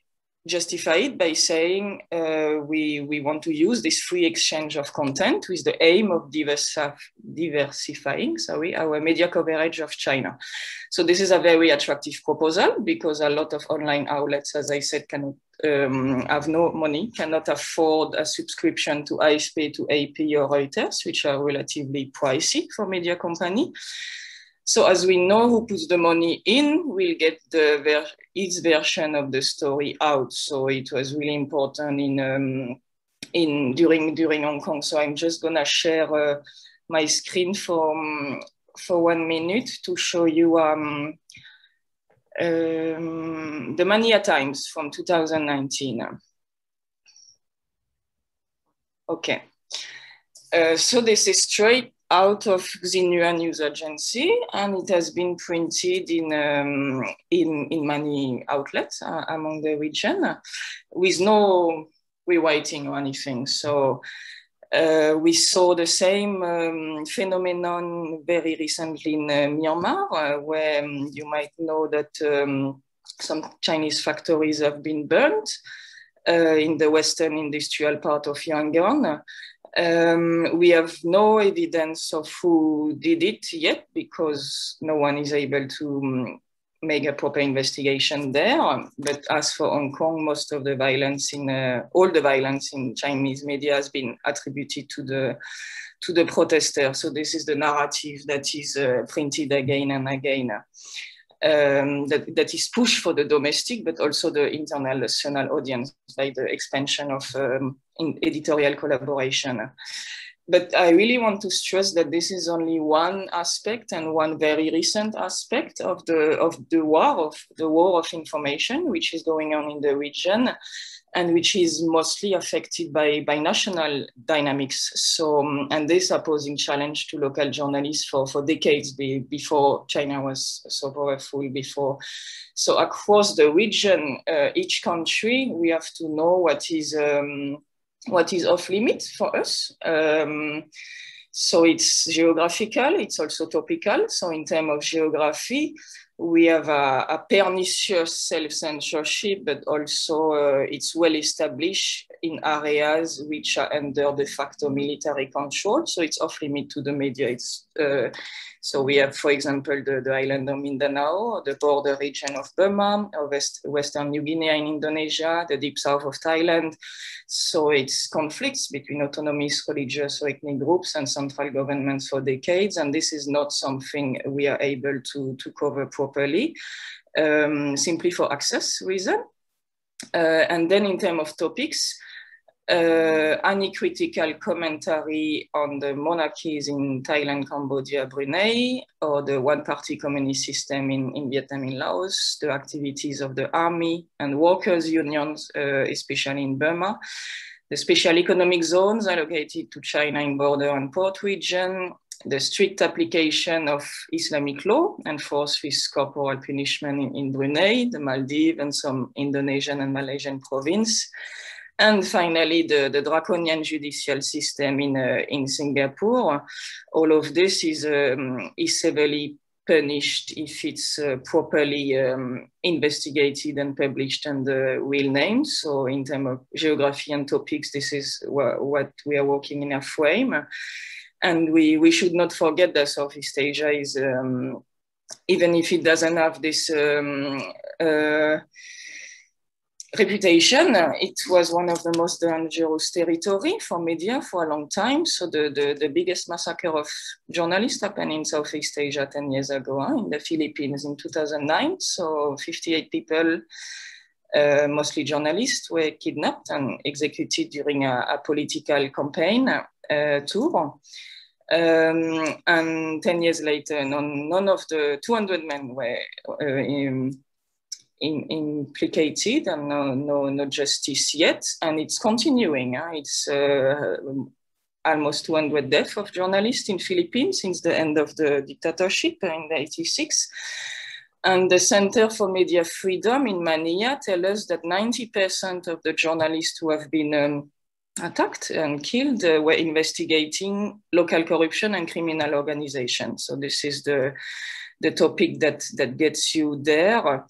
justify it by saying uh, we, we want to use this free exchange of content with the aim of diversifying sorry, our media coverage of China. So this is a very attractive proposal because a lot of online outlets, as I said, cannot um, have no money, cannot afford a subscription to ISP, to AP or Reuters, which are relatively pricey for media company. So as we know who puts the money in, we'll get the ver its version of the story out. So it was really important in um, in during during Hong Kong. So I'm just gonna share uh, my screen for um, for one minute to show you um, um, the Manila Times from 2019. Okay. Uh, so this is straight out of Xinhua News Agency, and it has been printed in um, in, in many outlets uh, among the region, with no rewriting or anything. So uh, we saw the same um, phenomenon very recently in uh, Myanmar, uh, where um, you might know that um, some Chinese factories have been burnt uh, in the western industrial part of Yangon. Um, we have no evidence of who did it yet because no one is able to um, make a proper investigation there. But as for Hong Kong, most of the violence in uh, all the violence in Chinese media has been attributed to the to the protesters. So this is the narrative that is uh, printed again and again. Um, that, that is pushed for the domestic, but also the international audience by the expansion of um, editorial collaboration. But I really want to stress that this is only one aspect and one very recent aspect of the of the war of the war of information, which is going on in the region, and which is mostly affected by, by national dynamics. So, um, and this are posing challenge to local journalists for, for decades be, before China was so powerful before. So across the region, uh, each country, we have to know what is um, what is off limits for us. Um, So it's geographical, it's also topical. So in terms of geography, we have a, a pernicious self-censorship, but also uh, it's well established in areas which are under de facto military control. So it's off limit to the media. Uh, so we have, for example, the, the island of Mindanao, the border region of Burma, West, Western New Guinea in Indonesia, the deep south of Thailand. So it's conflicts between autonomous religious or ethnic groups and central governments for decades. And this is not something we are able to, to cover properly, um, simply for access reason. Uh, and then in terms of topics, uh, any critical commentary on the monarchies in Thailand, Cambodia, Brunei, or the one-party communist system in, in Vietnam and Laos, the activities of the army and workers' unions, uh, especially in Burma, the special economic zones allocated to China in border and port region, the strict application of Islamic law enforced with corporal punishment in, in Brunei, the Maldives, and some Indonesian and Malaysian province, and finally, the, the draconian judicial system in, uh, in Singapore. All of this is, um, is severely punished if it's uh, properly um, investigated and published under real names. So in terms of geography and topics, this is wh what we are working in a frame. And we, we should not forget that Southeast Asia is, um, even if it doesn't have this um, uh, reputation, it was one of the most dangerous territory for media for a long time. So the, the, the biggest massacre of journalists happened in Southeast Asia 10 years ago, huh, in the Philippines in 2009. So 58 people, uh, mostly journalists, were kidnapped and executed during a, a political campaign uh, tour. Um, and 10 years later, none, none of the 200 men were uh, in, in, implicated and no, no, no justice yet. And it's continuing. It's uh, almost 200 deaths of journalists in Philippines since the end of the dictatorship in the 86. And the Center for Media Freedom in Manila tell us that 90% of the journalists who have been um, attacked and killed uh, were investigating local corruption and criminal organizations. So this is the, the topic that, that gets you there.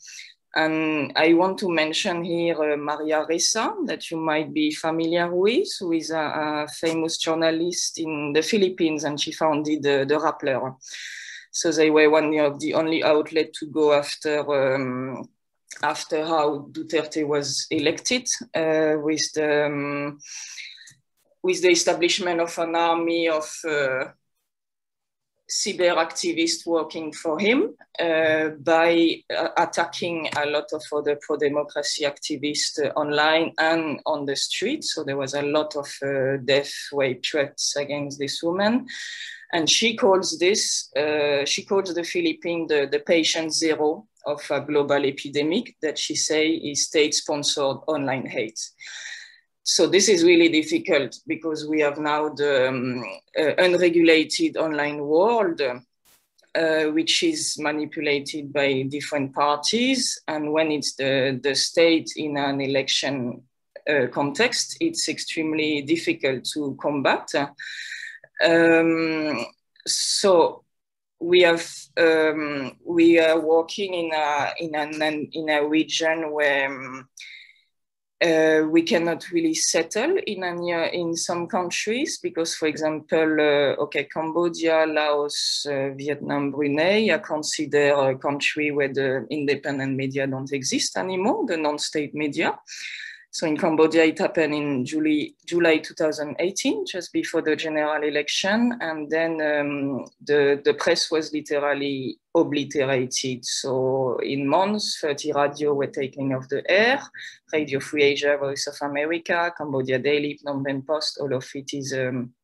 And I want to mention here uh, Maria Ressa, that you might be familiar with, who is a, a, famous journalist in the Philippines, and she founded the, the Rappler. So they were one of the only outlet to go after um, after how Duterte was elected uh, with the um, with the establishment of an army of uh, cyber activists working for him uh, by uh, attacking a lot of other pro-democracy activists uh, online and on the street. So there was a lot of uh, death, threats against this woman. And she calls this, uh, she calls the Philippines the, the patient zero of a global epidemic that she say is state-sponsored online hate so this is really difficult because we have now the um, uh, unregulated online world, uh, which is manipulated by different parties. And when it's the, the state in an election uh, context, it's extremely difficult to combat. Um, so we have um, we are working in a in an in a region where um, uh, we cannot really settle in any, in some countries because, for example, uh, okay, Cambodia, Laos, uh, Vietnam, Brunei are considered a country where the independent media don't exist anymore, the non-state media. So in Cambodia, it happened in July, July 2018, just before the general election. And then um, the, the press was literally obliterated. So in months, 30 radio were taken off the air, Radio Free Asia, Voice of America, Cambodia Daily, Phnom Penh Post, all of it is, um,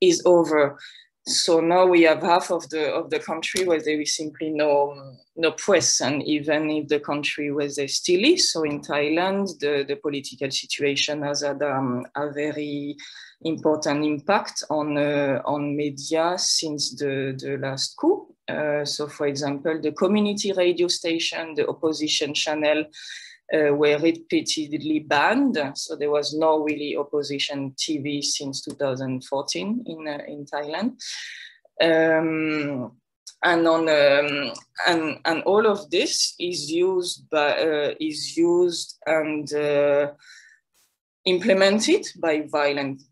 is over so now we have half of the of the country where there is simply no no press and even if the country where there still is so in thailand the, the political situation has had um, a very important impact on uh, on media since the the last coup. Uh, so for example the community radio station the opposition channel uh, were repeatedly banned. So there was no really opposition TV since 2014 in, uh, in Thailand. Um, and on um, and and all of this is used by uh, is used and uh, implemented by violent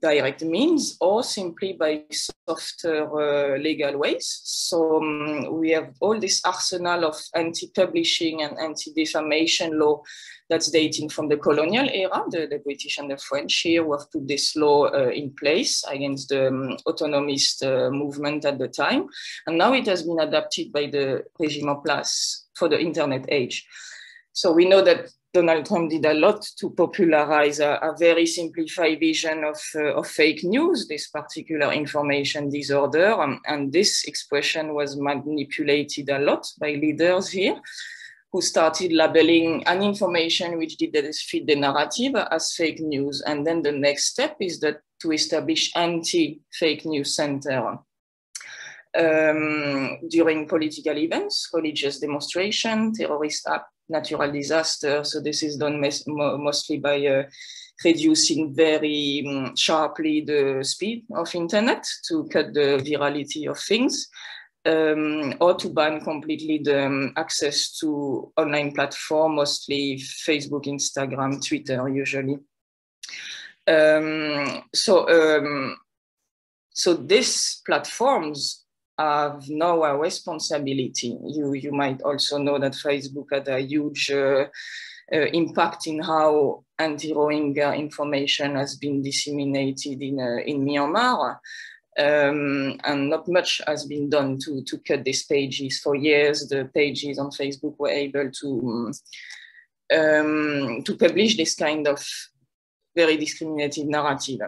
direct means or simply by softer uh, legal ways. So um, we have all this arsenal of anti-publishing and anti-defamation law that's dating from the colonial era, the, the, British and the French here who have put this law uh, in place against the um, autonomist uh, movement at the time. And now it has been adapted by the regime en place for the internet age. So we know that Donald Trump did a lot to popularize a, a very simplified vision of, uh, of, fake news, this particular information disorder. Um, and this expression was manipulated a lot by leaders here who started labeling an information which didn't fit the narrative as fake news. And then the next step is that to establish anti-fake news center um, during political events, religious demonstration, terrorist act, natural disaster. So this is done mostly by uh, reducing very um, sharply the speed of internet to cut the virality of things. Um, or to ban completely the um, access to online platform, mostly Facebook, Instagram, Twitter, usually. Um, so, um, so these platforms have now a responsibility. You, you might also know that Facebook had a huge uh, uh, impact in how anti-Rohingya information has been disseminated in, uh, in Myanmar. Um, and not much has been done to, to cut these pages. For years, the pages on Facebook were able to, um, to publish this kind of very discriminative narrative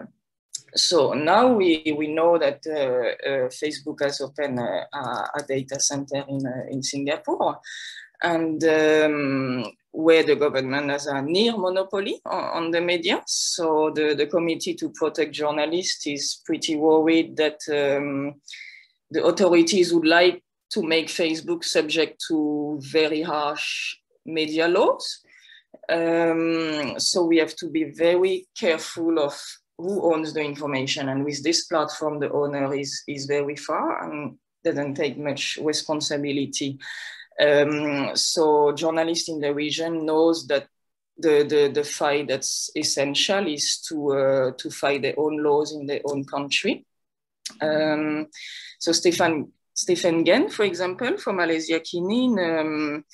so now we, we know that uh, uh, Facebook has opened a, a data center in, uh, in Singapore and um, where the government has a near monopoly on, on, the media. So the, the Committee to Protect Journalists is pretty worried that um, the authorities would like to make Facebook subject to very harsh media laws. Um, so we have to be very careful of who owns the information. And with this platform, the owner is, is very far and doesn't take much responsibility. Um, so journalists in the region knows that the, the, the fight that's essential is to, uh, to fight their own laws in their own country. Um, so Stefan, Stefan Gan, for example, from Malaysiakini in, um,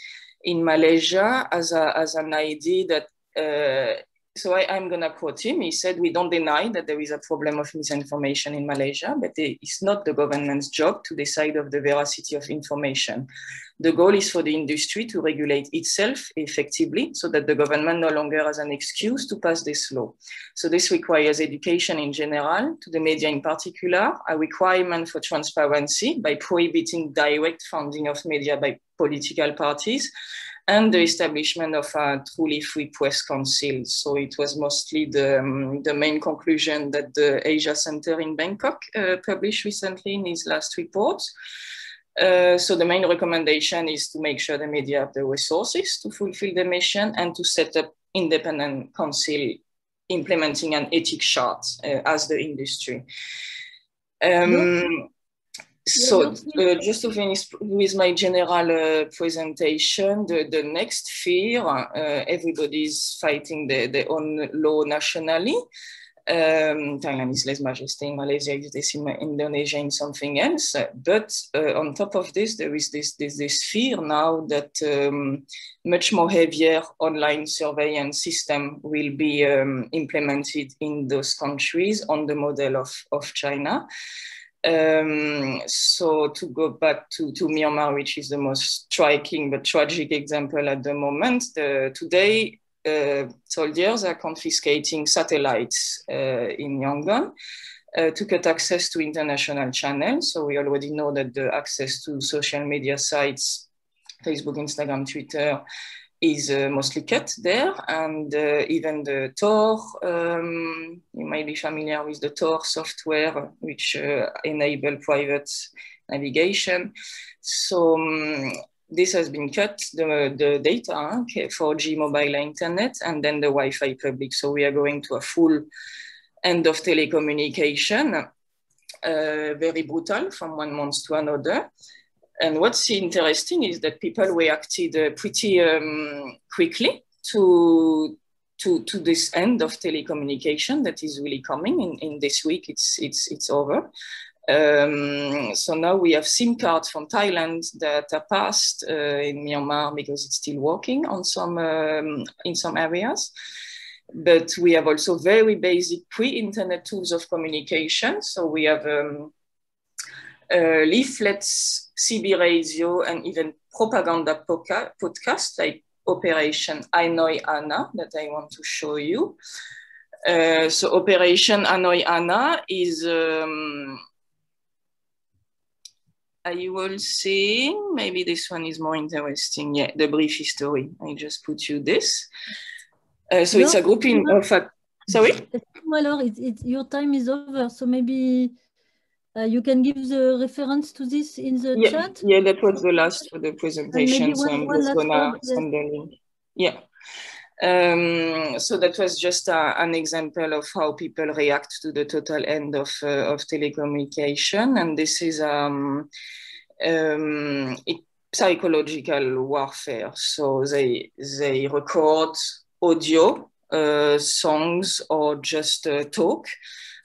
in Malaysia as, a, as an idea that uh, so I, am going to quote him. He said, We don't deny that there is a problem of misinformation in Malaysia, but it's not the government's job to decide of the veracity of information. The goal is for the industry to regulate itself effectively so that the government no longer has an excuse to pass this law. So this requires education in general, to the media in particular, a requirement for transparency by prohibiting direct funding of media by political parties, and the establishment of a truly free press council. So it was mostly the, um, the main conclusion that the Asia Center in Bangkok uh, published recently in his last report. Uh, so the main recommendation is to make sure the media have the resources to fulfill the mission and to set up independent council implementing an ethics chart uh, as the industry. Um, so uh, just to finish with my general uh, presentation, the, the next fear, uh, everybody's fighting the, their own law nationally. Um, Thailand is lese majeste, Malaysia is this, Indonesia in something else. But uh, on top of this, there is this, this, this fear now that um, much more heavier online surveillance system will be um, implemented in those countries on the model of, of China. Um, so to go back to, to Myanmar, which is the most striking but tragic example at the moment, the, today uh, soldiers are confiscating satellites uh, in Yangon uh, to cut access to international channels. So we already know that the access to social media sites, Facebook, Instagram, Twitter, is uh, mostly cut there, and uh, even the Tor, um, you might be familiar with the Tor software, which uh, enable private navigation. So, um, this has been cut, the, the data, okay, 4G mobile internet, and then the Wi-Fi public. So we are going to a full end of telecommunication, uh, very brutal from one month to another. And what's interesting is that people reacted uh, pretty um, quickly to, to, to this end of telecommunication that is really coming in, in this week. It's, it's, it's over. Um, so now we have SIM cards from Thailand that are passed uh, in Myanmar because it's still working on some um, in some areas. But we have also very basic pre-internet tools of communication. So we have um, uh, leaflets, CB radio, and even propaganda podca podcast like Operation Hanoi Hannah that I want to show you. Uh, so Operation Hanoi Hannah is um, you will see, maybe this one is more interesting. Yeah, the brief history. I just put you this. Uh, so no, it's a grouping no. of, a, sorry? Well, it, it, your time is over, so maybe uh, you can give the reference to this in the yeah, chat? Yeah, that was the last for the presentation, so I'm just gonna send the link. Yeah. Um, so that was just a, an example of how people react to the total end of, uh, of telecommunication. And this is um, um, it, psychological warfare. So they, they record audio, uh, songs, or just uh, talk.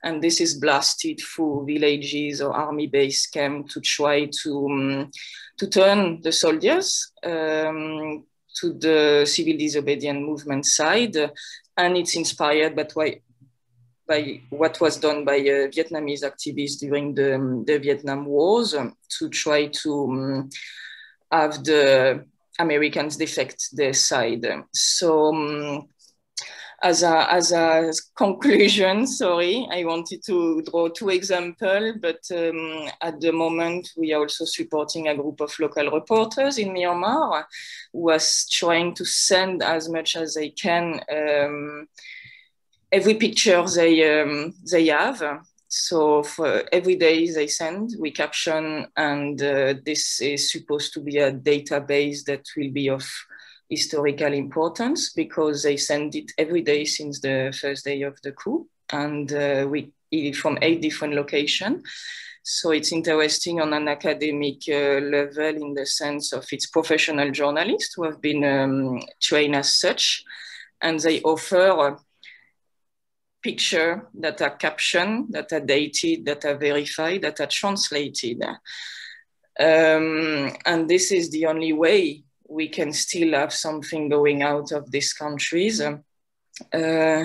And this is blasted through villages or army base camp to try to, um, to turn the soldiers um, to the civil disobedience movement side, and it's inspired by, by what was done by uh, Vietnamese activists during the, um, the Vietnam Wars to try to um, have the Americans defect their side. So um, as a, as a conclusion, *laughs* sorry, I wanted to draw two examples, but um, at the moment we are also supporting a group of local reporters in Myanmar who are trying to send as much as they can um, every picture they, um, they have. So for every day they send, we caption, and uh, this is supposed to be a database that will be of historical importance because they send it every day since the first day of the coup and uh, we from eight different locations. So it's interesting on an academic uh, level in the sense of its professional journalists who have been um, trained as such, and they offer picture that are captioned, that are dated, that are verified, that are translated. Um, and this is the only way we can still have something going out of these countries. Uh,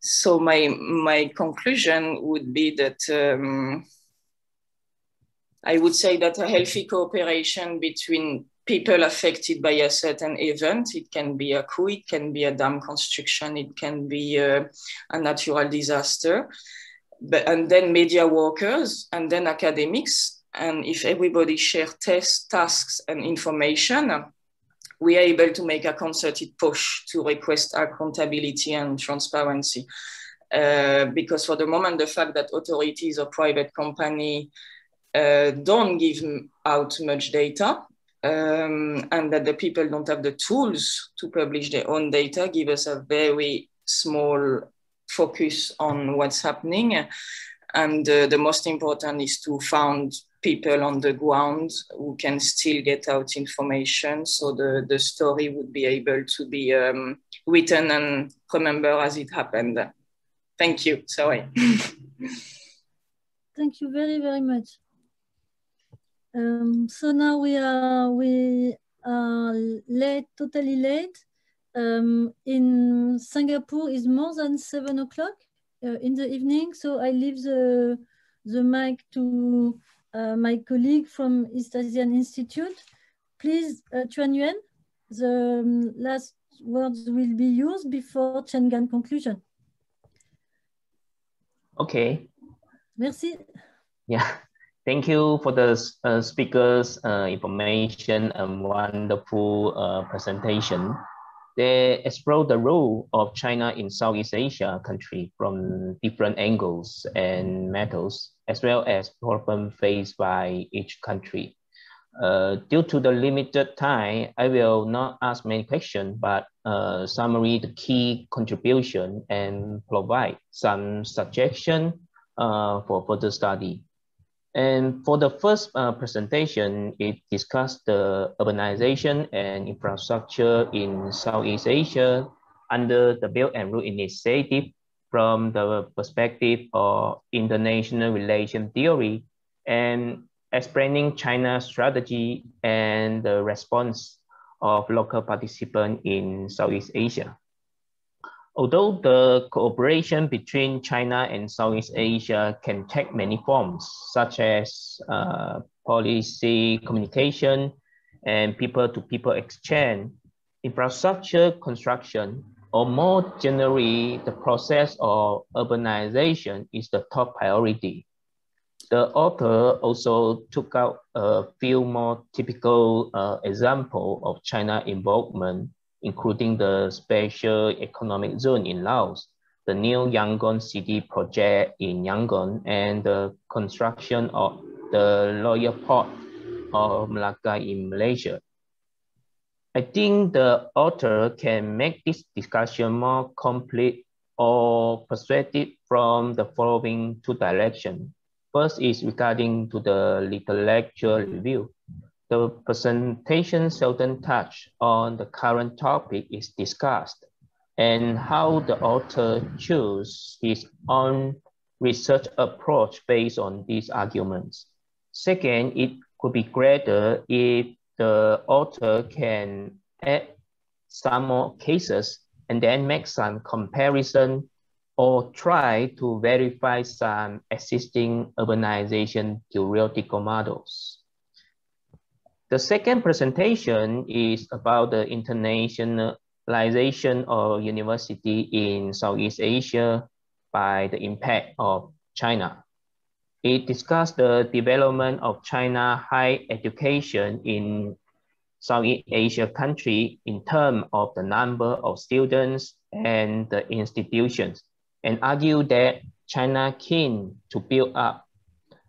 so my my conclusion would be that um, I would say that a healthy cooperation between people affected by a certain event, it can be a coup, it can be a dam construction, it can be a, a natural disaster, but, and then media workers and then academics and if everybody share test, tasks and information, we are able to make a concerted push to request accountability and transparency. Uh, because for the moment, the fact that authorities or private company uh, don't give out much data um, and that the people don't have the tools to publish their own data give us a very small focus on what's happening. And uh, the most important is to found people on the ground who can still get out information. So the, the story would be able to be um, written and remember as it happened. Thank you. Sorry. *laughs* Thank you very, very much. Um, so now we are we are late, totally late. Um, in Singapore is more than seven o'clock uh, in the evening. So I leave the the mic to uh, my colleague from East Asian Institute. Please, uh, Chuan Yuan, the um, last words will be used before Chen Gan conclusion. Okay. Merci. Yeah. Thank you for the uh, speakers' uh, information and wonderful uh, presentation. They explore the role of China in Southeast Asia country from different angles and methods, as well as problems faced by each country. Uh, due to the limited time, I will not ask many questions, but uh, summary the key contribution and provide some suggestion uh, for further study. And for the first uh, presentation, it discussed the urbanization and infrastructure in Southeast Asia under the Belt and Road Initiative from the perspective of international relation theory and explaining China's strategy and the response of local participants in Southeast Asia. Although the cooperation between China and Southeast Asia can take many forms, such as uh, policy communication and people-to-people -people exchange, infrastructure construction, or more generally, the process of urbanization is the top priority the author also took out a few more typical uh, examples of China involvement, including the special economic zone in Laos, the new Yangon city project in Yangon, and the construction of the Loyang port of Malacca in Malaysia. I think the author can make this discussion more complete or persuasive from the following two directions. First is regarding to the literature review. The presentation seldom touch on the current topic is discussed and how the author choose his own research approach based on these arguments. Second, it could be greater if the author can add some more cases and then make some comparison or try to verify some existing urbanization theoretical models. The second presentation is about the internationalization of university in Southeast Asia by the impact of China. It discussed the development of China high education in Southeast Asia country in terms of the number of students and the institutions and argued that China keen to build up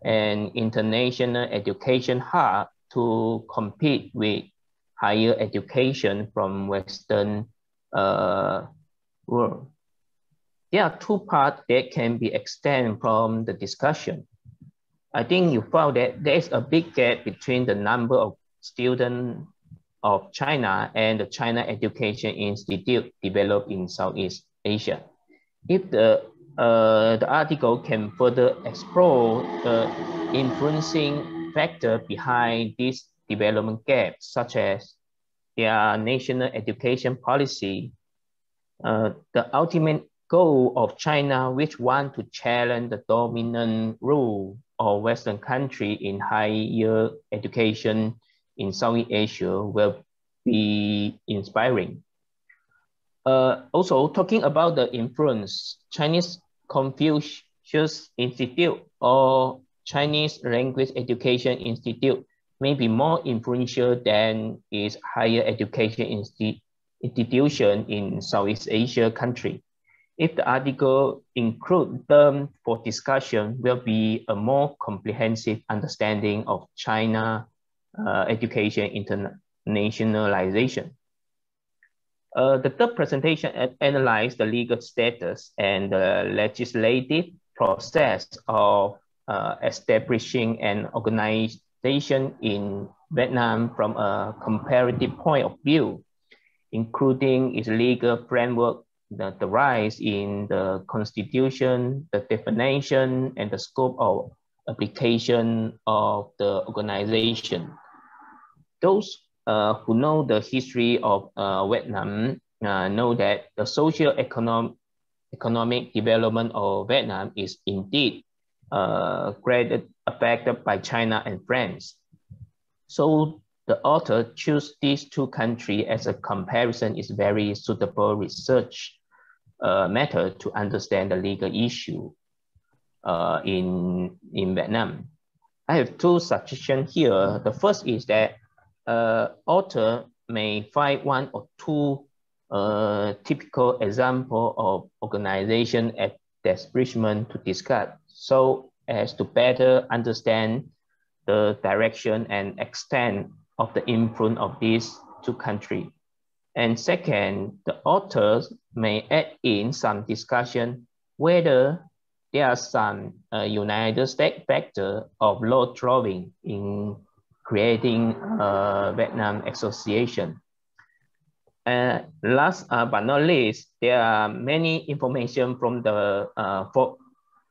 an international education hub to compete with higher education from Western uh, world. There are two parts that can be extended from the discussion. I think you found that there is a big gap between the number of students of China and the China Education Institute developed in Southeast Asia. If the uh, the article can further explore the influencing factor behind this development gap, such as their national education policy, uh, the ultimate goal of China, which want to challenge the dominant rule of Western country in higher education in Southeast Asia will be inspiring. Uh, also, talking about the influence, Chinese Confucius Institute or Chinese Language Education Institute may be more influential than its higher education insti institution in Southeast Asia country. If the article include them for discussion, will be a more comprehensive understanding of China uh, education internationalization. Uh, the third presentation analyzed the legal status and the legislative process of uh, establishing an organization in Vietnam from a comparative point of view, including its legal framework, the, the rise in the constitution, the definition, and the scope of application of the organization. Those uh, who know the history of uh, Vietnam uh, know that the social economic economic development of Vietnam is indeed uh, greatly affected by China and France. So the author choose these two countries as a comparison is very suitable research uh, method to understand the legal issue uh, in, in Vietnam. I have two suggestions here. The first is that uh, author may find one or two uh, typical example of organization at establishment to discuss so as to better understand the direction and extent of the influence of these two countries. And second, the authors may add in some discussion whether there are some uh, United States factor of law drawing in creating a Vietnam Association. Uh, last uh, but not least, there are many information from the uh,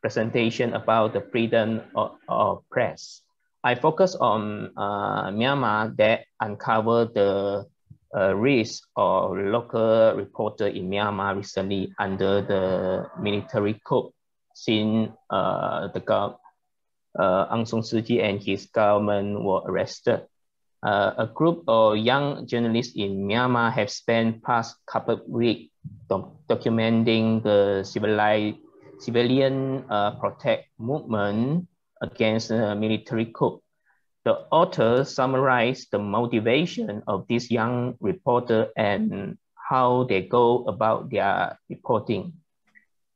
presentation about the freedom of, of press. I focus on uh, Myanmar that uncover the uh, risk of local reporter in Myanmar recently under the military coup since uh, the uh, Aung San Suu Kyi and his government were arrested. Uh, a group of young journalists in Myanmar have spent past couple of weeks documenting the civilian uh, protest movement against the military coup. The author summarized the motivation of this young reporter and how they go about their reporting.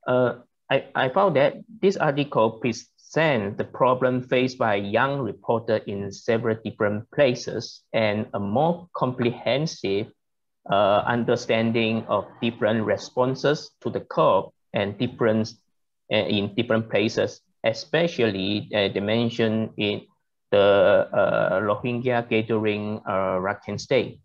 Uh, I, I found that this article presents the problem faced by young reporter in several different places and a more comprehensive uh, understanding of different responses to the call and difference uh, in different places, especially uh, they mentioned in the uh, Rohingya gathering uh, Rakhine State.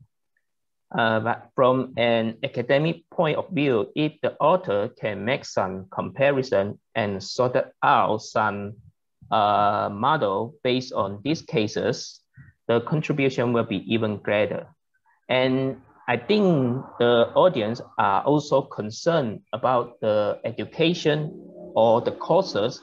Uh, but from an academic point of view, if the author can make some comparison and sort out some model based on these cases, the contribution will be even greater. And I think the audience are also concerned about the education or the courses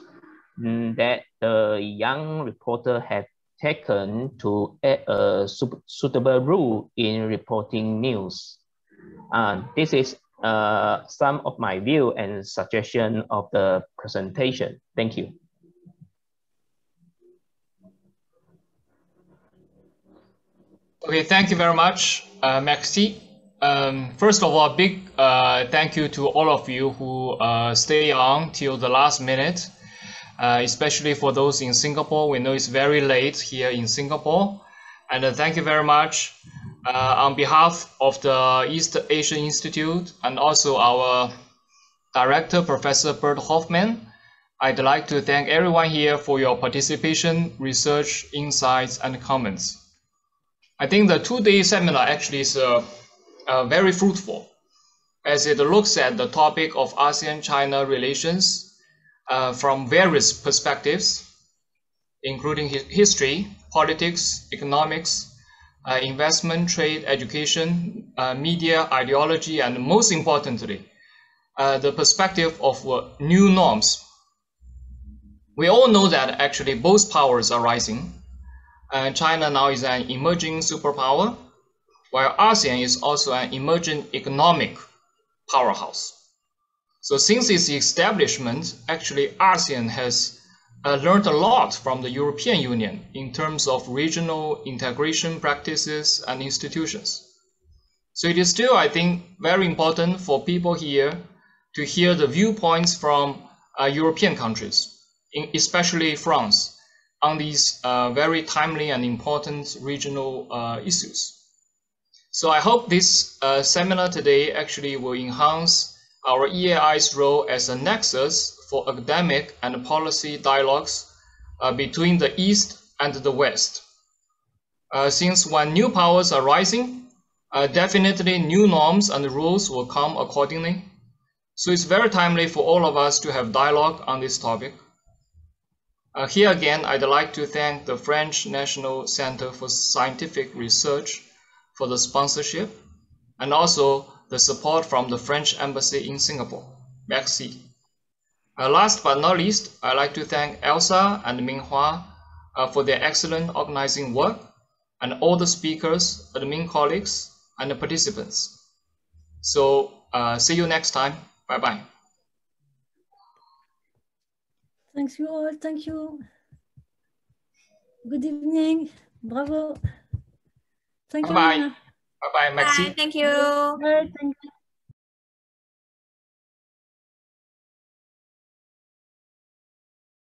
mm, that the young reporter have taken to add a suitable rule in reporting news. Uh, this is uh, some of my view and suggestion of the presentation. Thank you. Okay, thank you very much, uh, Maxi. Um, first of all, big uh, thank you to all of you who uh, stay on till the last minute uh, especially for those in Singapore. We know it's very late here in Singapore. And uh, thank you very much uh, on behalf of the East Asian Institute and also our director, Professor Bert Hofman. I'd like to thank everyone here for your participation, research, insights, and comments. I think the two-day seminar actually is uh, uh, very fruitful as it looks at the topic of ASEAN-China relations uh, from various perspectives, including history, politics, economics, uh, investment, trade, education, uh, media, ideology, and most importantly, uh, the perspective of uh, new norms. We all know that actually both powers are rising. China now is an emerging superpower, while ASEAN is also an emerging economic powerhouse. So since its establishment, actually ASEAN has uh, learned a lot from the European Union in terms of regional integration practices and institutions. So it is still, I think, very important for people here to hear the viewpoints from uh, European countries, especially France, on these uh, very timely and important regional uh, issues. So I hope this uh, seminar today actually will enhance our EAI's role as a nexus for academic and policy dialogues uh, between the East and the West. Uh, since when new powers are rising, uh, definitely new norms and rules will come accordingly. So it's very timely for all of us to have dialogue on this topic. Uh, here again, I'd like to thank the French National Center for Scientific Research for the sponsorship and also the support from the French Embassy in Singapore. Merci. Uh, last but not least, I'd like to thank Elsa and Minghua uh, for their excellent organizing work and all the speakers, admin colleagues, and the participants. So uh, see you next time. Bye-bye. Thanks you all. Thank you. Good evening. Bravo. Thank you. Bye bye, Maxi. Bye, thank you. Bye, thank you.